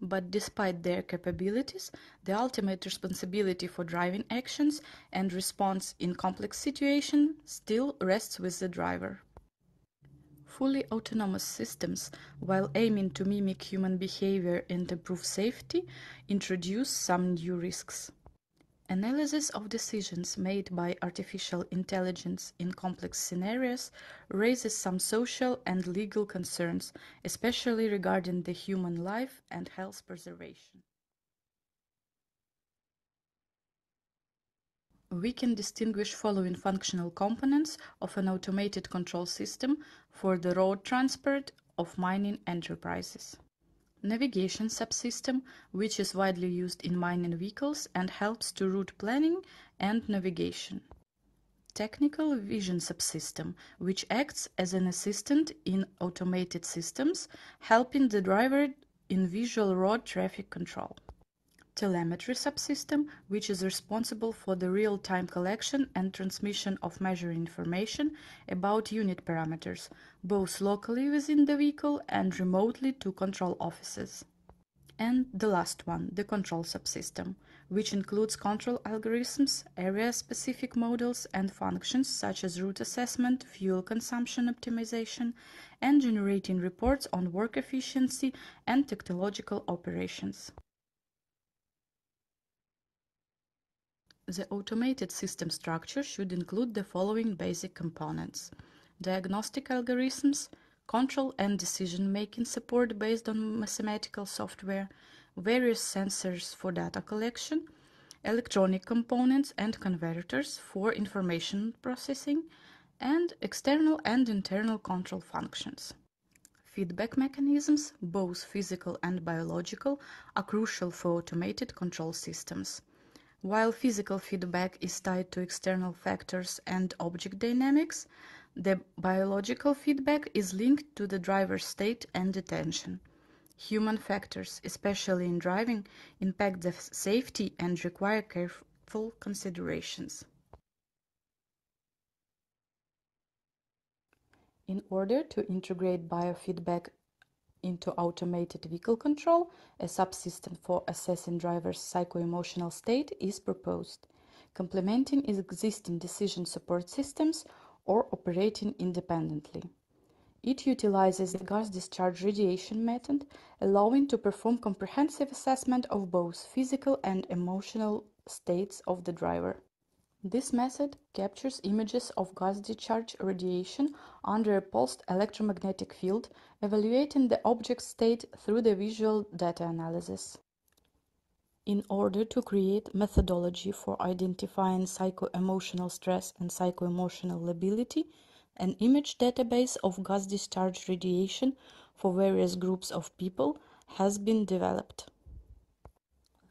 But despite their capabilities, the ultimate responsibility for driving actions and response in complex situations still rests with the driver. Fully autonomous systems, while aiming to mimic human behavior and improve safety, introduce some new risks. Analysis of decisions made by artificial intelligence in complex scenarios raises some social and legal concerns, especially regarding the human life and health preservation. We can distinguish following functional components of an automated control system for the road transport of mining enterprises. Navigation subsystem, which is widely used in mining vehicles and helps to route planning and navigation. Technical vision subsystem, which acts as an assistant in automated systems, helping the driver in visual road traffic control telemetry subsystem, which is responsible for the real-time collection and transmission of measuring information about unit parameters, both locally within the vehicle and remotely to control offices. And the last one, the control subsystem, which includes control algorithms, area-specific models and functions such as route assessment, fuel consumption optimization, and generating reports on work efficiency and technological operations. The automated system structure should include the following basic components. Diagnostic algorithms, control and decision-making support based on mathematical software, various sensors for data collection, electronic components and converters for information processing, and external and internal control functions. Feedback mechanisms, both physical and biological, are crucial for automated control systems. While physical feedback is tied to external factors and object dynamics, the biological feedback is linked to the driver's state and attention. Human factors, especially in driving, impact the safety and require careful considerations. In order to integrate biofeedback into automated vehicle control, a subsystem for assessing drivers' psycho-emotional state is proposed, complementing existing decision support systems or operating independently. It utilizes the gas discharge radiation method, allowing to perform comprehensive assessment of both physical and emotional states of the driver. This method captures images of gas discharge radiation under a pulsed electromagnetic field, evaluating the object's state through the visual data analysis. In order to create methodology for identifying psycho-emotional stress and psycho-emotional lability, an image database of gas discharge radiation for various groups of people has been developed.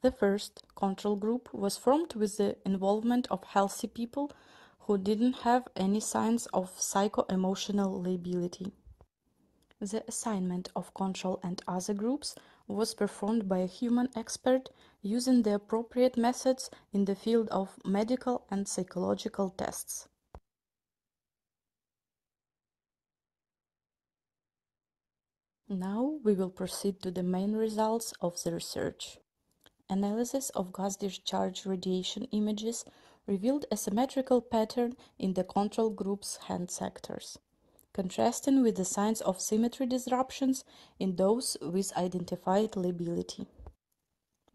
The first control group was formed with the involvement of healthy people who didn't have any signs of psycho-emotional lability. The assignment of control and other groups was performed by a human expert using the appropriate methods in the field of medical and psychological tests. Now we will proceed to the main results of the research. Analysis of gas discharge radiation images revealed a symmetrical pattern in the control group's hand sectors, contrasting with the signs of symmetry disruptions in those with identified lability.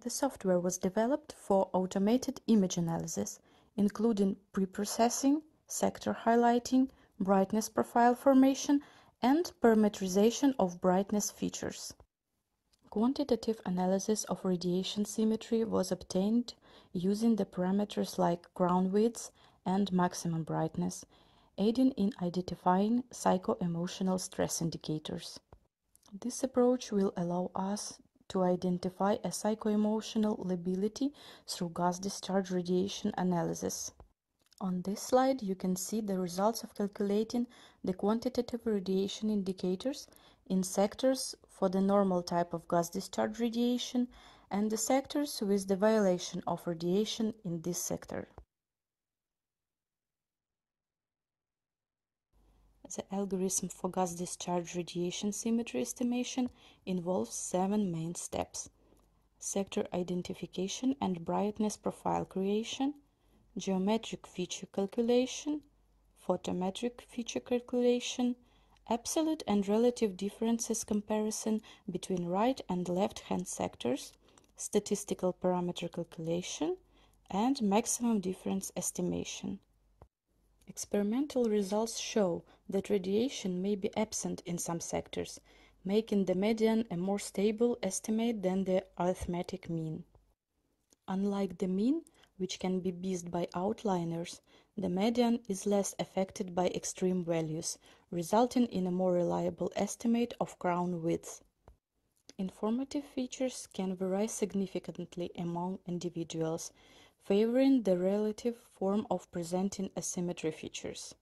The software was developed for automated image analysis, including preprocessing, sector highlighting, brightness profile formation, and parametrization of brightness features. Quantitative analysis of radiation symmetry was obtained using the parameters like crown width and maximum brightness, aiding in identifying psycho-emotional stress indicators. This approach will allow us to identify a psycho-emotional lability through gas discharge radiation analysis. On this slide, you can see the results of calculating the quantitative radiation indicators in sectors for the normal type of gas discharge radiation and the sectors with the violation of radiation in this sector. The algorithm for gas discharge radiation symmetry estimation involves seven main steps. Sector identification and brightness profile creation, geometric feature calculation, photometric feature calculation, absolute and relative differences comparison between right and left hand sectors, statistical parameter calculation, and maximum difference estimation. Experimental results show that radiation may be absent in some sectors, making the median a more stable estimate than the arithmetic mean. Unlike the mean, which can be based by outliers, the median is less affected by extreme values, resulting in a more reliable estimate of crown width. Informative features can vary significantly among individuals, favoring the relative form of presenting asymmetry features.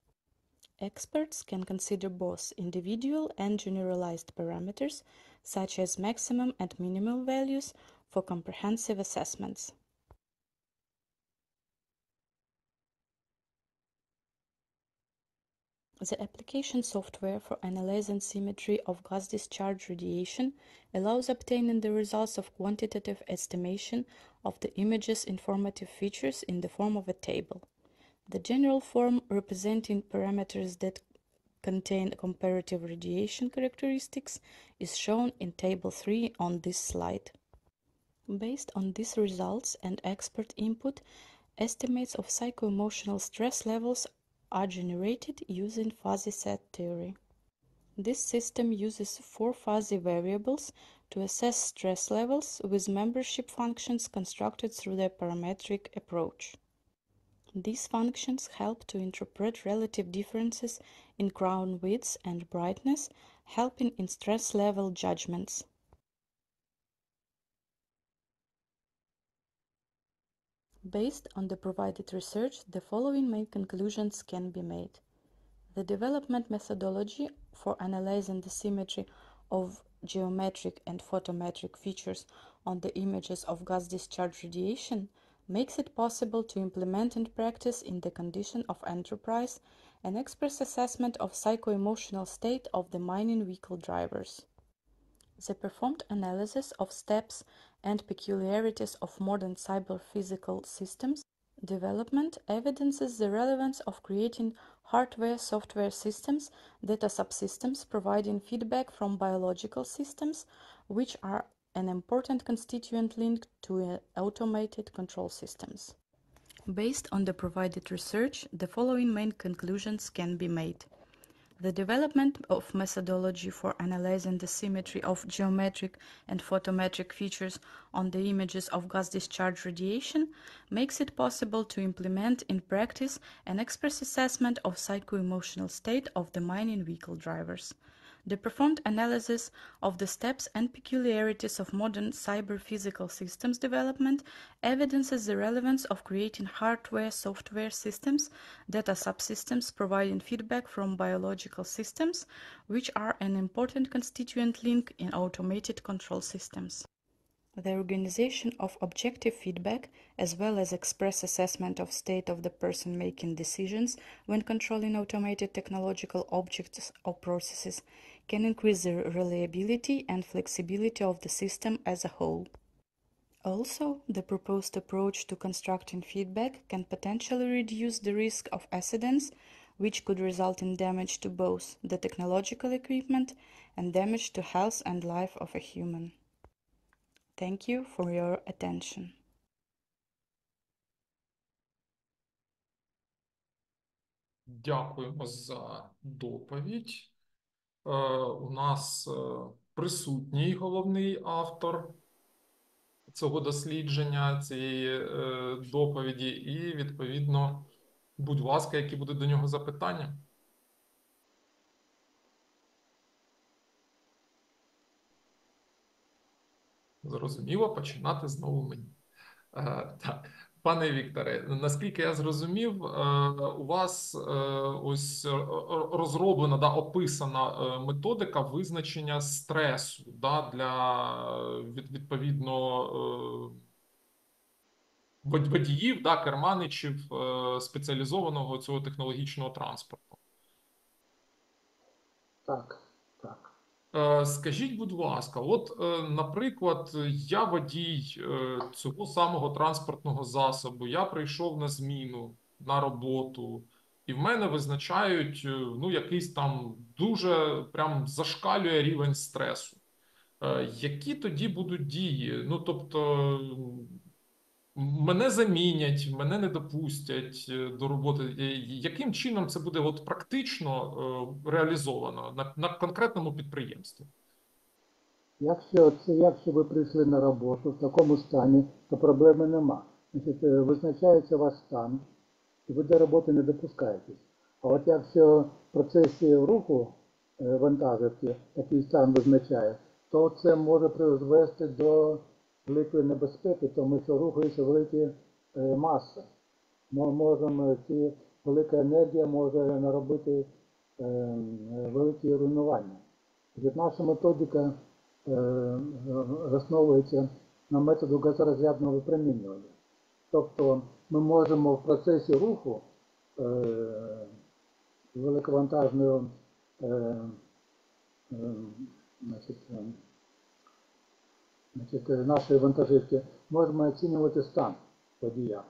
Experts can consider both individual and generalized parameters, such as maximum and minimum values, for comprehensive assessments. The application software for analyzing symmetry of gas discharge radiation allows obtaining the results of quantitative estimation of the image's informative features in the form of a table. The general form representing parameters that contain comparative radiation characteristics is shown in Table 3 on this slide. Based on these results and expert input, estimates of psycho-emotional stress levels are generated using fuzzy set theory. This system uses four fuzzy variables to assess stress levels with membership functions constructed through the parametric approach. These functions help to interpret relative differences in crown width and brightness, helping in stress level judgments. Based on the provided research, the following main conclusions can be made. The development methodology for analyzing the symmetry of geometric and photometric features on the images of gas discharge radiation makes it possible to implement in practice in the condition of enterprise an express assessment of psycho-emotional state of the mining vehicle drivers. The performed analysis of steps and peculiarities of modern cyber-physical systems development evidences the relevance of creating hardware-software systems, data subsystems providing feedback from biological systems, which are an important constituent link to uh, automated control systems. Based on the provided research, the following main conclusions can be made. The development of methodology for analyzing the symmetry of geometric and photometric features on the images of gas discharge radiation makes it possible to implement in practice an express assessment of psycho-emotional state of the mining vehicle drivers. The performed analysis of the steps and peculiarities of modern cyber-physical systems development evidences the relevance of creating hardware-software systems, data subsystems providing feedback from biological systems, which are an important constituent link in automated control systems. The organization of objective feedback, as well as express assessment of state of the person making decisions when controlling automated technological objects or processes, can increase the reliability and flexibility of the system as a whole. Also, the proposed approach to constructing feedback can potentially reduce the risk of accidents, which could result in damage to both the technological equipment and damage to health and life of a human. Thank you for your attention. Дякуємо за доповідь. Е, У нас е, присутній головний автор цього дослідження, цієї е, доповіді, і відповідно, будь ласка, які будуть до нього запитання? Зрозуміло, починати знову мені. Так, пане Вікторе, наскільки я зрозумів, е, у вас е, ось е, розроблена, да, описана методика визначення стресу да, для відповідно водіїв, да, керманичів спеціалізованого цього технологічного транспорту. Так, Скажіть, будь ласка, от, е, наприклад, я водій е, цього самого транспортного засобу, я прийшов на зміну на роботу, і в мене визначають е, ну, якийсь там дуже прям зашкалює рівень стресу. Е, Які тоді будуть дії? Ну, тобто, мене замінять, мене не допустять е, до роботи. Е, Яким чином це буде от практично е, реалізовано на, на конкретному підприємстві? Якщо це якщо ви прийшли на роботу в такому стані, то проблеми нема. Значить, визначається ваш стан, і ви до роботи не допускаєтесь. А от якщо в процесі руху вантажівки такий стан визначає, то це може призвести до великої небезпеки, тому що рухаються великі е, маси. Ми можемо ці велика енергія може наробити е, е, великі руйнування. Наша методика е, е, на методу газорозрядного випромінювання. Тобто ми можемо в процесі руху е, великовантажної е, е, значить, е, значить, е, нашої вантажівки можемо оцінювати стан водія,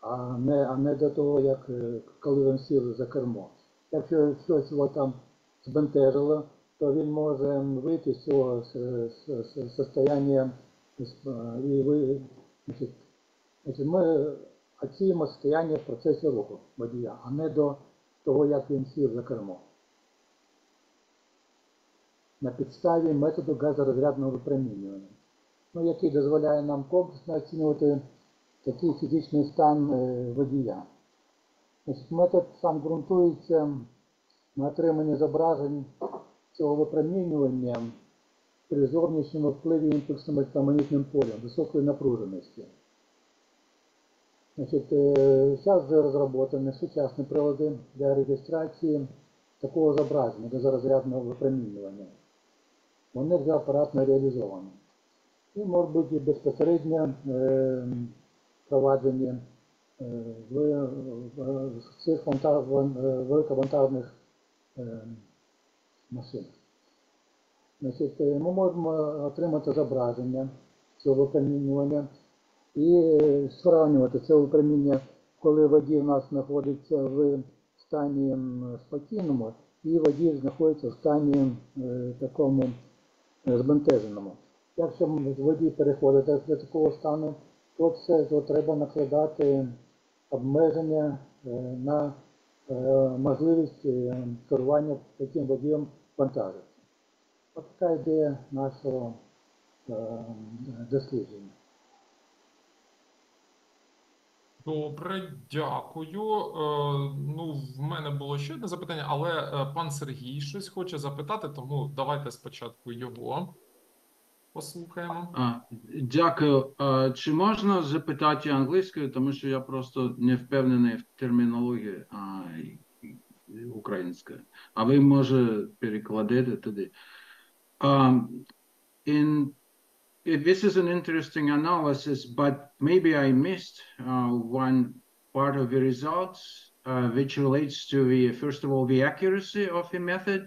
а не, а не до того, як е, коли він сів за кермо. Якщо щось його там збентежило, то він може вийти з цього состояння е, і ви, значить, ми оцінюємо состояння в процесі руху водія, а не до того, як він сів за кермо. На підставі методу газорозрядного випромінювання, ну, який дозволяє нам комплексно оцінювати такий фізичний стан е, водія. Значить, метод сам ґрунтується на отриманні зображень цього випромінювання при зовнішньому впливі імпульсним електромагнітним полем високої напруженості. Значить, е, зараз вже розроблені сучасні прилади для реєстрації такого зображення газорозрядного випромінювання. Вони вже апаратно реалізовані. І може бути безпосередньо е, провадження е, в, в цих вантаж, ван- е, великовантажних е, машинах. Значить, е, ми можемо отримати зображення цього випромінювання і е, сравнювати це випроміння, коли водій в нас знаходиться в стані спокійному, і водій знаходиться в стані е, такому е, збентеженому. Якщо м- водій переходить до такого стану, то це то треба накладати обмеження е, на е, можливість е, керування таким водієм вантажу. От така ідея нашого дослідження. Добре, дякую. Ну, в мене було ще одне запитання, але пан Сергій щось хоче запитати, тому давайте спочатку його послухаємо. А, дякую. А, чи можна запитати англійською, тому що я просто не впевнений в термінології а, і- і українською. А ви може перекладете тоді. Um, in this is an interesting analysis, but maybe I missed uh, one part of the results, uh, which relates to the, first of all, the accuracy of the method,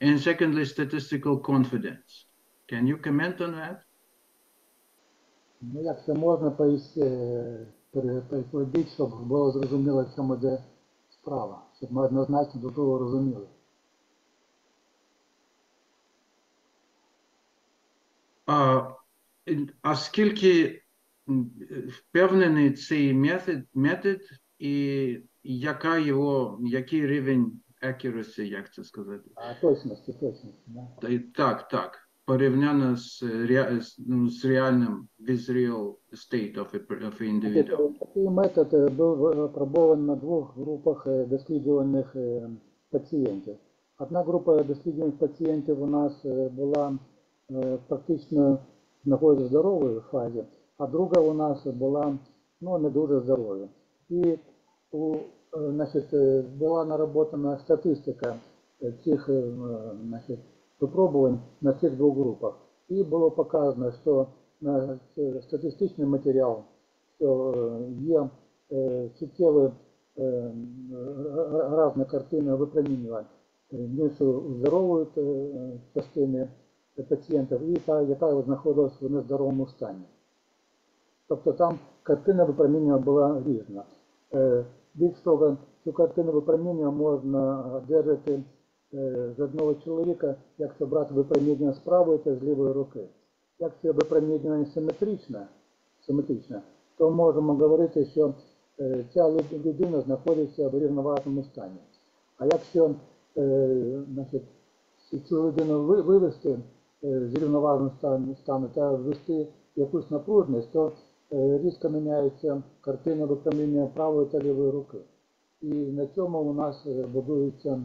and secondly, statistical confidence. Can you comment on that? Ну, як це можна пояс- щоб було зрозуміло, в чому йде справа, щоб ми однозначно до того розуміли. А, а скільки впевнений цей метод, метод і яка його, який рівень accuracy, як це сказати? А точності, точності, да? Так, так. Порівняно з, ре- з, ну, реальним with real state of of individual. Такий метод е, був опробований на двох групах е, досліджуваних е, пацієнтів. Одна група досліджуваних пацієнтів у нас була практично знаходиться в здоровій фазі, а друга у нас була ну, не дуже здоровою. І у, значить, була наработана статистика цих значить, випробувань на цих двох групах. І було показано, що на е, статистичний матеріал що є суттєві е, р- різна картина випромінювань між здоровою частини пацієнтів і та, яка знаходилась в нездоровому стані. Тобто там картина випромінювання була різна. Е, Більш того, цю картину випромінювання можна одержати з одного чоловіка, якщо брати випромінювання з правої та з лівої руки. Якщо випромінювання симетричне, симетричне, то можемо говорити, що е, ця людина знаходиться в рівноважному стані. А якщо е, значить, цю- людину вивести е, з рівноважного стану, та ввести якусь напруженість, то е, різко міняється картина випромінення правої та лівої руки. І на цьому у нас е, будується е,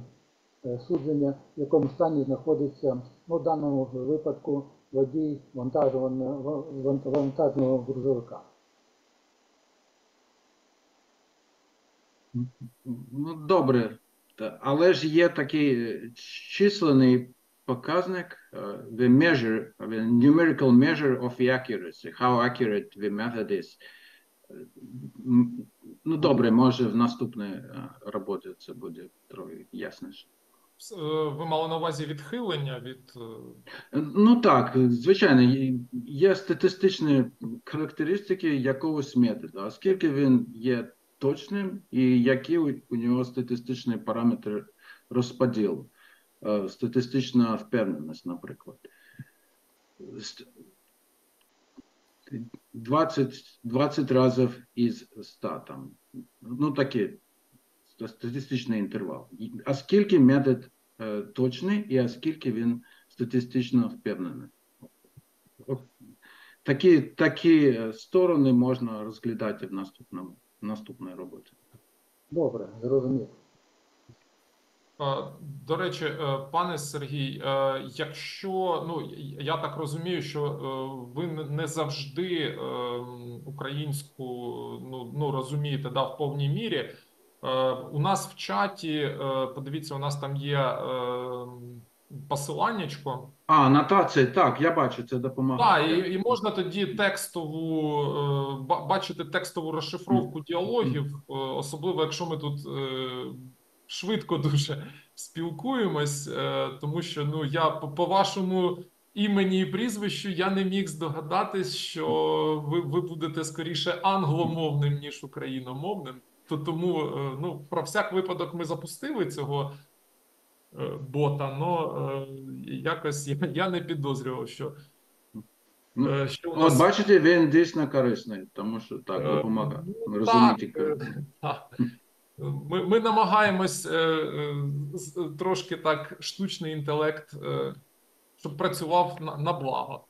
судження, в якому стані знаходиться, ну, в даному випадку, водій вантажного грузовика. Ну, добре, але ж є такий е, численний показник, е, the measure, the numerical measure of the accuracy, how accurate the method is. Е, Ну, добре, може в наступній е, роботі це буде трохи ясніше. Е, Ви мали на увазі відхилення від е, Ну так, звичайно, є- статистичні характеристики якогось методу, оскільки він є точним і які у, нього статистичні параметри розподілу, Е, статистична впевненість, наприклад. 20, 20 разів із 100 там. Ну, ста- статистичний інтервал. А скільки метод е, точний і а скільки він статистично впевнений. Такі, такі е, сторони можна розглядати в наступному, в наступній роботі. Добре, зрозумів. До речі, е, пане Сергій, якщо ну я так розумію, що ви не- завжди е, українську ну, ну розумієте да, в повній мірі. Е, У нас в чаті, е, подивіться, у нас там є е, посиланнячко. А, нотації, так, я бачу, це допомагає. Так, і, і можна тоді текстову бачити текстову розшифровку діалогів, особливо якщо ми тут швидко дуже спілкуємось, тому що ну я по, по вашому імені і прізвищу я не міг здогадатись, що ви, ви будете скоріше англомовним ніж україномовним. То тому е, ну про всяк випадок ми запустили цього е, бота, але якось я, я не підозрював, що. Ну, Е, що От нас- бачите, він дійсно корисний, тому що так допомагає ну, розуміти. так, так. Ми, ми намагаємось трошки так штучний інтелект, щоб працював на, на благо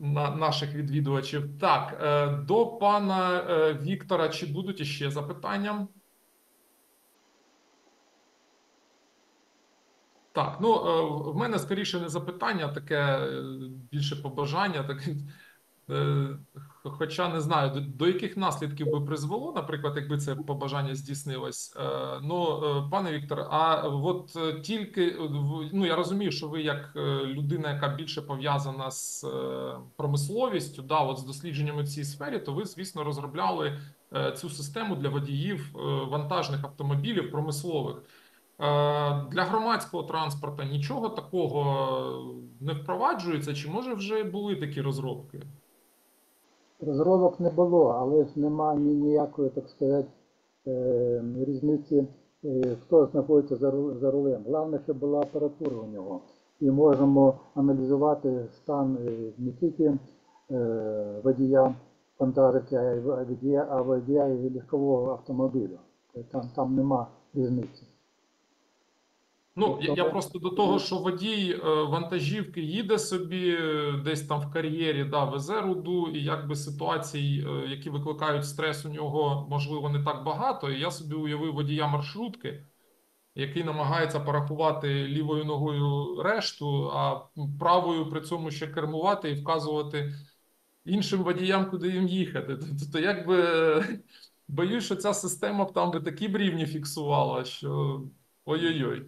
на наших відвідувачів. Так, е, до пана е, Віктора, чи будуть іще запитання? Так, ну е, в мене скоріше не запитання, таке е, більше побажання. Таке Е, Хоча не знаю, до, яких наслідків би призвело, наприклад, якби це побажання здійснилось. Е, Ну, е, пане Віктор, а от е, тільки е, ну я розумію, що ви як е, людина, яка більше пов'язана з е, промисловістю, да, от з дослідженнями в цій сфері, то ви, звісно, розробляли е, цю систему для водіїв е, вантажних автомобілів промислових. Е, Для громадського транспорту нічого такого не впроваджується, чи може вже були такі розробки? Розробок не було, але ж нема ні ніякої, так сказати, е, різниці, е, хто знаходиться за ру- за рулем. Головне, щоб була апаратура у нього. І можемо аналізувати стан е, не тільки водія вантажівки, а водія, а водія легкового автомобіля. Там, там нема різниці. Ну, я, я просто до того, що водій е, вантажівки їде собі е, десь там в кар'єрі, да, везе руду, і якби ситуацій, е, які викликають стрес, у нього можливо не так багато. І я собі уявив водія маршрутки, який намагається порахувати лівою ногою решту, а правою при цьому ще кермувати і вказувати іншим водіям, куди їм їхати. Тобто, якби боюсь, що ця система б там би такі б рівні фіксувала, що ой-ой-ой.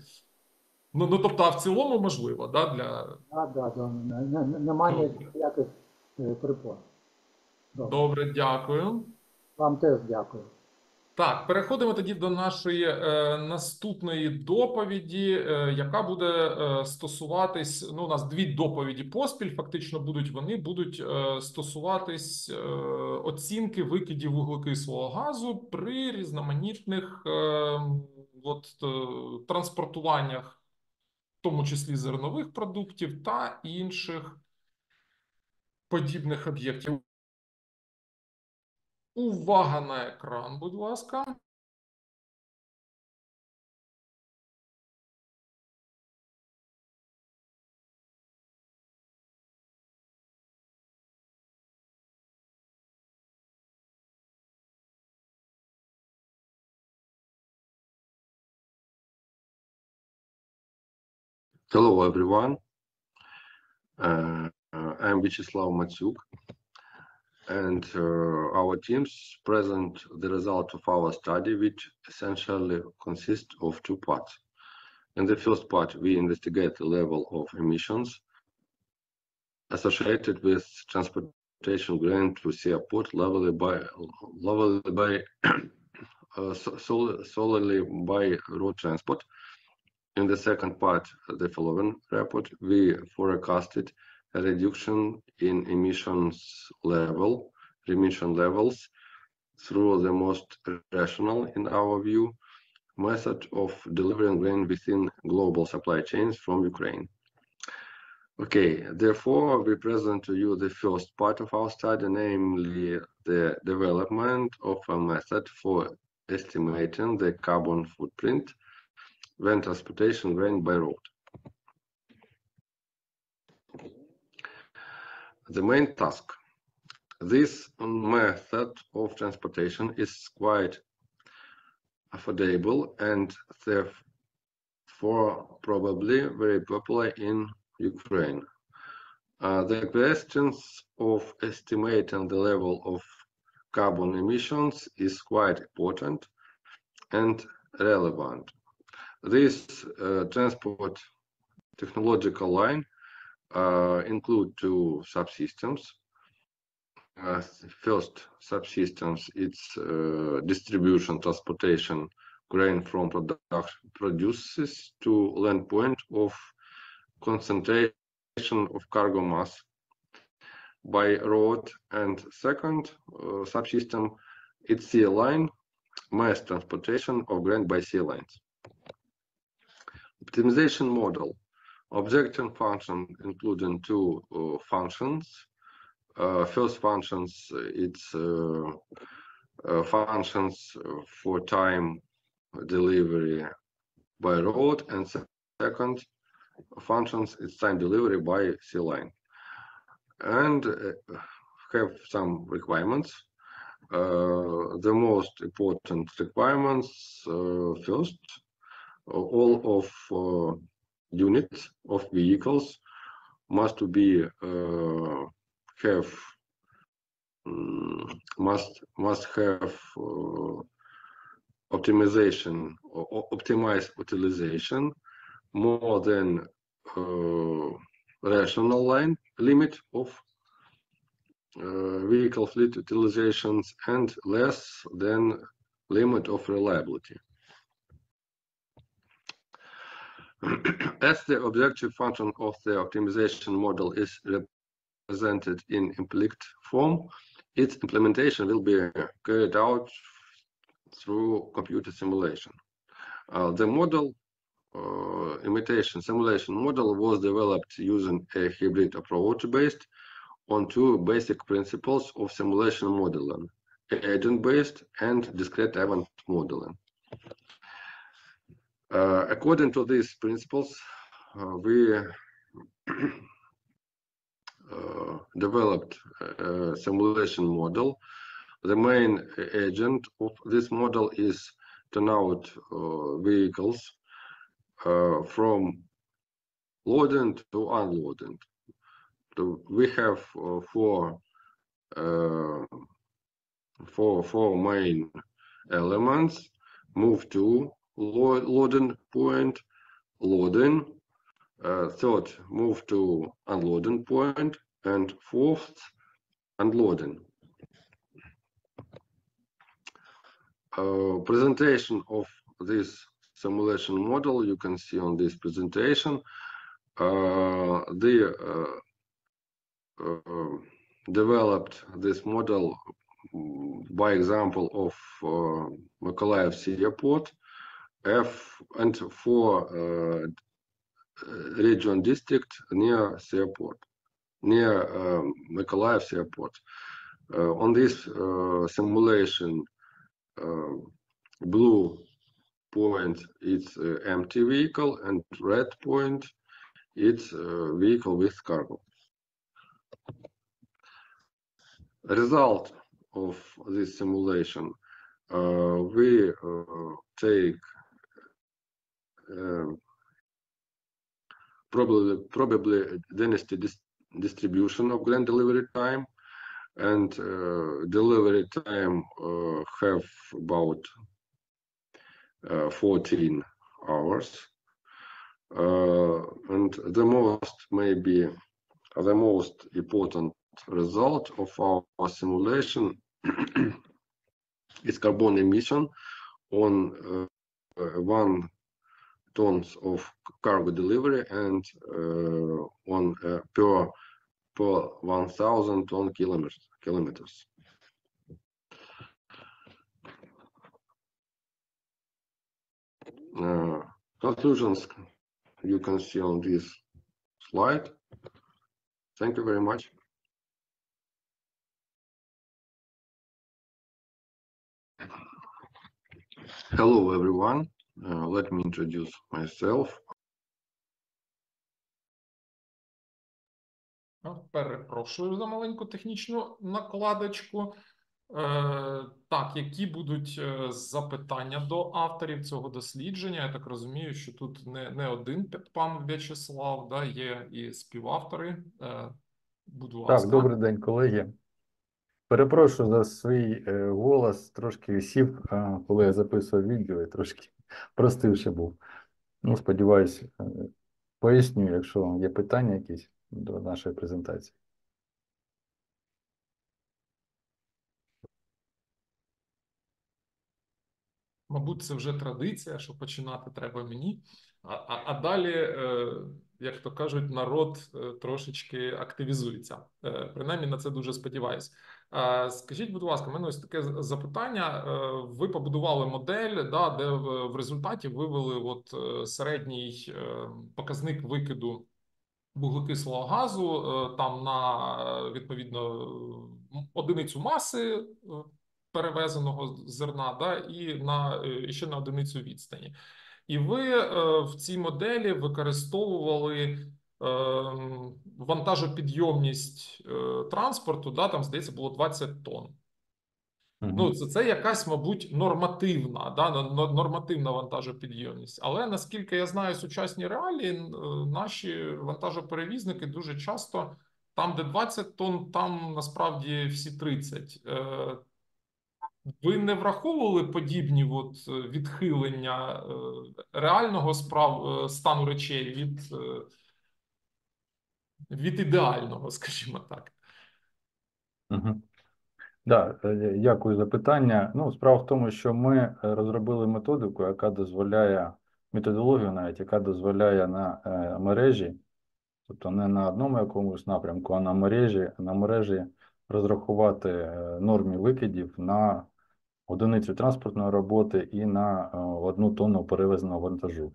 Ну, ну тобто, а в цілому можливо, да, для да, не- не- немає ніяких е, припон. Добре. добре, дякую. Вам теж дякую. Так, переходимо тоді до нашої е, наступної доповіді, е, яка буде е, стосуватись. Ну, у нас дві доповіді поспіль. Фактично будуть вони будуть е, стосуватись е, оцінки викидів вуглекислого газу при різноманітних е, от, е, транспортуваннях, тому числі зернових продуктів та інших подібних об'єктів. Увага на екран, будь ласка. Hello, everyone. Uh, uh, I'm Vyacheslav Matsuk, and uh, our teams present the result of our study, which essentially consists of two parts. In the first part, we investigate the level of emissions associated with transportation grain to seaport levelly by levelly by uh, so- solely by road transport. In the second part, of the following report, we forecasted a reduction in emissions level, emission levels through the most rational, in our view, method of delivering grain within global supply chains from Ukraine. Okay, therefore, we present to you the first part of our study, namely the development of a method for estimating the carbon footprint when transportation went by road. The main task. This method of transportation is quite affordable and therefore probably very popular in Ukraine. Uh, the questions of estimating the level of carbon emissions is quite important and relevant. This uh, transport technological line uh, include two subsystems. Uh, first subsystems, it's distribution, transportation, grain from produces to land point of concentration of cargo mass by road. And second uh, subsystem, it's sea line, mass transportation of grain by sea lines. Optimization model. Objective function including two uh, functions. Uh, first functions, uh, it's uh, uh, functions for time delivery by road and second functions, it's time delivery by sea line. And have some requirements. The most important requirements, first, all of uh, units of vehicles must be uh, have mm, must must have uh, optimization or or optimized utilization more than uh, rational line limit of uh, vehicle fleet utilizations and less than limit of reliability. As the objective function of the optimization model is represented in implicit form, its implementation will be carried out through computer simulation. Uh, the model uh, imitation simulation model was developed using a hybrid approach based on two basic principles of simulation modeling, agent-based and discrete event modeling. Uh, according to these principles, uh, we uh, developed a simulation model. The main agent of this model is turnout uh, vehicles uh, from loading to unloading. So we have uh, four, uh, four, four main elements, move to, loading point, loading, uh, third, move to unloading point, and fourth, unloading. Uh, presentation of this simulation model you can see on this presentation. Uh, they uh, uh, developed this model by example of uh, Mykolaiv Airport, F and for uh, region district near airport, near um, Mykolaiv Airport. Uh, on this simulation, blue point it's uh, empty vehicle and red point it's uh, vehicle with cargo. Result of this simulation, uh, we take probably probably density dis distribution of grand delivery time and uh, delivery time uh, have about uh, 14 hours. Uh, and the most maybe the most important result of our simulation is carbon emission on uh, one tons of cargo delivery and uh, on uh, per per 1000 ton kilometers kilometers. Uh, conclusions. You can see on this slide. Thank you very much. Hello everyone uh, let me introduce myself Перепрошую за маленьку технічну накладочку. Е, так, які будуть е, запитання до авторів цього дослідження? Я так розумію, що тут не, не один пан В'ячеслав, да, є і співавтори. Е, будь ласка. Так, добрий день, колеги. Перепрошую за свій е, голос, трошки сів, коли я записував відео, і трошки простивши був. Ну, сподіваюсь, е, поясню, якщо є питання якісь до нашої презентації. Мабуть, це вже традиція, що починати треба мені. А, а, а далі, е, як то кажуть, народ е, трошечки активізується. Е, принаймні на це дуже сподіваюся. Е, скажіть, будь ласка, в мене ось таке запитання. Ви побудували модель, да, де в, результаті вивели от середній показник викиду вуглекислого газу там на відповідно одиницю маси перевезеного зерна, да, і на ще на одиницю відстані. І ви е, в цій моделі використовували ем, вантажопідйомність е, транспорту, да, там, здається, було 20 тонн. Ну, це, це якась, мабуть, нормативна, да, но- но- нормативна вантажопідйомність. Але наскільки я знаю сучасні реалії, е, наші вантажоперевізники дуже часто Там, де 20 тонн, там насправді всі 30. Ви не враховували подібні от е, відхилення е, реального справ е, стану речей від, від ідеального, скажімо так? Угу. Да, дякую за питання. Ну, справа в тому, що ми розробили методику, яка дозволяє, методологію навіть, яка дозволяє на мережі, тобто не на одному якомусь напрямку, а на мережі, на мережі розрахувати норми викидів на одиницю транспортної роботи і на е, одну тонну перевезеного вантажу.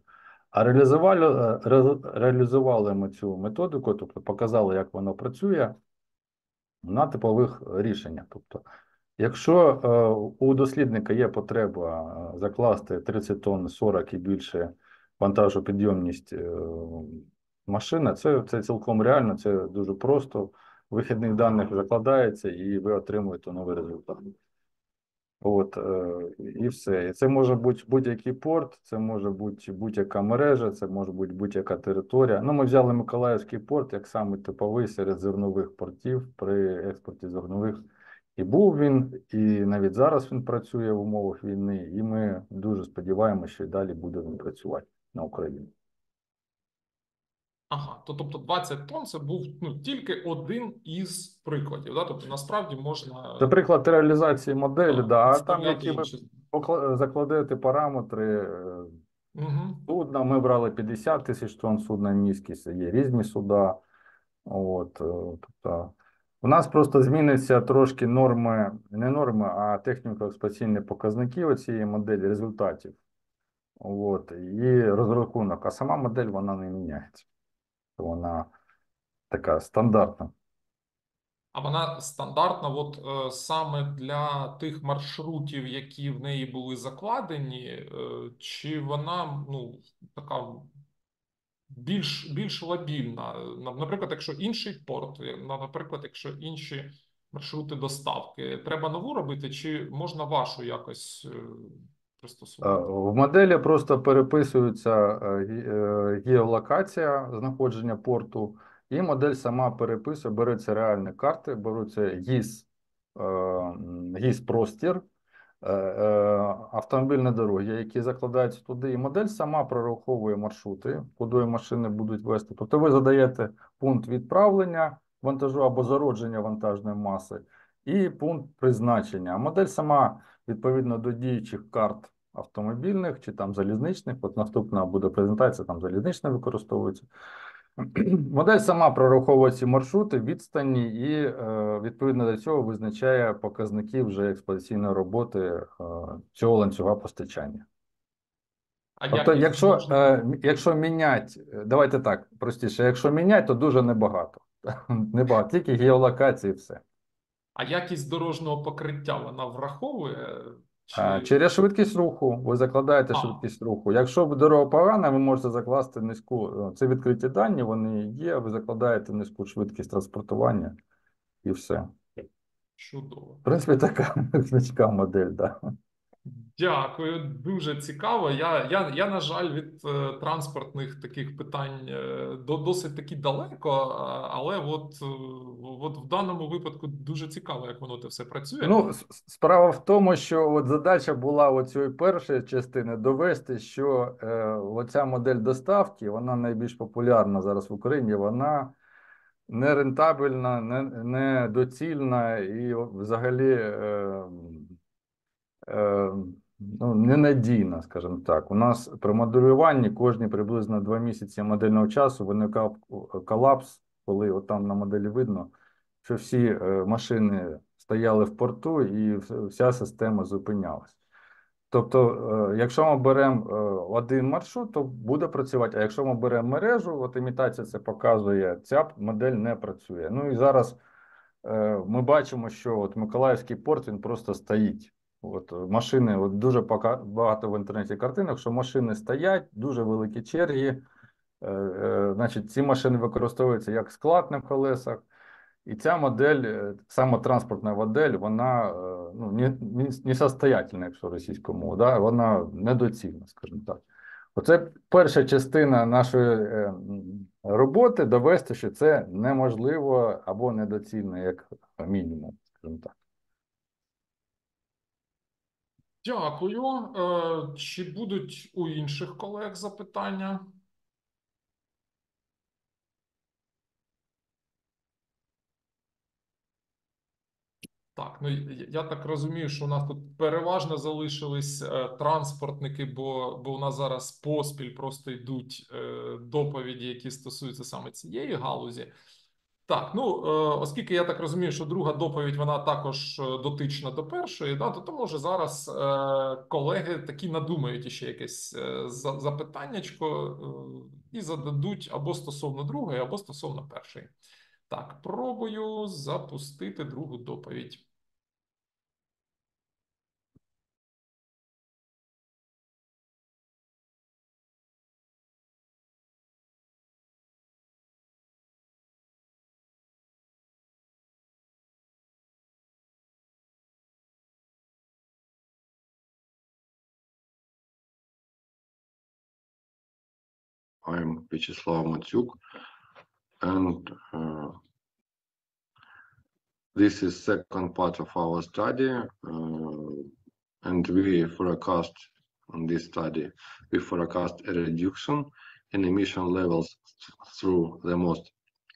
А реалізували, е, реалізували ми цю методику, тобто показали, як воно працює на типових рішеннях. Тобто, якщо е, у дослідника є потреба закласти 30 тонн 40 і більше вантажопідйомність машини, це, це цілком реально, це дуже просто. Вихідних даних закладається, і ви отримуєте новий результат. От, е, і все. І це може бути будь-який порт, це може бути будь-яка мережа, це може бути будь-яка територія. Ну, ми взяли Миколаївський порт як саме типовий серед зернових портів при експорті зернових. І був він, і навіть зараз він працює в умовах війни, і ми дуже сподіваємося, що і далі буде він працювати на Україні. Ага, то тобто 20 тонн це був ну, тільки один із прикладів. Да? Тобто насправді можна Це приклад реалізації моделі, да, а там, які ви інші. закладете параметри Мгм. судна, ми брали 50 тисяч тонн судна міськість, є різні суда. От, е, тобто, у нас просто зміниться трошки норми, не норми, а техніко-експлуатаційні показники цієї моделі результатів. От, і розрахунок. А сама модель вона не міняється. Вона така стандартна. А вона стандартна, от е, саме для тих маршрутів, які в неї були закладені, е, чи вона ну така більш більш лабільна? Наприклад, якщо інший порт, е, наприклад, якщо інші маршрути доставки, треба нову робити, чи можна вашу якось е? В моделі просто переписується е, е, геолокація знаходження порту, і модель сама переписує, беруться реальні карти, беруться ГІС, е, е, е, автомобільні дороги, які закладаються туди, і модель сама прораховує маршрути, куди машини будуть вести. Тобто ви задаєте пункт відправлення вантажу або зародження вантажної маси, і пункт призначення. А модель сама відповідно до діючих карт автомобільних чи там залізничних. От наступна буде презентація, там залізнична використовується. Модель сама прораховує ці маршрути, відстані і е, відповідно до цього визначає показники вже експлуатаційної роботи е, цього ланцюга постачання. А Тобто, якщо, е, якщо міняти, давайте так, простіше, якщо міняти, то дуже небагато. Небагато, тільки геолокації і все. А якість дорожнього покриття вона враховує? Чи Через швидкість руху. Ви закладаєте А. швидкість руху. Якщо дорога погана, ви можете закласти низьку. Це відкриті дані, вони є. Ви закладаєте низьку швидкість транспортування і все. чудово? В принципі, така значка модель, да. Дякую, дуже цікаво. Я, я, я на жаль, від е, транспортних таких питань е, до, досить таки далеко, але от, е, от в даному випадку дуже цікаво, як воно те все працює. Ну, справа в тому, що от задача була оцієї першої частини довести, що е, оця модель доставки, вона найбільш популярна зараз в Україні, вона не рентабельна, не, не доцільна і взагалі е, ну, ненадійна, скажімо так. У нас при моделюванні кожні приблизно два місяці модельного часу виникав колапс, коли от там на моделі видно, що всі е, машини стояли в порту і вся система зупинялась. Тобто, е, якщо ми беремо е, один маршрут, то буде працювати. А якщо ми беремо мережу, от імітація це показує, ця модель не працює. Ну і зараз е, ми бачимо, що от Миколаївський порт він просто стоїть. От е, машини, от дуже пока багато в інтернеті картинок, що машини стоять, дуже великі черги. Е, е, Значить, ці машини використовуються як склад на колесах. І ця модель, е, саме транспортна модель, вона е, ну, не, не, несостоятельна, якщо російською мовою, да? вона недоцільна, скажімо так. Оце перша частина нашої е, роботи довести, що це неможливо або недоцільно, як мінімум, скажімо так. Дякую. Е, Чи будуть у інших колег запитання? Так, ну я- так розумію, що у нас тут переважно залишились е, транспортники, бо, бо у нас зараз поспіль просто йдуть е, доповіді, які стосуються саме цієї галузі. Так, ну е, оскільки я так розумію, що друга доповідь вона також е, дотична до першої, да, то, може зараз е, колеги такі надумають ще якесь за- запитаннячко і зададуть або стосовно другої, або стосовно першої. Так, пробую запустити другу доповідь. I'm Vyacheslav Matyuk, and uh, this is second part of our study, uh, and we forecast on this study, we forecast a reduction in emission levels through the most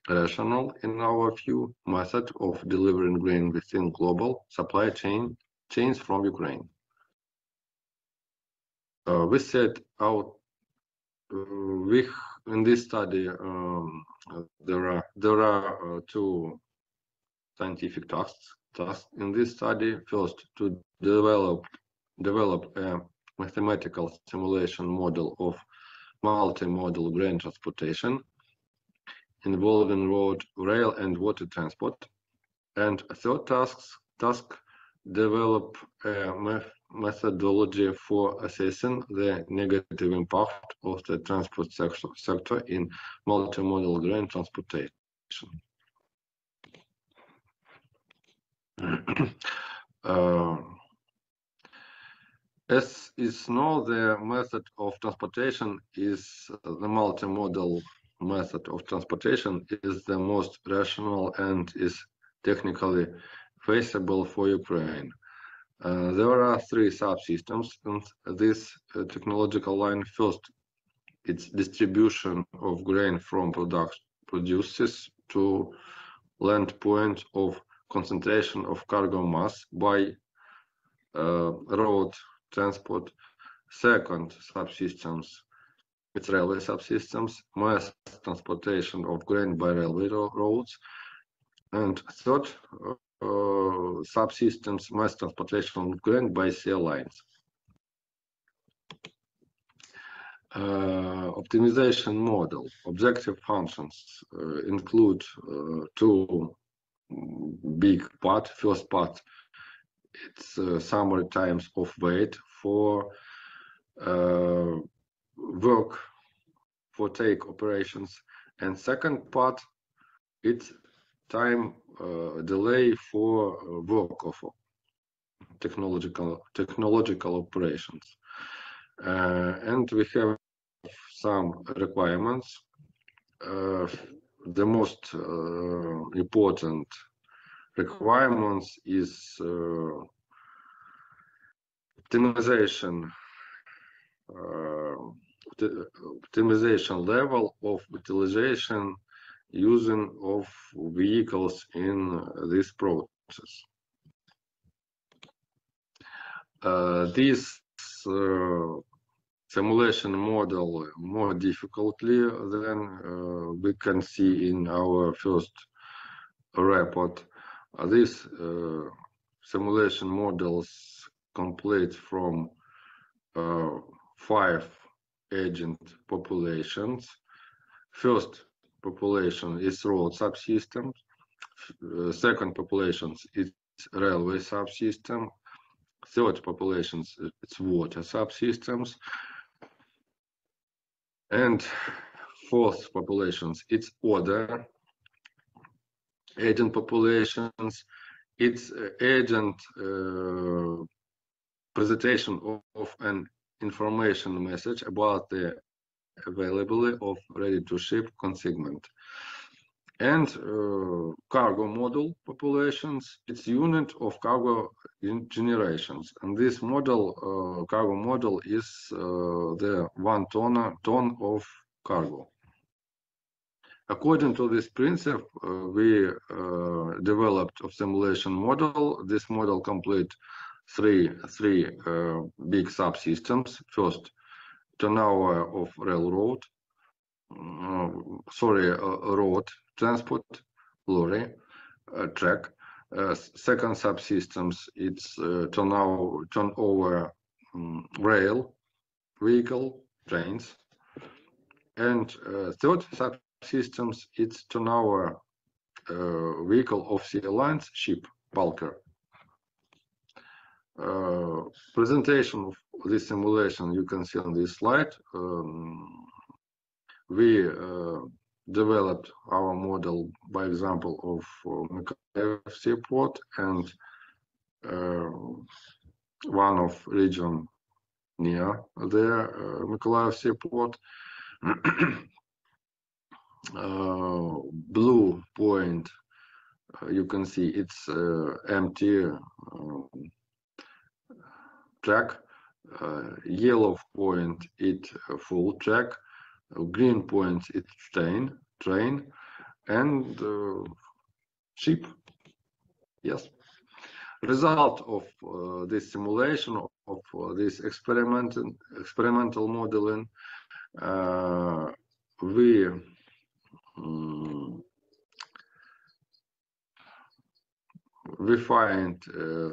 rational, in our view, method of delivering grain within global supply chain chains from Ukraine. Uh, we set out we in this study um, there are there are uh, two scientific tasks tasks in this study. First to develop develop a mathematical simulation model of multimodal grain transportation involving road rail and water transport. And third task task develop a math methodology for assessing the negative impact of the transport sector, sector in multimodal grain transportation. uh, as is known, the method of transportation is the multimodal method of transportation is the most rational and is technically feasible for Ukraine. Uh, there are three subsystems in this uh, technological line. First, it's distribution of grain from product producers to land point of concentration of cargo mass by uh, road transport. Second subsystems, it's railway subsystems, mass transportation of grain by railway ro roads. And third, subsystems mass transportation of grain by sea lines. Uh, optimization model objective functions uh, include uh, two big part first part it's summary times of weight for work for take operations and second part it's time uh, delay for uh, work of technological technological operations. Uh, and we have some requirements. Uh, the most uh, important requirements is uh, optimization optimization level of utilization using of vehicles in this process. Uh, this uh, simulation model more difficultly than uh, we can see in our first report. this simulation models complete from five agent populations. First population is road subsystem. Uh, second population is railway subsystem. Third populations it's water subsystems. And fourth populations it's other agent populations. It's uh, agent uh, presentation of, of an information message about the availability of ready-to-ship consignment. And uh, cargo model populations, it's unit of cargo generations. And this model, uh, cargo model is uh, the one ton, ton of cargo. According to this principle, uh, we uh, developed a simulation model. This model complete three three uh, big subsystems. First, turnover of railroad, uh, sorry, uh, road transport, lorry, uh, track. Second subsystems, it's turnover turnover um, rail, vehicle, trains, and third subsystems, it's turnover uh, vehicle of sea alliance ship, bulker. Uh, presentation of this simulation you can see on this slide. Um, we uh, developed our model by example of uh, Mykolaiv seaport and uh, one of region near there, uh, Mykolaiv seaport. uh, blue point uh, you can see it's uh, empty um, track yellow point it uh, full track uh, green point it train train and uh, ship. Yes. Result of uh, this simulation of, uh, this experimental experimental modeling uh, we mm, we find uh,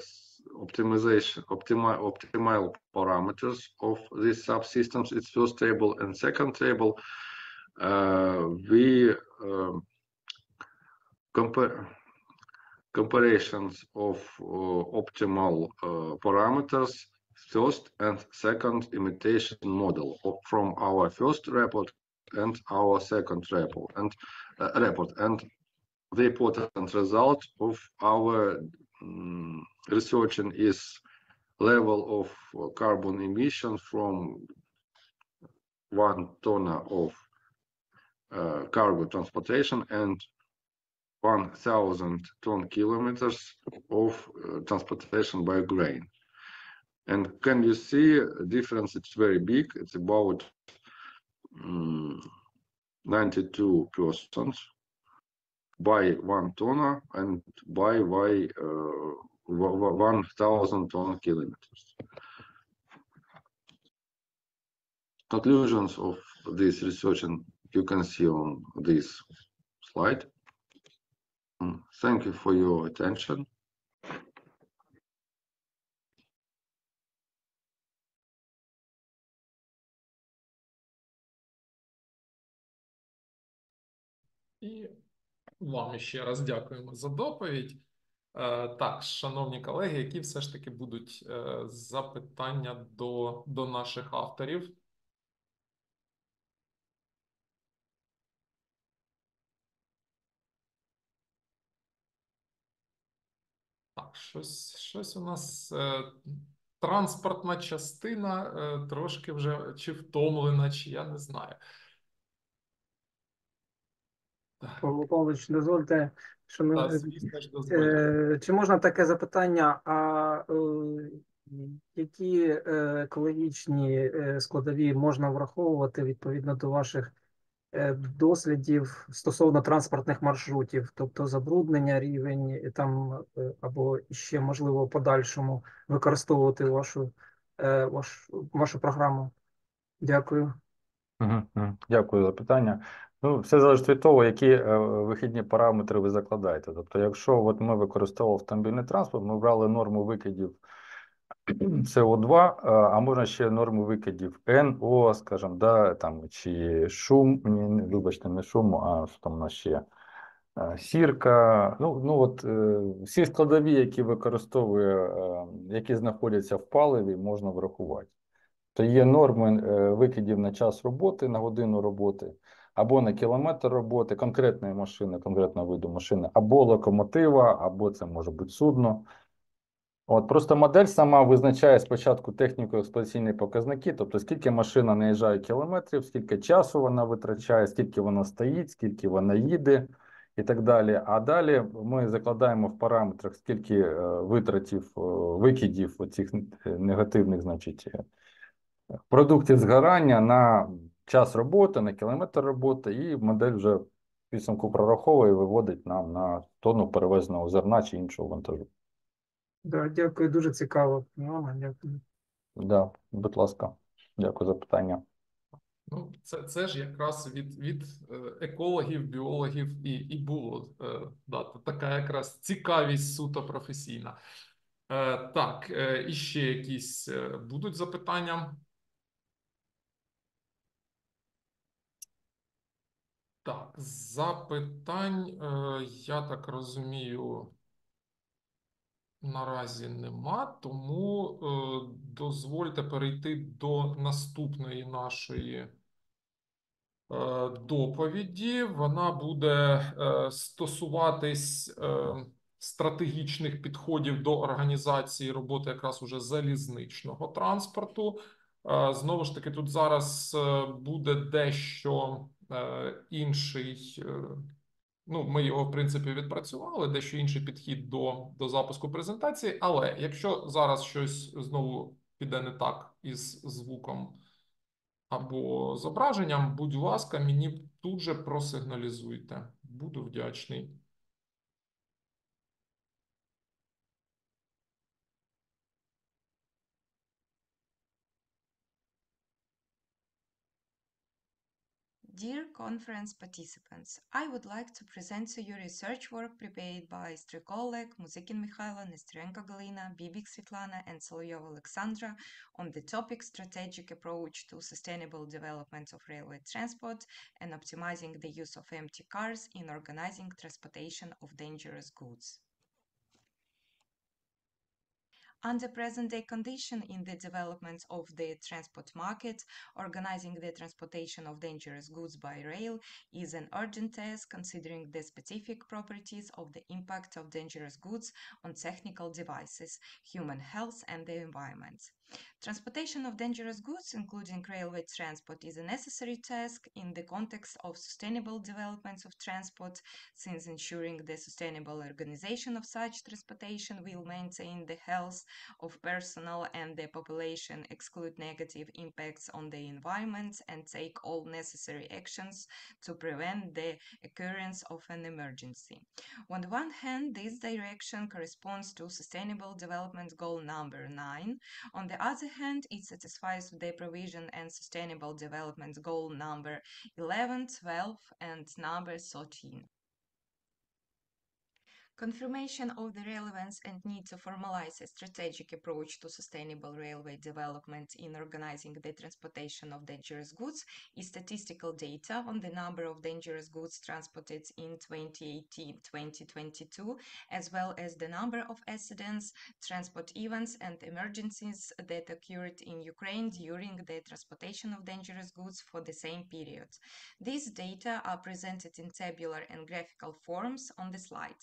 optimization optimi- optimal parameters of these subsystems. Its first table and second table. Uh, we um, compare comparisons of uh, optimal uh, parameters first and second imitation model of- from our first report and our second report and uh, report. And the important result of our mm, researching is level of uh, carbon emission from one ton of uh, cargo transportation and 1000 ton kilometers of uh, transportation by grain. And can you see a difference? It's very big. It's about mm, 92 percent by one ton and by by uh, wa- wa- 1000 ton kilometers. Conclusions of this research and you can see on this slide. Mm, Thank you for your attention. Вам ще раз дякуємо за доповідь. Е, Так, шановні колеги, які все ж таки будуть е, запитання до, до наших авторів? Так, щось, щось у нас е, транспортна частина е, трошки вже чи втомлена, чи я не знаю. Павло Павлович, дозвольте, що ми Так. Е, Чи можна таке запитання? А е, які е, екологічні складові можна враховувати відповідно до ваших дослідів стосовно транспортних маршрутів, тобто забруднення, рівень там або ще можливо в подальшому використовувати вашу, е, ваш, вашу програму? Дякую. Дякую за питання. Ну, все залежить від того, які е, вихідні параметри ви закладаєте. Тобто, якщо от ми використовували автомобільний транспорт, ми брали норму викидів СО2, е, а можна ще норму викидів НО, скажімо, да, там, чи шум, ні, вибачте, не шум, а що там у нас ще е, сірка. Ну, ну от е, всі складові, які використовує, е, які знаходяться в паливі, можна врахувати. То є норми е, викидів на час роботи, на годину роботи, або на кілометр роботи конкретної машини, конкретного виду машини, або локомотива, або це може бути судно. От просто модель сама визначає спочатку техніко-експлуатаційні показники, тобто скільки машина наїжджає кілометрів, скільки часу вона витрачає, скільки вона стоїть, скільки вона їде і так далі. А далі ми закладаємо в параметрах, скільки е, витратів, е, викидів оцих негативних, значить, е, продуктів згорання на час роботи, на кілометр роботи, і модель вже в підсумку прораховує і виводить нам на тонну перевезеного зерна чи іншого вантажу. Да, дякую, дуже цікаво. Ну, дякую. Да, будь ласка, дякую за питання. Ну, це, це ж якраз від, від е, екологів, біологів і, і було е, да, така якраз цікавість суто професійна. Е, Так, е, і ще якісь будуть запитання? Так, запитань, е, я так розумію, наразі нема, тому е, дозвольте перейти до наступної нашої е, доповіді. Вона буде стосуватись стратегічних підходів до організації роботи якраз уже залізничного транспорту. Знову ж таки, тут зараз буде дещо інший. е, Ну, ми його, в принципі, відпрацювали, дещо інший підхід до, до запуску презентації. Але якщо зараз щось знову піде не так із звуком або зображенням, будь ласка, мені тут же просигналізуйте. Буду вдячний. Dear conference participants, I would like to present to you research work prepared by Striko Oleg, Muzikin Mikhailo, Nesterenko Galina, Bibik Svetlana, and Solovyova Alexandra on the topic Strategic Approach to Sustainable Development of Railway Transport and Optimizing the Use of Empty Cars in Organizing Transportation of Dangerous Goods. Under present day condition in the development of the transport market, organizing the transportation of dangerous goods by rail is an urgent task considering the specific properties of the impact of dangerous goods on technical devices, human health and the environment. Transportation of dangerous goods, including railway transport, is a necessary task in the context of sustainable development of transport, since ensuring the sustainable organization of such transportation will maintain the health of personnel and the population, exclude negative impacts on the environment, and take all necessary actions to prevent the occurrence of an emergency. On the one hand, this direction corresponds to Sustainable Development Goal number 9. On the other hand, it satisfies the provision and Sustainable Development Goal number 11, 12, and number 13. Confirmation of the relevance and need to formalize a strategic approach to sustainable railway development in organizing the transportation of dangerous goods is statistical data on the number of dangerous goods transported in 2018-2022, as well as the number of accidents, transport events, and emergencies that occurred in Ukraine during the transportation of dangerous goods for the same period. These data are presented in tabular and graphical forms on the slide.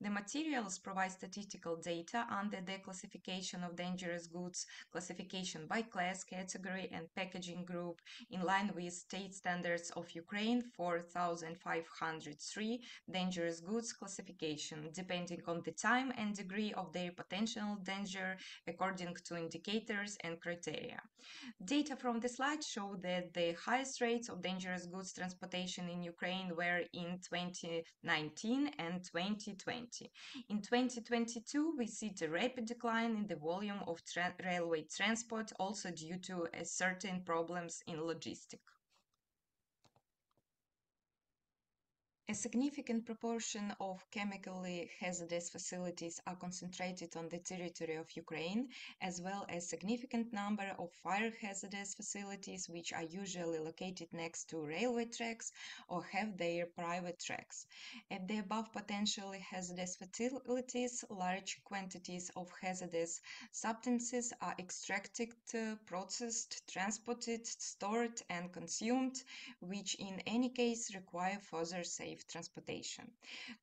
The materials provide statistical data under the classification of dangerous goods, classification by class, category, and packaging group in line with state standards of Ukraine 4503 dangerous goods classification, depending on the time and degree of their potential danger according to indicators and criteria. Data from the slide show that the highest rates of dangerous goods transportation in Ukraine were in 2019 and 2020. In 2022, we see the rapid decline in the volume of tra- railway transport, also due to certain problems in logistics. A significant proportion of chemically hazardous facilities are concentrated on the territory of Ukraine, as well as significant number of fire hazardous facilities which are usually located next to railway tracks or have their private tracks. At the above potentially hazardous facilities, large quantities of hazardous substances are extracted, processed, transported, stored, and consumed, which in any case require further safety safe transportation.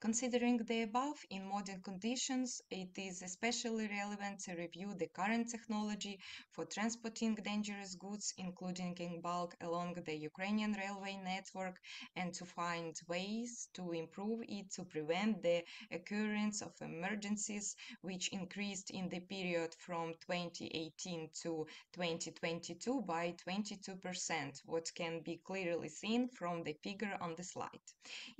Considering the above, in modern conditions, it is especially relevant to review the current technology for transporting dangerous goods, including in bulk, along the Ukrainian railway network, and to find ways to improve it to prevent the occurrence of emergencies, which increased in the period from 2018 to 2022 by 22%, what can be clearly seen from the figure on the slide.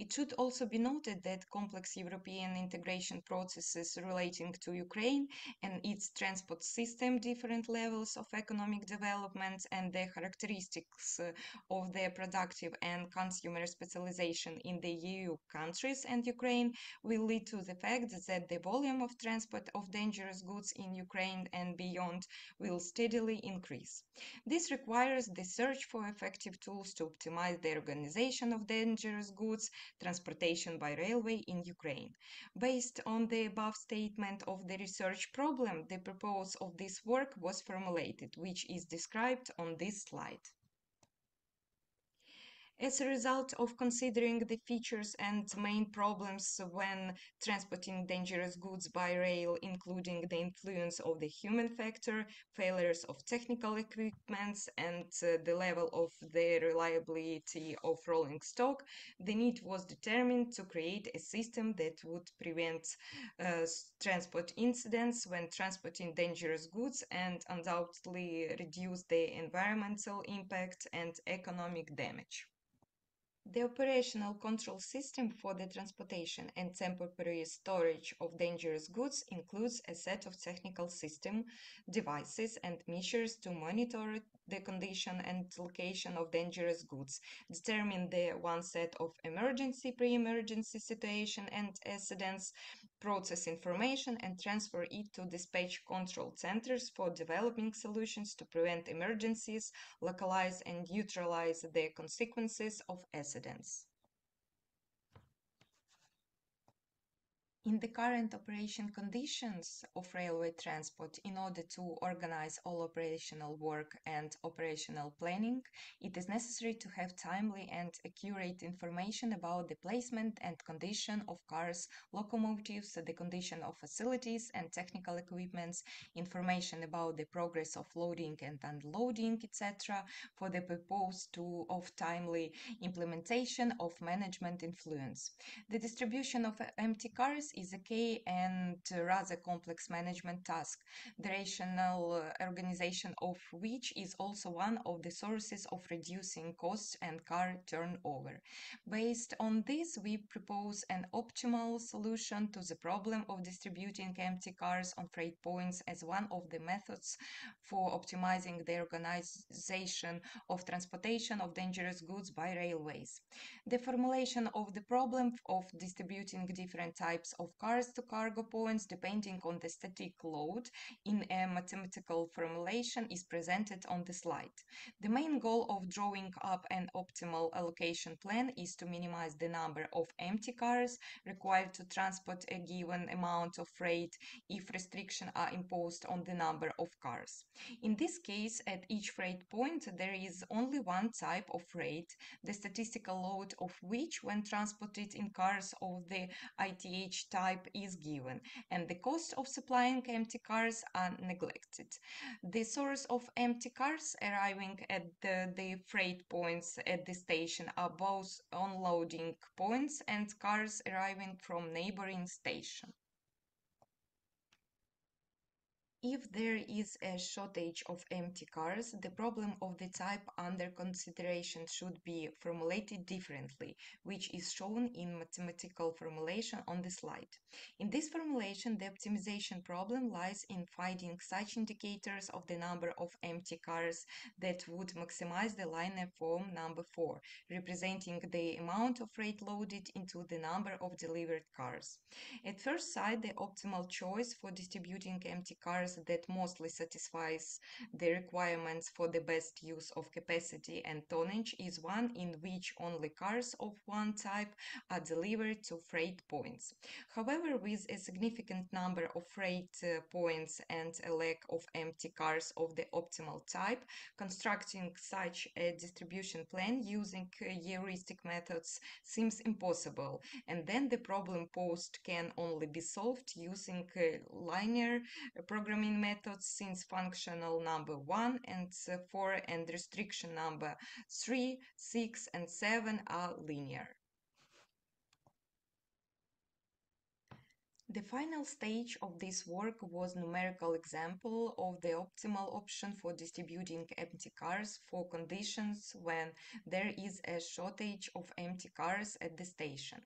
It should also be noted that complex European integration processes relating to Ukraine and its transport system, different levels of economic development, and the characteristics uh, of their productive and consumer specialization in the EU countries and Ukraine will lead to the fact that the volume of transport of dangerous goods in Ukraine and beyond will steadily increase. This requires the search for effective tools to optimize the organization of dangerous goods transportation by railway in Ukraine. Based on the above statement of the research problem, the purpose of this work was formulated, which is described on this slide. As a result of considering the features and main problems when transporting dangerous goods by rail, including the influence of the human factor, failures of technical equipments, and uh, the level of the reliability of rolling stock, the need was determined to create a system that would prevent uh, transport incidents when transporting dangerous goods and undoubtedly reduce the environmental impact and economic damage. The operational control system for the transportation and temporary storage of dangerous goods includes a set of technical system, devices, and measures to monitor the condition and location of dangerous goods, determine the one set of emergency, pre-emergency situation and accidents, process information and transfer it to dispatch control centers for developing solutions to prevent emergencies, localize and neutralize the consequences of accidents. In the current operation conditions of railway transport, in order to organize all operational work and operational planning, it is necessary to have timely and accurate information about the placement and condition of cars, locomotives, the condition of facilities and technical equipments, information about the progress of loading and unloading, etc., for the purpose to, of timely implementation of management influence. The distribution of empty cars is a key and rather complex management task, the rational organization of which is also one of the sources of reducing costs and car turnover. Based on this, we propose an optimal solution to the problem of distributing empty cars on freight points as one of the methods for optimizing the organization of transportation of dangerous goods by railways. The formulation of the problem of distributing different types of cars to cargo points depending on the static load in a mathematical formulation is presented on the slide. The main goal of drawing up an optimal allocation plan is to minimize the number of empty cars required to transport a given amount of freight if restrictions are imposed on the number of cars. In this case, at each freight point, there is only one type of freight, the statistical load of which, when transported in cars of the ITH type, is given, and the cost of supplying empty cars are neglected. The source of empty cars arriving at the, the freight points at the station are both unloading points and cars arriving from neighboring station. If there is a shortage of empty cars, the problem of the type under consideration should be formulated differently, which is shown in mathematical formulation on the slide. In this formulation, the optimization problem lies in finding such indicators of the number of empty cars that would maximize the linear form number 4, representing the amount of freight loaded into the number of delivered cars. At first sight, the optimal choice for distributing empty cars cars that mostly satisfies the requirements for the best use of capacity and tonnage is one in which only cars of one type are delivered to freight points. However, with a significant number of freight uh, points and a lack of empty cars of the optimal type, constructing such a distribution plan using uh, heuristic methods seems impossible, and then the problem posed can only be solved using uh, linear programming methods since functional number 1 and uh, 4 and restriction number 3, 6 and 7 are linear. The final stage of this work was numerical example of the optimal option for distributing empty cars for conditions when there is a shortage of empty cars at the station.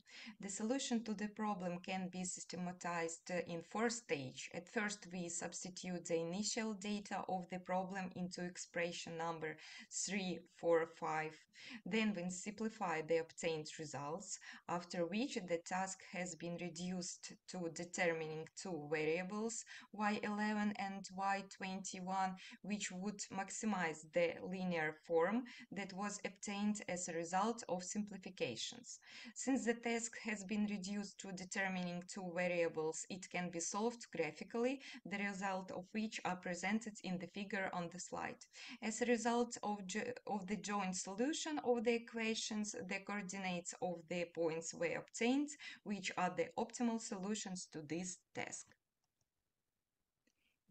The solution to the problem can be systematized in four stages. At first, we substitute the initial data of the problem into expression number 3, 4, 5. Then we simplify the obtained results, after which the task has been reduced to determining two variables, y11 and y21, which would maximize the linear form that was obtained as a result of simplifications. Since the task has been reduced to determining two variables, it can be solved graphically, the result of which are presented in the figure on the slide. As a result of, of the joint solution of the equations, the coordinates of the points were obtained, which are the optimal solutions to this task.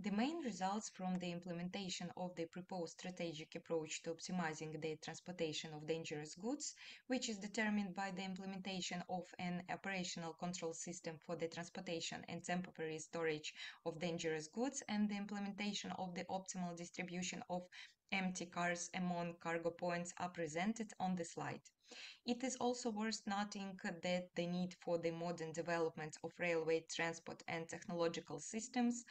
The main results from the implementation of the proposed strategic approach to optimizing the transportation of dangerous goods, which is determined by the implementation of an operational control system for the transportation and temporary storage of dangerous goods and the implementation of the optimal distribution of empty cars among cargo points are presented on the slide. It is also worth noting that the need for the modern development of railway transport and technological systems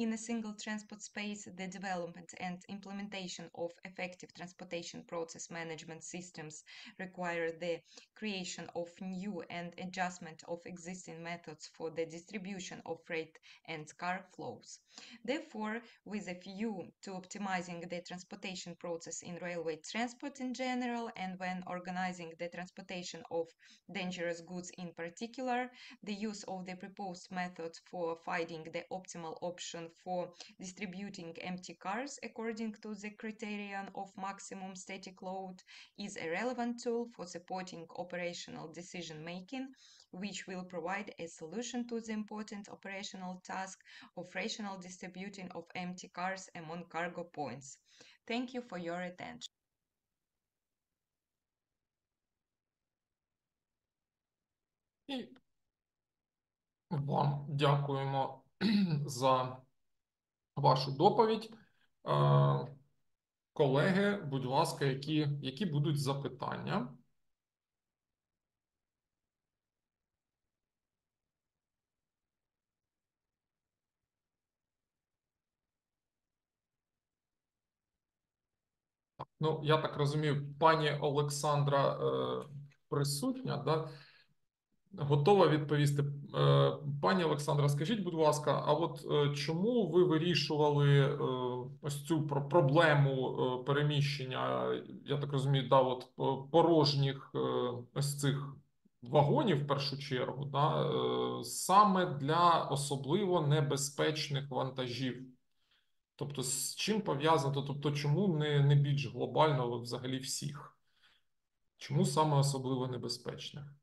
in a single transport space, the development and implementation of effective transportation process management systems require the creation of new and adjustment of existing methods for the distribution of freight and car flows. Therefore, with a view to optimizing the transportation process in railway transport in general and when organizing the transportation of dangerous goods in particular, the use of the proposed method for finding the optimal option for distributing empty cars according to the criterion of maximum static load is a relevant tool for supporting operational decision making, which will provide a solution to the important operational task of rational distributing of empty cars among cargo points. Thank you for your attention. І вам дякуємо за вашу доповідь. Е, Колеги, будь ласка, які, які будуть запитання? Ну, я так розумію, пані Олександра е, присутня, да? Готова відповісти. Е, Пані Олександра, скажіть, будь ласка, а от е, чому ви вирішували е, ось цю проблему переміщення, я так розумію, да, от порожніх ось цих вагонів в першу чергу, да, саме для особливо небезпечних вантажів? Тобто, з чим пов'язано? Тобто, чому не, не більш глобально взагалі всіх? Чому саме особливо небезпечних?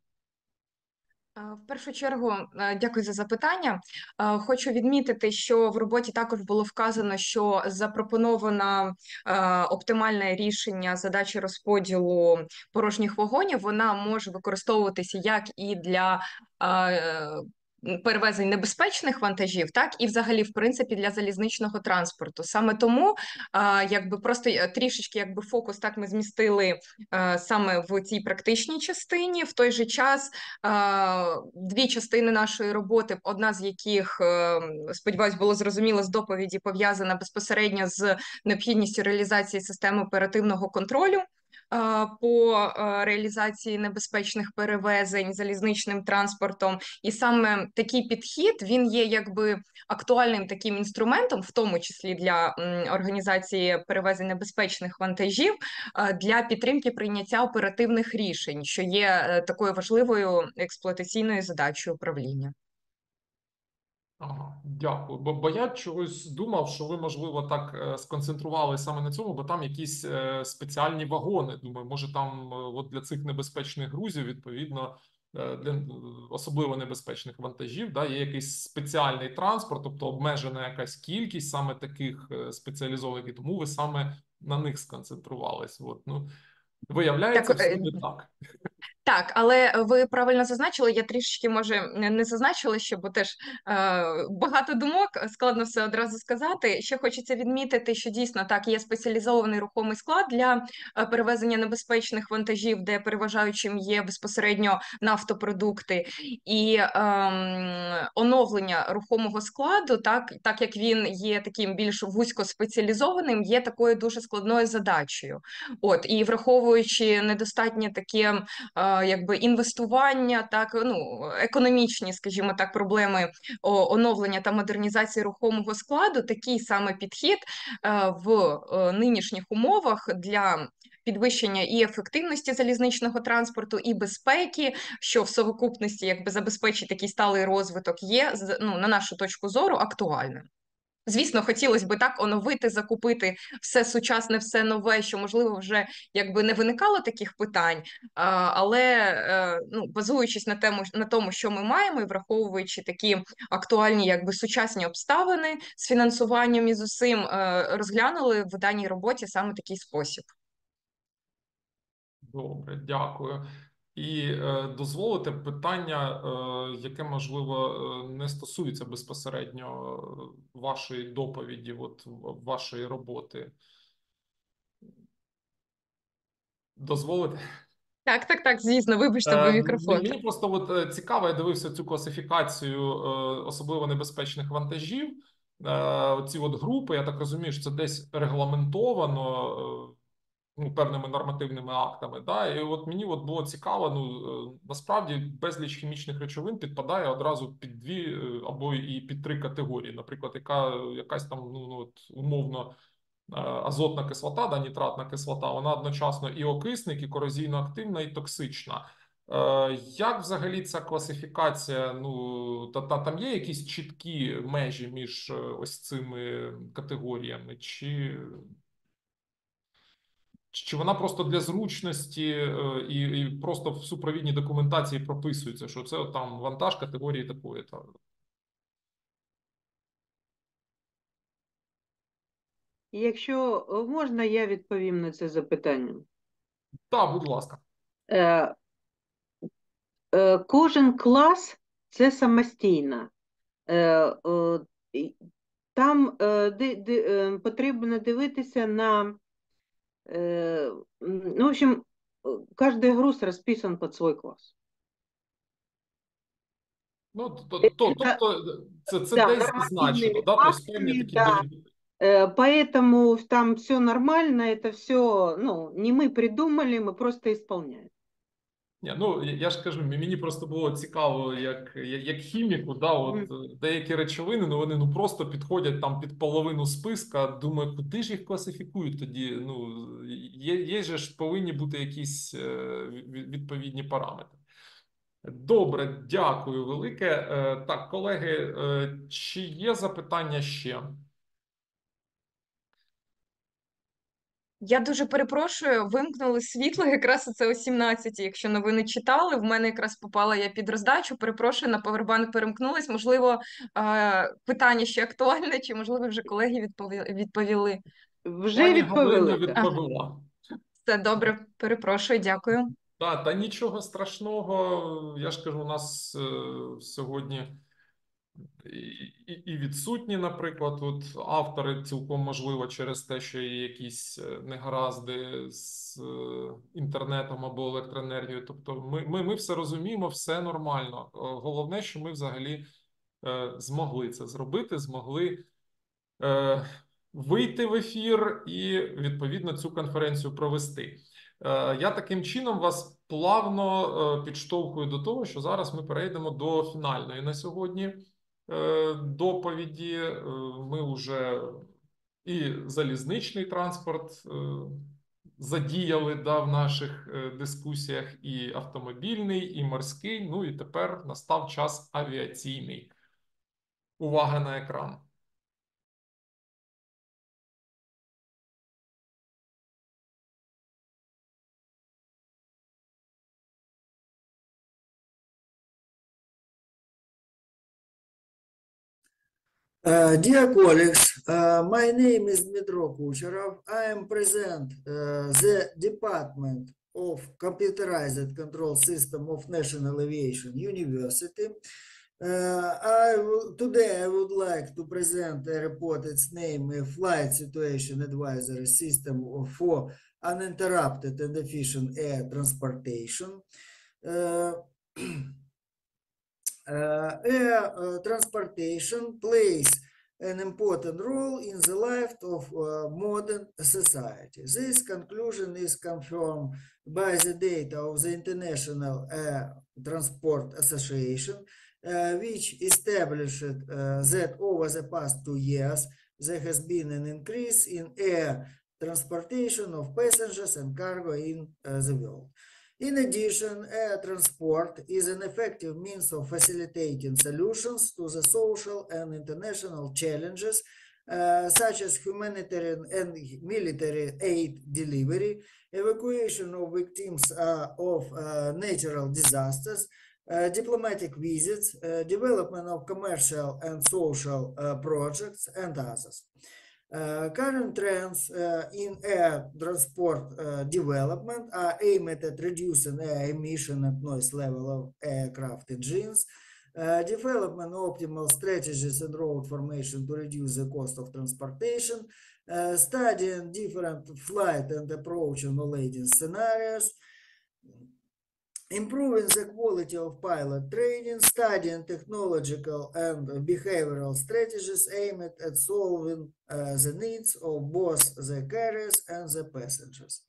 Е, В першу чергу, е, дякую за запитання. Е, Хочу відмітити, що в роботі також було вказано, що запропонована оптимальне рішення задачі розподілу порожніх вагонів, вона може використовуватися як і для перевезень небезпечних вантажів, так і взагалі, в принципі, для залізничного транспорту. Саме тому, якби просто е, трішечки якби фокус так ми змістили е, саме в цій практичній частині. В той же час дві частини нашої роботи, одна з яких, е, сподіваюсь, було зрозуміло з доповіді, пов'язана безпосередньо з необхідністю реалізації системи оперативного контролю. По реалізації небезпечних перевезень залізничним транспортом. І саме такий підхід він є якби актуальним таким інструментом, в тому числі для організації перевезень небезпечних вантажів, для підтримки прийняття оперативних рішень, що є е, такою важливою експлуатаційною задачею управління. Ага, дякую. Бо, бо я чогось думав, що ви, можливо, так е, сконцентрували саме на цьому, бо там якісь е, спеціальні вагони. Думаю, може там е, от для цих небезпечних грузів, відповідно, е, для е, особливо небезпечних вантажів, да, є якийсь спеціальний транспорт, тобто обмежена якась кількість саме таких е, спеціалізованих, і тому ви саме на них сконцентрувались. От, ну, виявляється, Так, все не так. Так, але ви правильно зазначили, я трішечки може не зазначила ще, бо теж е, багато думок, складно все одразу сказати. Ще хочеться відмітити, що дійсно так є спеціалізований рухомий склад для е, перевезення небезпечних вантажів, де переважаючим є безпосередньо нафтопродукти, і е, оновлення рухомого складу, так, так як він є таким більш вузькоспеціалізованим, є такою дуже складною задачею. От і враховуючи недостатнє таке. Е, якби інвестування, так ну економічні, скажімо так, проблеми оновлення та модернізації рухомого складу, такий саме підхід е, в е, нинішніх умовах для. Підвищення і ефективності залізничного транспорту, і безпеки, що в совокупності якби забезпечить такий сталий розвиток, є ну, на нашу точку зору актуальним. Звісно, хотілося б так оновити, закупити все сучасне, все нове, що можливо вже якби не виникало таких питань, але е, ну базуючись на тему на тому, що ми маємо, і враховуючи такі актуальні, якби сучасні обставини з фінансуванням і з усім, е, розглянули в даній роботі саме такий спосіб. Добре, дякую. І е, дозволите питання, е, яке можливо е, не стосується безпосередньо вашої доповіді, от вашої роботи. Дозволите? Так, так, так, звісно, вибачте, бо мікрофон. Мені просто от цікаво, я дивився цю класифікацію е, особливо небезпечних вантажів. Ці от групи, я так розумію, що це десь регламентовано. Ну, певними нормативними актами. Да? І от мені от було цікаво, ну е, насправді безліч хімічних речовин підпадає одразу під дві е, або і під три категорії. Наприклад, яка якась там ну, ну от умовно е, азотна кислота, да, нітратна кислота, вона одночасно і окисник, і корозійно активна, і токсична. Як взагалі ця класифікація? Ну та, та там є якісь чіткі межі між ось цими категоріями, чи чи вона просто для зручності е, і, і просто в супровідній документації прописується, що це там вантаж категорії такої. Та... Якщо можна, я відповім на це запитання. Так, будь ласка. Е, е, Кожен клас це самостійно. Е, е, Там е, ди- ди- е, потрібно дивитися на, ну, в общем, каждый груз расписан под свой класс. Ну, то, то, то, тобто це, це да, десь нормативними зазначено, да? Тобто певні актами, такі да. дефі- Э, Поэтому там все нормально, это все, ну, не мы придумали, мы просто исполняем. Ні, ну я ж кажу, мені просто було цікаво, як, як, хіміку, да, от е, деякі речовини, ну вони ну просто підходять там під половину списка. Думаю, куди ж їх класифікують тоді? Ну є, є же ж повинні бути якісь е, відповідні параметри. Добре, дякую велике. Е, Так, колеги, чи є запитання ще? Я дуже перепрошую, вимкнули світло якраз оце о 17 Якщо новини читали, в мене якраз попала я під роздачу. Перепрошую, на повербанк перемкнулась. Можливо, е, питання ще актуальне, чи можливо вже колеги відповіли відповіли. Вже Пані відповіли. Відповіла. Все добре, перепрошую, дякую. Та, та нічого страшного. Я ж кажу, у нас е, сьогодні і, відсутні, наприклад, от автори цілком можливо через те, що є якісь е, негаразди з е, інтернетом або електроенергією. Тобто, ми, ми, ми все розуміємо, все нормально. Е, Головне, що ми взагалі змогли це зробити, змогли. Вийти в ефір і відповідно цю конференцію провести. Я таким чином вас плавно підштовхую до того, що зараз ми перейдемо до фінальної на сьогодні доповіді. Ми вже і залізничний транспорт задіяли да, в наших дискусіях, і автомобільний, і морський. Ну і тепер настав час авіаційний. Увага на екран. Uh, dear colleagues, uh, my name is Dmitro Kucherov. I am present uh, the Department of Computerized Control System of National Aviation University. I will, today I would like to present a report, its name, a Flight Situation Advisory System for Uninterrupted and Efficient Air Transportation. Uh, air uh, transportation plays an important role in the life of uh, modern society. This conclusion is confirmed by the data of the International Air Transport Association, which established that over the past two years, there has been an increase in air transportation of passengers and cargo in the world. In addition, air transport is an effective means of facilitating solutions to the social and international challenges uh, such as humanitarian and military aid delivery, evacuation of victims uh, of uh, natural disasters, diplomatic visits, development of commercial and social projects, and others. Uh, current trends uh, in air transport uh, development are aimed at reducing air emission and noise level of aircraft engines, development optimal strategies and road formation to reduce the cost of transportation, studying different flight and approach and landing scenarios, improving the quality of pilot training, studying technological and behavioral strategies aimed at solving uh, the needs of both the carriers and the passengers.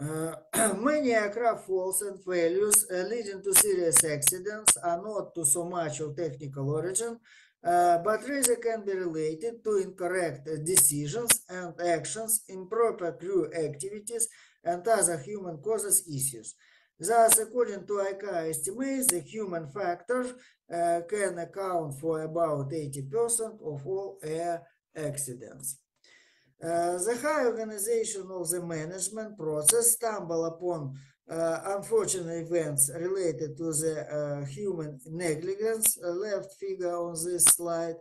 Uh, many aircraft faults and failures uh, leading to serious accidents are not to so much of technical origin, but rather can be related to incorrect decisions and actions, improper crew activities, and other human causes issues. Thus, according to ICAO estimates, the human factor uh, can account for about 80% of all air accidents. Uh, the high organization of the management process stumble upon uh, unfortunate events related to the uh, human negligence, left figure on this slide,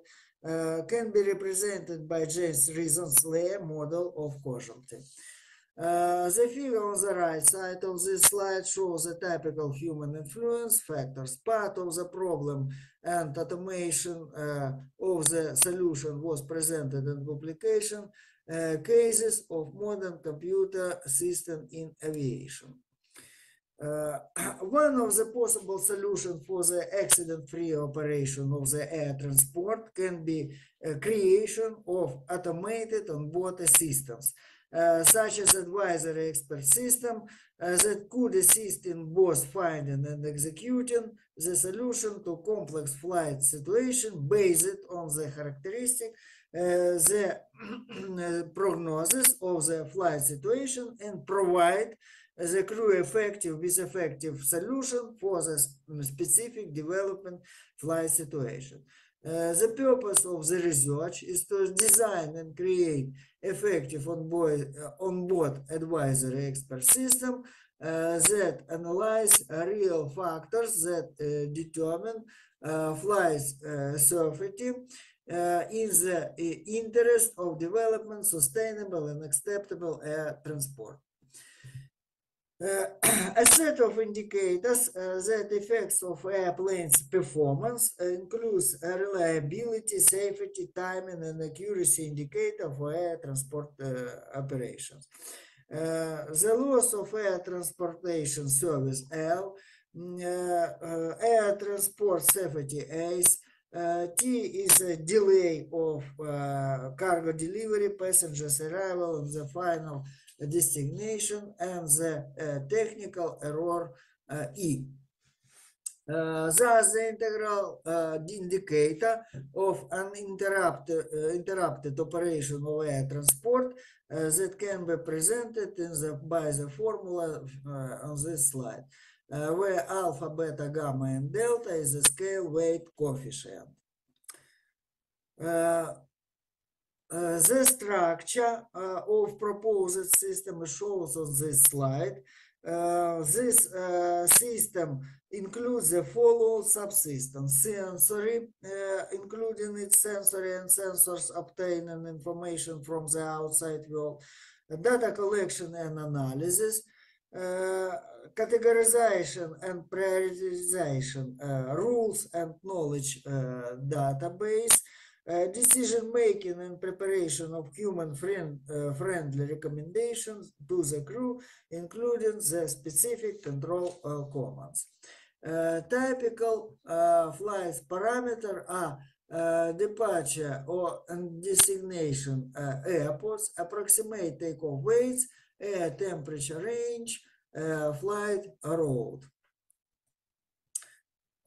can be represented by James Reason's layer model of causality. Uh, the figure on the right side of this slide shows the typical human influence factors. Part of the problem and automation uh, of the solution was presented in publication uh, cases of modern computer system in aviation. Uh, one of the possible solutions for the accident-free operation of the air transport can be a creation of automated onboard systems, uh, such as advisory expert system uh, that could assist in both finding and executing the solution to complex flight situation based on the characteristic, uh, the prognosis of the flight situation and provide the crew effective with effective solution for the specific development flight situation. Uh, the purpose of the research is to design and create effective onboard, uh, onboard advisory expert system uh, that analyze real factors that uh, determine uh, flight uh, safety in the interest of development sustainable and acceptable air transport. Uh, a set of indicators uh, that effects of airplanes performance uh, includes reliability, safety, timing, and accuracy indicator for air transport operations. the loss of air transportation service L, mm, air transport safety ACE, Uh, T is a delay of uh, cargo delivery, passengers arrival on the final destination, and the uh, technical error uh, E. Uh, thus, the integral uh, indicator of uninterrupted uh, interrupted operation of air transport uh, that can be presented in the, by the formula uh, on this slide, uh, where alpha, beta, gamma, and delta is the scale weight coefficient. Uh, uh, the structure of proposed system is shown on this slide. This system includes the following subsystems sensory, including its sensory and sensors obtaining information from the outside world, data collection and analysis, uh, categorization and prioritization, uh, rules and knowledge uh, database, decision making and preparation of human friend, uh, friendly recommendations to the crew, including the specific control uh, commands. Typical flight parameter are uh, departure or and destination uh, airports, approximate takeoff weights, air temperature range, uh, flight route.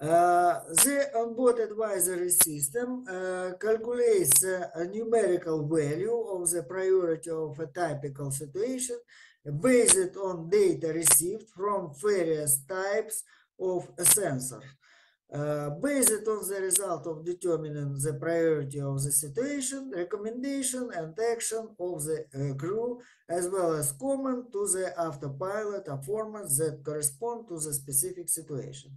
Uh, the onboard advisory system uh, calculates uh, a numerical value of the priority of a typical situation based on data received from various types of sensors. Uh, based on the result of determining the priority of the situation, recommendation and action of the uh, crew, as well as command to the autopilot or formats that correspond to the specific situation.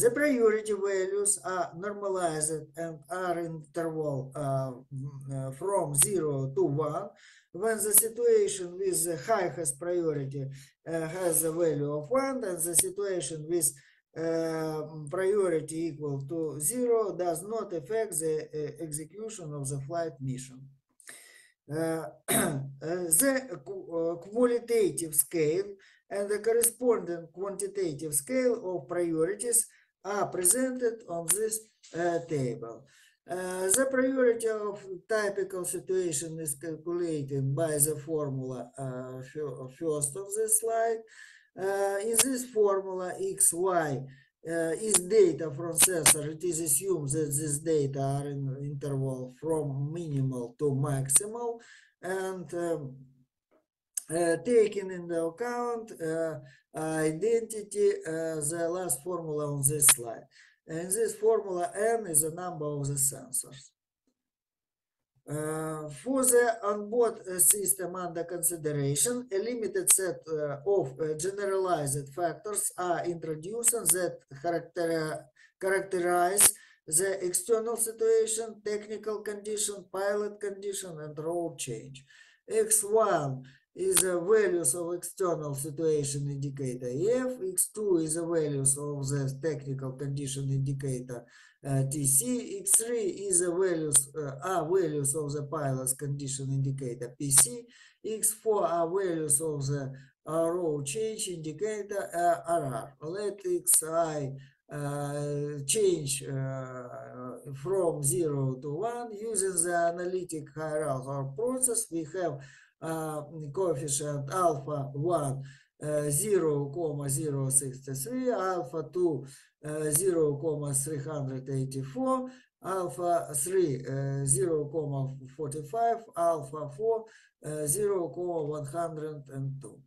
The priority values are normalized and are in interval uh, from 0 to 1 when the situation with the highest priority uh, has a value of 1 and the situation with uh, priority equal to 0 does not affect the uh, execution of the flight mission. Uh, the qualitative scale and the corresponding quantitative scale of priorities are presented on this uh, table. Uh, the priority of typical situation is calculated by the formula uh, first of this slide. Uh, in this formula, xy uh, is data from sensor. It is assumed that these data are in interval from minimal to maximal and um, uh, taking into account uh, identity, uh, the last formula on this slide. And this formula n is the number of the sensors. Uh, for the onboard uh, system under consideration, a limited set uh, of uh, generalized factors are introduced that character characterize the external situation, technical condition, pilot condition, and road change. X1 is the values of external situation indicator. F, X2 is the values of the technical condition indicator uh, TC, X3 is the values uh, are values of the pilot's condition indicator PC, X4 are values of the road change indicator uh, RR. Let Xi uh, change uh, from 0 to 1 using the analytic hierarchical process we have coefficient alpha 1 uh, 0, 0.063, alpha 2 uh, 0, 0.384, alpha 3 uh, 0, 0.45, alpha 4 uh, 0, 102.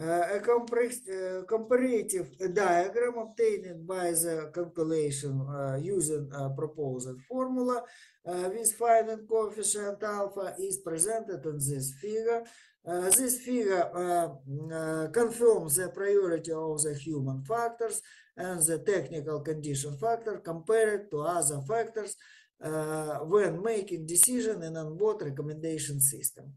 Uh, a uh, comparative diagram obtained by the calculation uh, using a proposed formula with finding coefficient alpha is presented in this figure. Uh, this figure uh, uh, confirms the priority of the human factors and the technical condition factor compared to other factors uh, when making decision in an onboard recommendation system.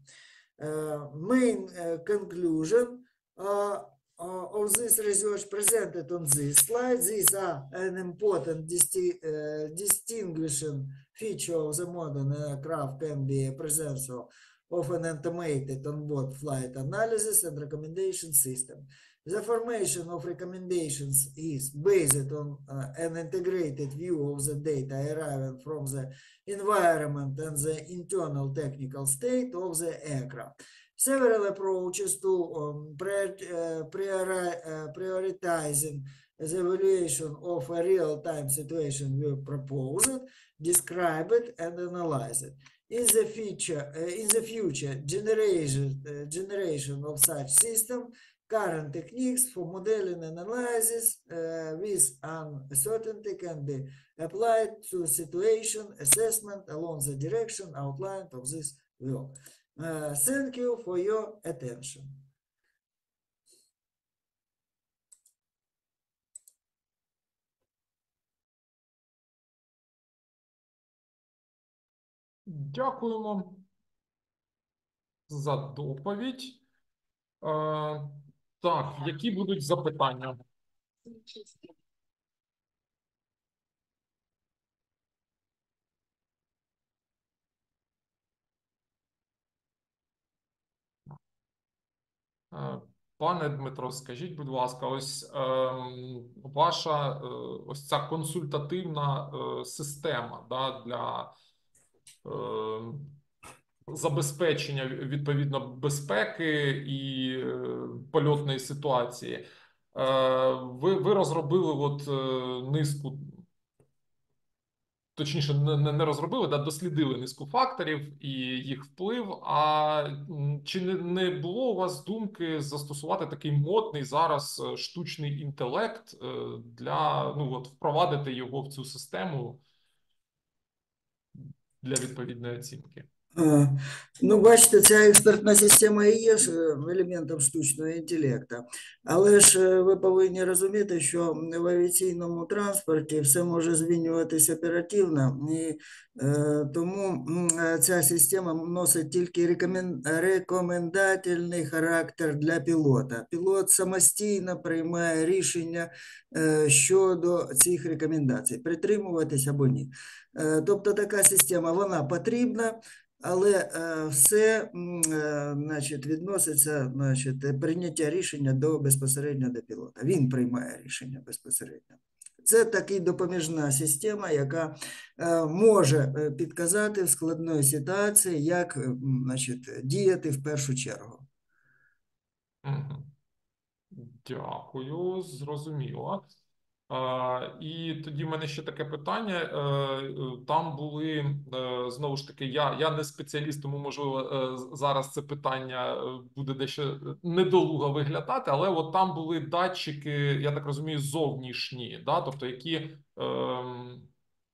Uh, main uh, conclusion uh, uh, of this research presented on this slide. These are an important disti uh, distinguishing feature of the modern aircraft can be a presence of, an automated onboard flight analysis and recommendation system. The formation of recommendations is based on uh, an integrated view of the data arriving from the environment and the internal technical state of the aircraft. Several approaches to um, prior- uh, uh, prioritizing the evaluation of a real-time situation were proposed, described, and analyzed. In the future, uh, in the future, generation uh, generation of such system, current techniques for modeling and analysis uh, with uncertainty can be applied to situation assessment along the direction outlined of this work. Thank you for your attention. Дякуємо за доповідь. Е, так, які будуть запитання? Е, Пане Дмитро, скажіть, будь ласка, ось ем, ваша е, ось ця консультативна е, система да, для е, забезпечення відповідно безпеки і е, польотної ситуації. Е, Ви, ви розробили от е, низку, точніше, не, не розробили, да, дослідили низку факторів і їх вплив. А чи не, не було у вас думки застосувати такий модний зараз е, штучний інтелект е, для ну от впровадити його в цю систему для відповідної оцінки? Ну, бачите, ця експертна система і є е, елементом штучного інтелекту. Але ж е, ви повинні розуміти, що в авіаційному транспорті все може змінюватися оперативно, і е, тому ця система носить тільки рекомен... рекомендательний характер для пілота. Пілот самостійно приймає рішення щодо цих рекомендацій, притримуватись або ні. Е, Тобто така система вона потрібна, але е, все е, значить, відноситься значить, прийняття рішення до безпосередньо до пілота. Він приймає рішення безпосередньо. Це така допоміжна система, яка може підказати в складної ситуації, як значить, діяти в першу чергу. Дякую, зрозуміло. І тоді в мене ще таке питання. Е, е, Там були е, знову ж таки, я, я не спеціаліст, тому можливо зараз це питання буде дещо недолуго виглядати, але от там були датчики, я так розумію, зовнішні, да? тобто які ем,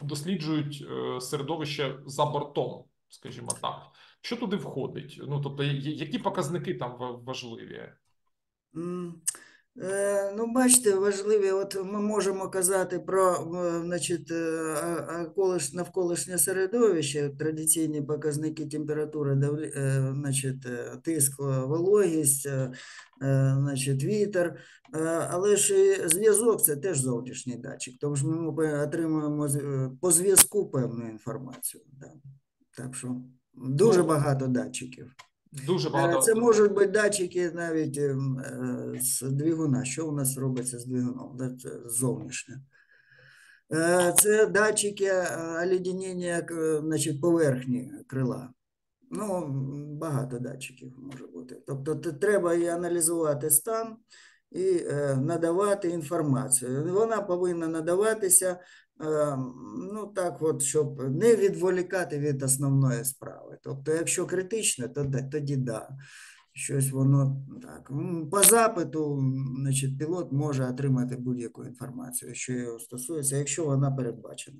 досліджують середовище за бортом, скажімо так. Що туди входить? Ну, тобто, які показники там важливі? Е, Ну, бачите, важливі, от ми можемо казати про е, значить, е, навколишнє середовище, традиційні показники температури, е, значить, е, тиск, е, вологість, е, е, значить, вітер, Е, але ж і зв'язок це теж зовнішній датчик, тому що ми отримуємо е, по зв'язку певну інформацію. Так що дуже Ну, багато датчиків. Дуже Е, багато. Це можуть бути датчики навіть ем, е, з двигуна. Що у нас робиться з двигуном? Зовнішнє. Е, Це датчики оледеніння значить, поверхні крила. Ну, багато датчиків може бути. Тобто треба і аналізувати стан і е, надавати інформацію. Вона повинна надаватися е, ну так, от, щоб не відволікати від основної справи. Тобто, якщо критичне, то тоді да. Щось воно так. По запиту, значить, пілот може отримати будь-яку інформацію, що його стосується, якщо вона передбачена.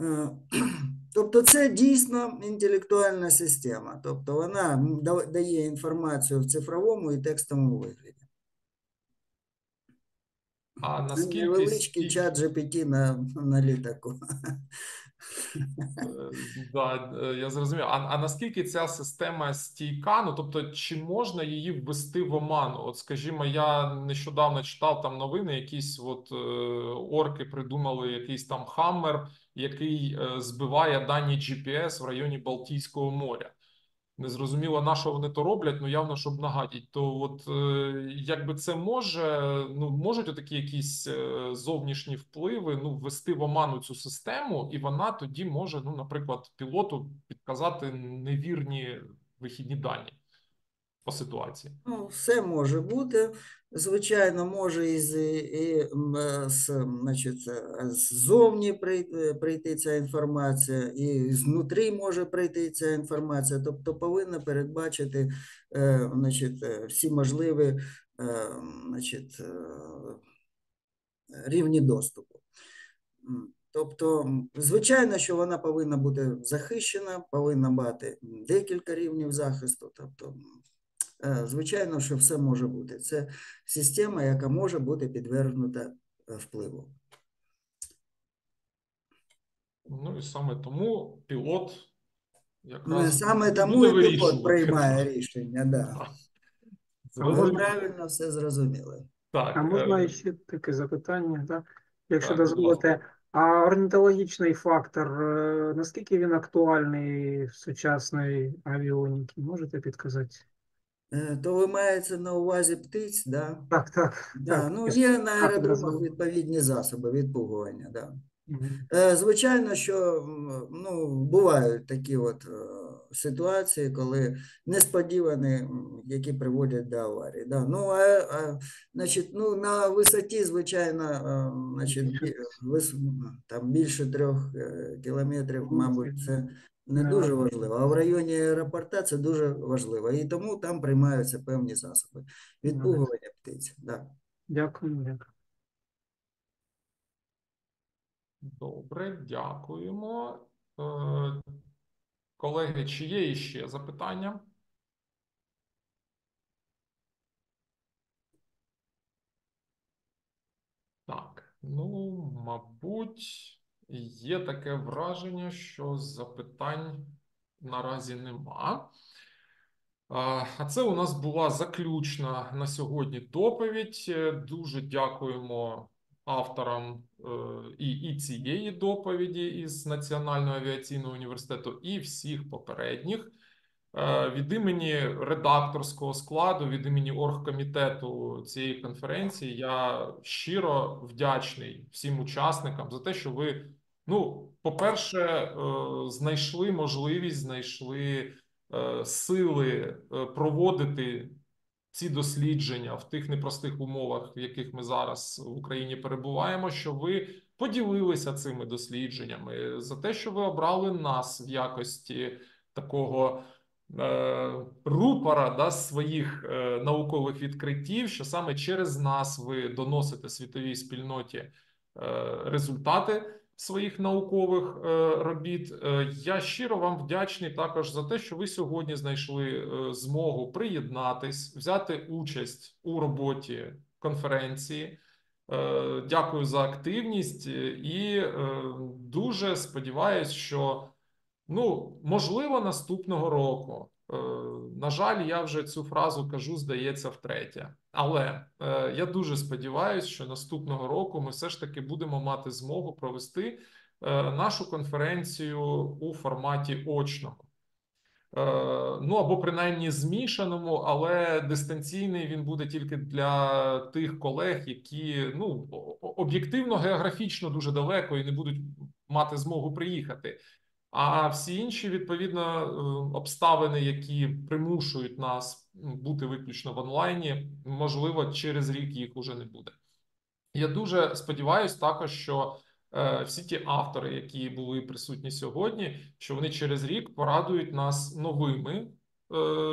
Е, Тобто це дійсно інтелектуальна система. Тобто вона дає інформацію в цифровому і текстовому вигляді. А Це наскільки невеличкий чат GPT на, на літаку. Е, Да, е, я зрозумів. А, а наскільки ця система стійка? Ну тобто, чи можна її ввести в оману? От, скажімо, я нещодавно читав там новини, якісь от е, орки придумали якийсь там хаммер, який е, збиває дані GPS в районі Балтійського моря. Не зрозуміло, на що вони то роблять, ну явно, щоб нагадіть. То от е, якби це може, ну можуть отакі якісь е, зовнішні впливи ну ввести в оману цю систему, і вона тоді може, ну, наприклад, пілоту підказати невірні вихідні дані по ситуації. Ну, все може бути. Звичайно, може і, з, і е, з, значить, е, ззовні прийти, прийти ця інформація, і знутрі може прийти ця інформація. Тобто повинна передбачити е, значить, е, всі можливі е, значить, е, рівні доступу. Тобто, звичайно, що вона повинна бути захищена, повинна мати декілька рівнів захисту. Тобто, Е, Звичайно, що все може бути. Це система, яка може бути підвергнута е, впливу. Ну і саме тому пілот Ну, якраз Саме тому і пілот приймає рішення, да. Ви правильно все зрозуміли. Так, А можна е, ще таке запитання, так? Якщо Так, дозволите, а орнітологічний фактор, е, наскільки він актуальний в сучасної авіоніки? Можете підказати? Е, То ви маєте на увазі птиць, да? Так, так, Да, так. ну є на аеродромах відповідні засоби відпугування, да. Е, Звичайно, що ну, бувають такі от е, ситуації, коли несподівані, які приводять до аварії. Да. Ну, а, а, значить, ну, на висоті, звичайно, значить, там більше трьох кілометрів, мабуть, це не Не дуже важливо. А в районі аеропорта це дуже важливо. І тому там приймаються певні засоби. Відпугування птиць. Да. Дякую, дякую. Добре, дякуємо. Е, Колеги, чи є іще запитання? Так, ну, мабуть, є таке враження, що запитань наразі нема. А це у нас була заключна на сьогодні доповідь. Е, Дуже дякуємо авторам е, і, і цієї доповіді із Національного авіаційного університету, і всіх попередніх. Е, Від імені редакторського складу, від імені оргкомітету цієї конференції, я щиро вдячний всім учасникам за те, що ви, ну, по-перше, е, знайшли можливість, знайшли е, сили е, проводити ці дослідження в тих непростих умовах, в яких ми зараз в Україні перебуваємо, що ви поділилися цими дослідженнями за те, що ви обрали нас в якості такого рупора да, своїх наукових відкриттів, що саме через нас ви доносите світовій спільноті результати своїх наукових е, робіт. Е, Я щиро вам вдячний також за те, що ви сьогодні знайшли е, змогу приєднатись, взяти участь у роботі конференції. Дякую за активність і дуже сподіваюся, що ну можливо наступного року. Е, На жаль, я вже цю фразу кажу, здається, втретє. Але е, я дуже сподіваюся, що наступного року ми все ж таки будемо мати змогу провести е, нашу конференцію у форматі очного. Е, Ну або принаймні змішаному, але дистанційний він буде тільки для тих колег, які ну об'єктивно географічно дуже далеко і не будуть мати змогу приїхати. А всі інші відповідно е, обставини, які примушують нас бути виключно в онлайні, можливо, через рік їх уже не буде. Я дуже сподіваюся також, що е, всі ті автори, які були присутні сьогодні, що вони через рік порадують нас новими е,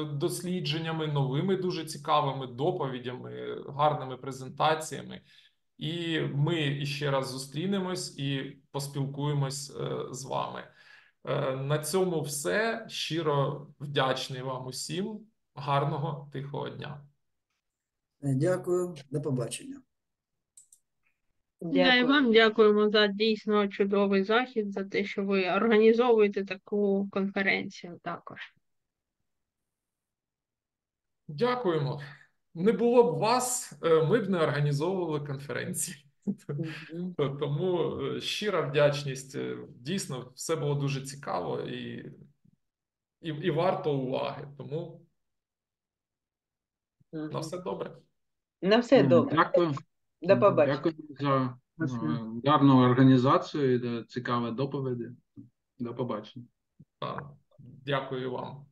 дослідженнями, новими дуже цікавими доповідями, гарними презентаціями. І ми іще раз зустрінемось і поспілкуємось з вами. Е, На цьому все. Щиро вдячний вам усім. Гарного тихого дня. Е, Дякую, до побачення. Да, і вам дякуємо за дійсно чудовий захід, за те, що ви організовуєте таку конференцію також. Дякуємо. Не було б вас, е, ми б не організовували конференції. Тому е, щира вдячність. Е, Дійсно, все було дуже цікаво і і, і варто уваги. Тому на все добре. На все добре. Дякую. До побачення. Дякую за е, гарну організацію і за цікаві доповіді. До побачення. Так, дякую вам.